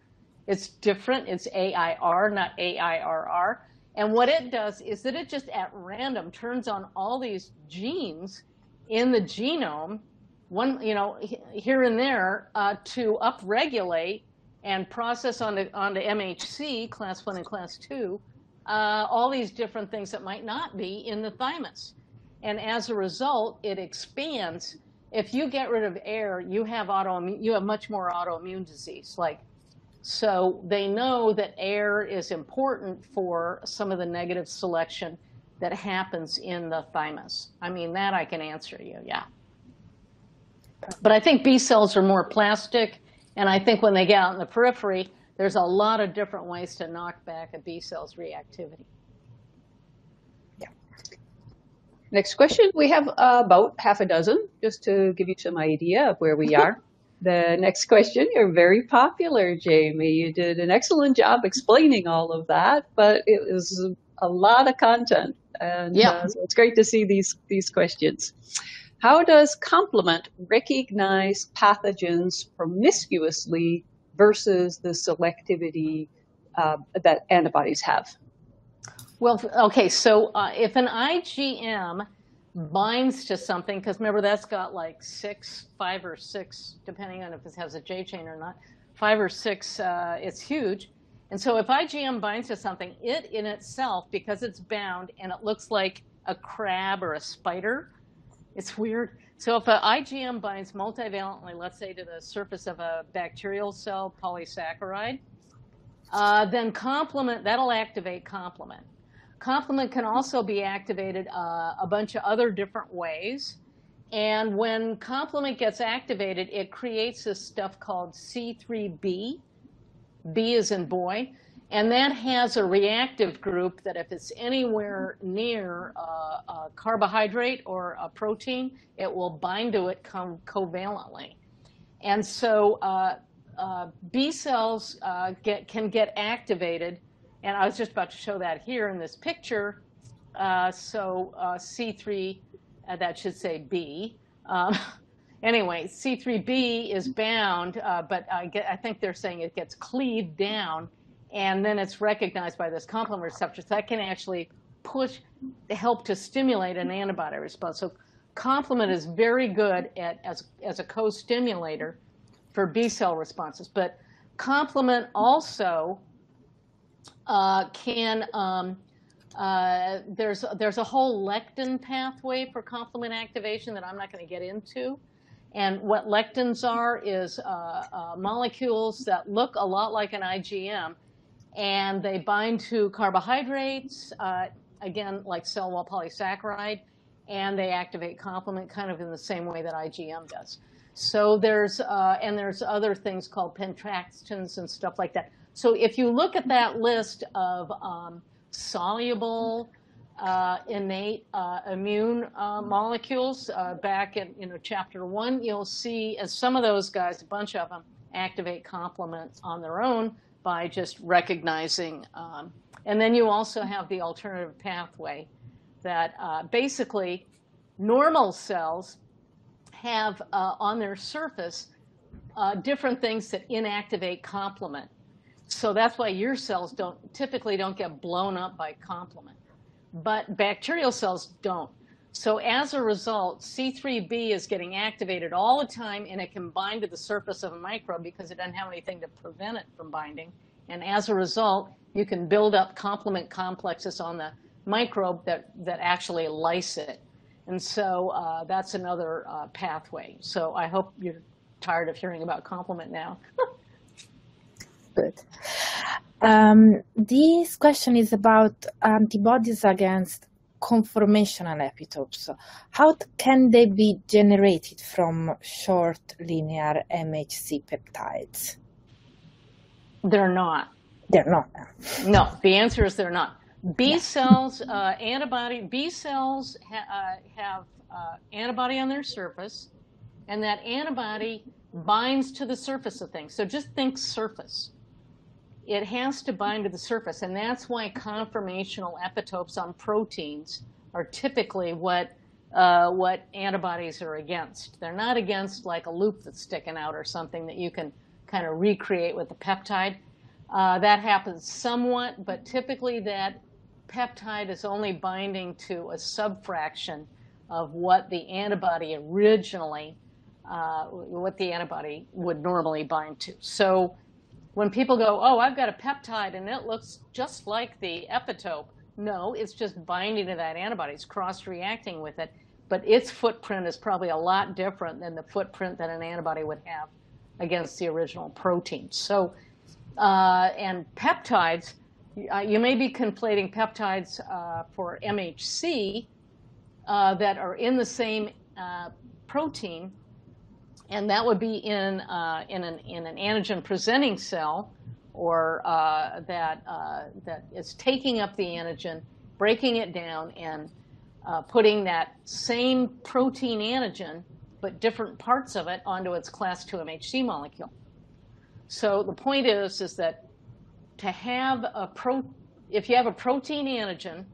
It's different. It's AIRE, not AIRR. And what it does is that it just at random turns on all these genes in the genome, one, you know, here and there, uh, to upregulate and process onto, onto MHC, class one and class two, uh, all these different things that might not be in the thymus. And as a result, it expands. If you get rid of AIRE, you have autoimmune, you have much more autoimmune disease. Like, so they know that AIRE is important for some of the negative selection that happens in the thymus. I mean, that I can answer you, yeah. But I think B cells are more plastic, and I think when they get out in the periphery, there's a lot of different ways to knock back a B cell's reactivity. Yeah. Next question. We have about half a dozen, just to give you some idea of where we are. The next question, you're very popular, Jamie. You did an excellent job explaining all of that, but it was a lot of content. And yeah. Uh, so it's great to see these, these questions. How does complement recognize pathogens promiscuously versus the selectivity uh, that antibodies have? Well, okay, so uh, if an IgM binds to something, because remember that's got like six, five or six, depending on if it has a J chain or not, five or six, uh, it's huge. And so if IgM binds to something, it in itself, because it's bound and it looks like a crab or a spider, it's weird. So if an IgM binds multivalently, let's say to the surface of a bacterial cell polysaccharide, uh, then complement, that'll activate complement. Complement can also be activated uh, a bunch of other different ways. And when complement gets activated, it creates this stuff called C3b, B is in boy. And that has a reactive group that if it's anywhere near a, a carbohydrate or a protein, it will bind to it co covalently. And so uh, uh, B cells uh, get, can get activated. And I was just about to show that here in this picture. Uh, so uh, C3, uh, that should say B. Um, anyway, C3b is bound, uh, but I, get, I, think they're saying it gets cleaved down, and then it's recognized by this complement receptor. So that can actually push, help to stimulate an antibody response. So complement is very good at as, as a co-stimulator for B cell responses, but complement also uh, can um, uh, there's there's a whole lectin pathway for complement activation that I'm not going to get into. And what lectins are is uh, uh, molecules that look a lot like an IgM, and they bind to carbohydrates, uh, again, like cell wall polysaccharide, and they activate complement kind of in the same way that IgM does. So there's, uh, and there's other things called pentraxins and stuff like that. So if you look at that list of um, soluble uh, innate uh, immune uh, molecules. Uh, back in you know chapter one, you'll see as some of those guys, a bunch of them, activate complement on their own by just recognizing. Um, and then you also have the alternative pathway that uh, basically normal cells have uh, on their surface different things that inactivate complement. So that's why your cells don't typically don't get blown up by complement but bacterial cells don't. So as a result, C3b is getting activated all the time, and it can bind to the surface of a microbe because it doesn't have anything to prevent it from binding. And as a result, you can build up complement complexes on the microbe that, that actually lyse it. And so uh, that's another uh, pathway. So I hope you're tired of hearing about complement now. Good. Um, this question is about antibodies against conformational epitopes. How can they be generated from short linear MHC peptides? They're not. They're not. No, the answer is they're not. B yeah. cells, uh, antibody, B cells ha uh, have uh, antibody on their surface, and that antibody binds to the surface of things. So just think surface it has to bind to the surface. And that's why conformational epitopes on proteins are typically what, uh, what antibodies are against. They're not against like a loop that's sticking out or something that you can kind of recreate with the peptide. Uh, that happens somewhat, but typically that peptide is only binding to a subfraction of what the antibody originally, uh, what the antibody would normally bind to. So when people go, oh, I've got a peptide and it looks just like the epitope. No, it's just binding to that antibody. It's cross-reacting with it. But its footprint is probably a lot different than the footprint that an antibody would have against the original protein. So, uh, and peptides, uh, you may be conflating peptides uh, for MHC uh, that are in the same uh, protein and that would be in, uh, in, an, in an antigen presenting cell or uh, that, uh, that is taking up the antigen, breaking it down, and uh, putting that same protein antigen, but different parts of it, onto its class 2 MHC molecule. So the point is, is that to have a pro, if you have a protein antigen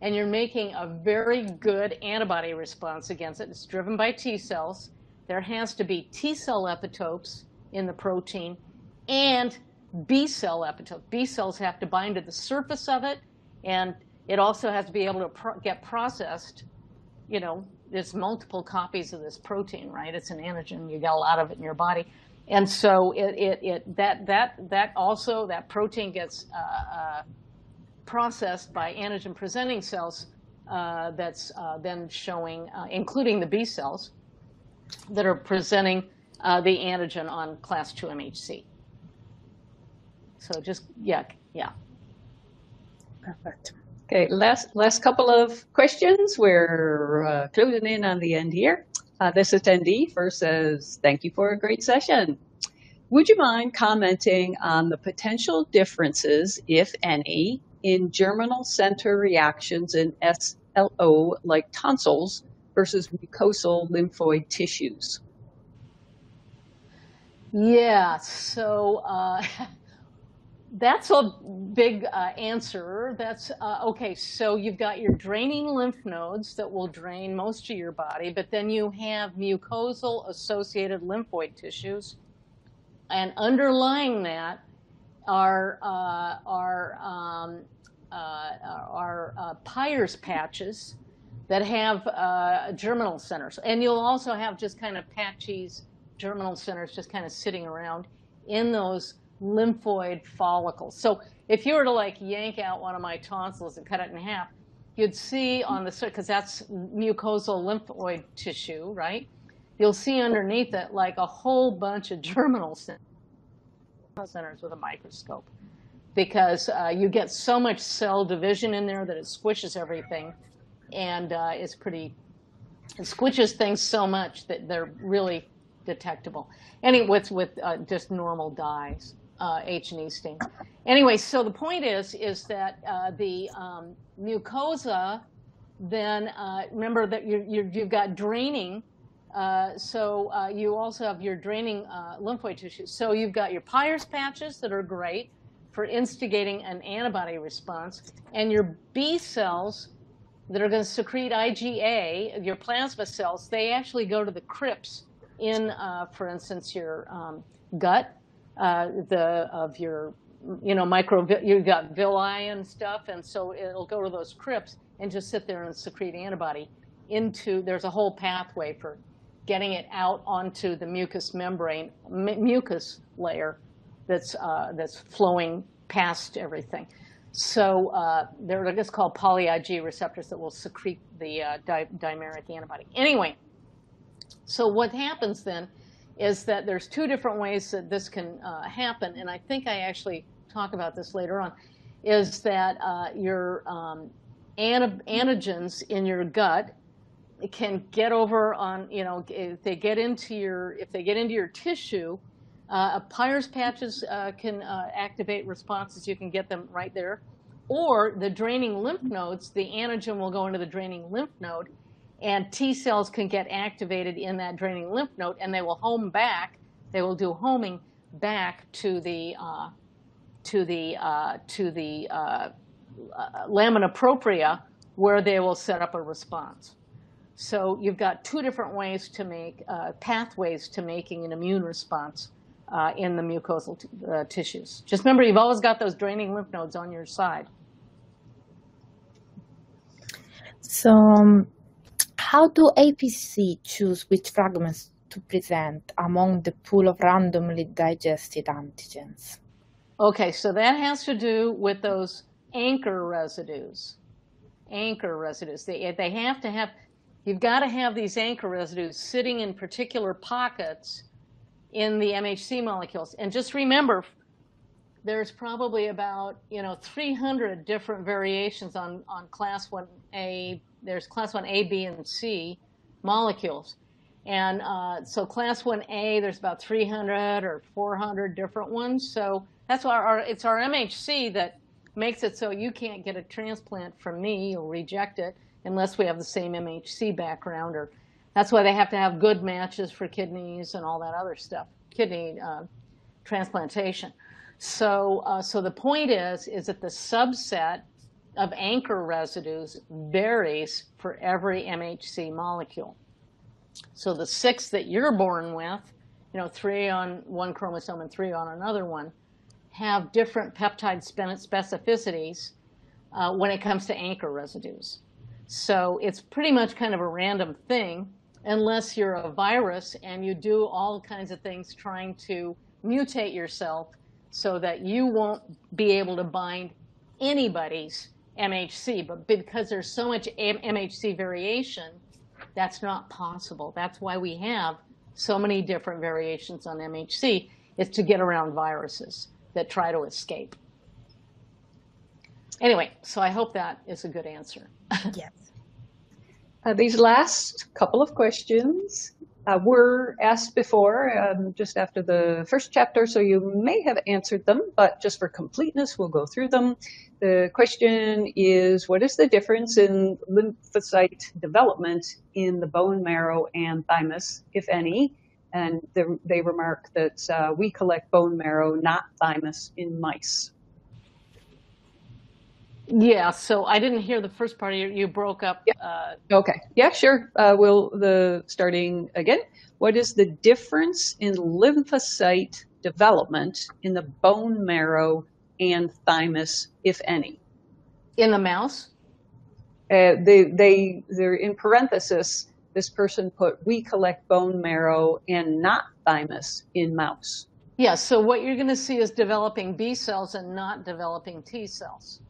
and you're making a very good antibody response against it, it's driven by T cells, there has to be T cell epitopes in the protein and B cell epitope. B cells have to bind to the surface of it, and it also has to be able to pro get processed. You know, there's multiple copies of this protein, right? It's an antigen. You got a lot of it in your body, and so it, it, it that that that also that protein gets uh, uh, processed by antigen presenting cells. Uh, that's uh, then showing, uh, including the B cells, that are presenting uh, the antigen on class 2 MHC. So just, yeah, yeah. Perfect. Okay, last, last couple of questions. We're uh, closing in on the end here. Uh, this attendee first says, thank you for a great session. would you mind commenting on the potential differences, if any, in germinal center reactions in SLO like tonsils versus mucosal lymphoid tissues? Yeah, so uh, that's a big uh, answer. That's uh, okay. So you've got your draining lymph nodes that will drain most of your body, but then you have mucosal associated lymphoid tissues, and underlying that are uh, are um, uh, are uh, Peyer's patches that have uh, germinal centers, and you'll also have just kind of patches germinal centers just kind of sitting around in those lymphoid follicles. So if you were to like yank out one of my tonsils and cut it in half, you'd see on the because that's mucosal lymphoid tissue, right? You'll see underneath it like a whole bunch of germinal centers with a microscope because uh, you get so much cell division in there that it squishes everything and uh, it's pretty it squishes things so much that they're really detectable. Anyway, with with uh, just normal dyes, uh, H and E stain. Anyway, so the point is is that uh, the um, mucosa then uh, remember that you you've got draining. Uh, so uh, you also have your draining lymphoid tissues. So you've got your Peyer's patches that are great for instigating an antibody response, and your B cells that are going to secrete IgA, your plasma cells, they actually go to the crypts in, uh, for instance, your um, gut, uh, the of your, you know, micro, you've got villi and stuff, and so it'll go to those crypts and just sit there and secrete antibody into. There's a whole pathway for getting it out onto the mucous membrane, mucus layer that's uh, that's flowing past everything. So uh, they're just called poly Ig receptors that will secrete the uh, di dimeric antibody. Anyway, so what happens then is that there's two different ways that this can uh, happen, and I think I actually talk about this later on, is that uh, your um, antigens in your gut can get over on, you know, if they get into your, if they get into your tissue, uh, Peyer's patches uh, can uh, activate responses. You can get them right there. Or the draining lymph nodes, the antigen will go into the draining lymph node and T cells can get activated in that draining lymph node, and they will home back. They will do homing back to the uh, to the uh, to the uh, lamina propria, where they will set up a response. So you've got two different ways to make pathways to making an immune response uh, in the mucosal tissues. Just remember, you've always got those draining lymph nodes on your side. So um, how do APC choose which fragments to present among the pool of randomly digested antigens? Okay, so that has to do with those anchor residues. Anchor residues. They, they have to have, you've got to have these anchor residues sitting in particular pockets in the MHC molecules. And just remember, there's probably about, you know, 300 different variations on, on class 1A, there's class 1A, B, and C molecules. And uh, so class 1A, there's about 300 or 400 different ones. So that's why our, it's our MHC that makes it so you can't get a transplant from me. You'll reject it unless we have the same MHC background. Or that's why they have to have good matches for kidneys and all that other stuff, kidney uh, transplantation. So, uh, so the point is, is that the subset of anchor residues varies for every MHC molecule. So the six that you're born with, you know, three on one chromosome and three on another one, have different peptide specificities uh, when it comes to anchor residues. So it's pretty much kind of a random thing unless you're a virus and you do all kinds of things trying to mutate yourself so that you won't be able to bind anybody's MHC, but because there's so much MHC variation, that's not possible. That's why we have so many different variations on MHC, is to get around viruses that try to escape. Anyway, so I hope that is a good answer. yes. Uh, these last couple of questions uh, were asked before, um, just after the first chapter, so you may have answered them, but just for completeness, we'll go through them. The question is, what is the difference in lymphocyte development in the bone marrow and thymus, if any? And they remark that uh, we collect bone marrow, not thymus, in mice. Yeah, so I didn't hear the first part. You, you broke up. Yeah. Uh, okay. Yeah, sure. Uh, we'll the starting again. What is the difference in lymphocyte development in the bone marrow and thymus, if any? In the mouse? Uh, they they they're in parenthesis. This person put we collect bone marrow and not thymus in mouse. Yeah. So what you're going to see is developing B cells and not developing T cells.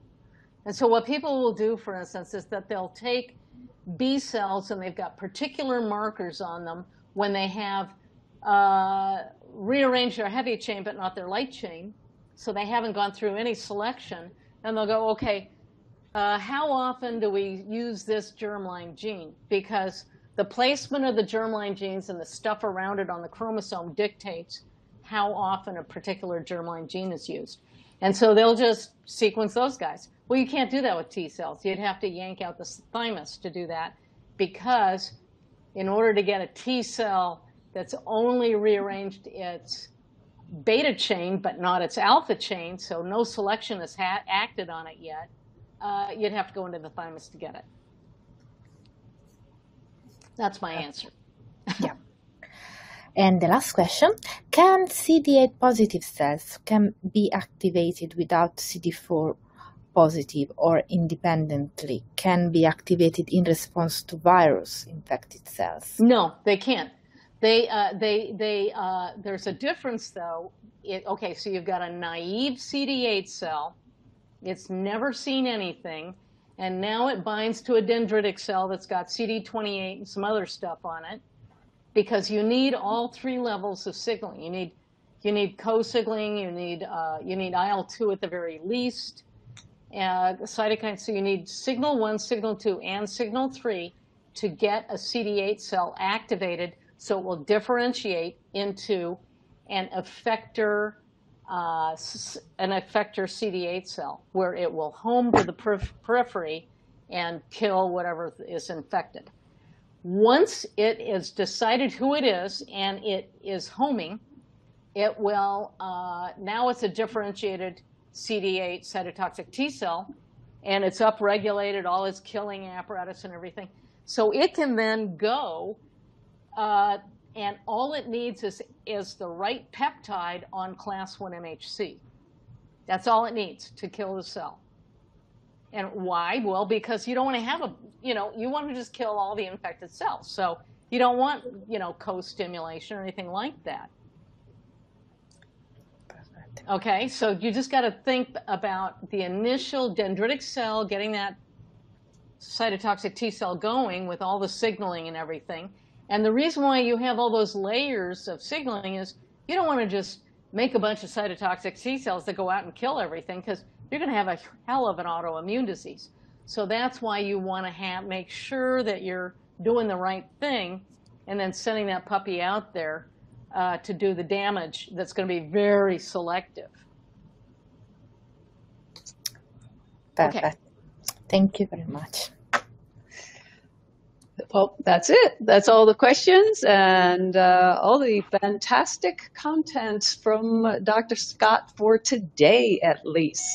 And so what people will do, for instance, is that they'll take B cells and they've got particular markers on them when they have uh, rearranged their heavy chain but not their light chain. So they haven't gone through any selection. And they'll go, okay, uh, how often do we use this germline gene? Because the placement of the germline genes and the stuff around it on the chromosome dictates how often a particular germline gene is used. And so they'll just sequence those guys. Well, you can't do that with T cells. You'd have to yank out the thymus to do that because in order to get a T cell that's only rearranged its beta chain but not its alpha chain, so no selection has acted on it yet, uh, you'd have to go into the thymus to get it. That's my answer. yeah. And the last question, can CD8 positive cells can be activated without CD4 positive or independently can be activated in response to virus infected cells? No, they can't. They, uh, they, they, uh, there's a difference though. It, okay, so you've got a naive CD8 cell. It's never seen anything. And now it binds to a dendritic cell that's got CD28 and some other stuff on it because you need all three levels of signaling. You need, you need co-signaling, you need, uh, you need IL-2 at the very least, uh, cytokines. So you need signal one, signal two, and signal three to get a CD8 cell activated so it will differentiate into an effector, uh, an effector CD8 cell where it will home to the periphery and kill whatever is infected. Once it is decided who it is and it is homing, it will, uh, now it's a differentiated CD8 cytotoxic T cell, and it's upregulated all its killing apparatus and everything. So it can then go, uh, and all it needs is, is the right peptide on class 1 MHC. That's all it needs to kill the cell. And why? Well, because you don't want to have a, you know, you want to just kill all the infected cells. So you don't want, you know, co-stimulation or anything like that. Okay, so you just got to think about the initial dendritic cell getting that cytotoxic T cell going with all the signaling and everything. And the reason why you have all those layers of signaling is you don't want to just make a bunch of cytotoxic T cells that go out and kill everything because you're going to have a hell of an autoimmune disease. So that's why you want to have make sure that you're doing the right thing and then sending that puppy out there uh, to do the damage that's going to be very selective. Perfect. Okay. Thank you very much. Well, that's it. That's all the questions and uh, all the fantastic content from Dr. Scott for today, at least.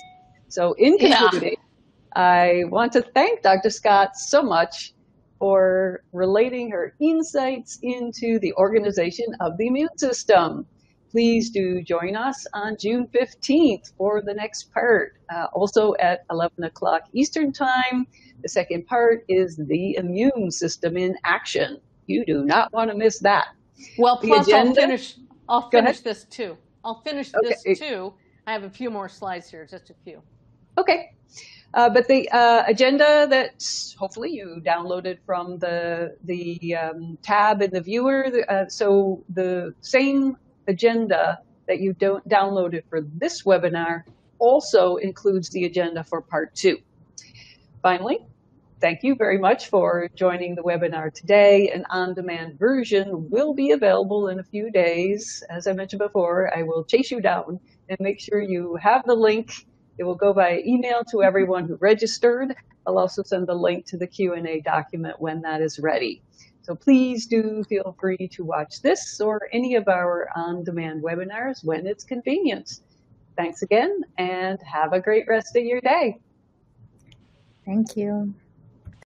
So, in concluding, yeah. I want to thank Dr. Scott so much for relating her insights into the organization of the immune system. Please do join us on June 15th for the next part, uh, also at 11 o'clock Eastern Time. The second part is the immune system in action. You do not want to miss that. Well, plus I'll finish, I'll finish this too. I'll finish okay. this too. I have a few more slides here, just a few. Okay. Uh, but the uh, agenda that hopefully you downloaded from the the um, tab in the viewer. Uh, so the same agenda that you don't downloaded for this webinar also includes the agenda for part two. Finally, thank you very much for joining the webinar today. An on-demand version will be available in a few days. As I mentioned before, I will chase you down and make sure you have the link. It will go by email to everyone who registered. I'll also send the link to the Q&A document when that is ready. So please do feel free to watch this or any of our on-demand webinars when it's convenient. Thanks again and have a great rest of your day. Thank you.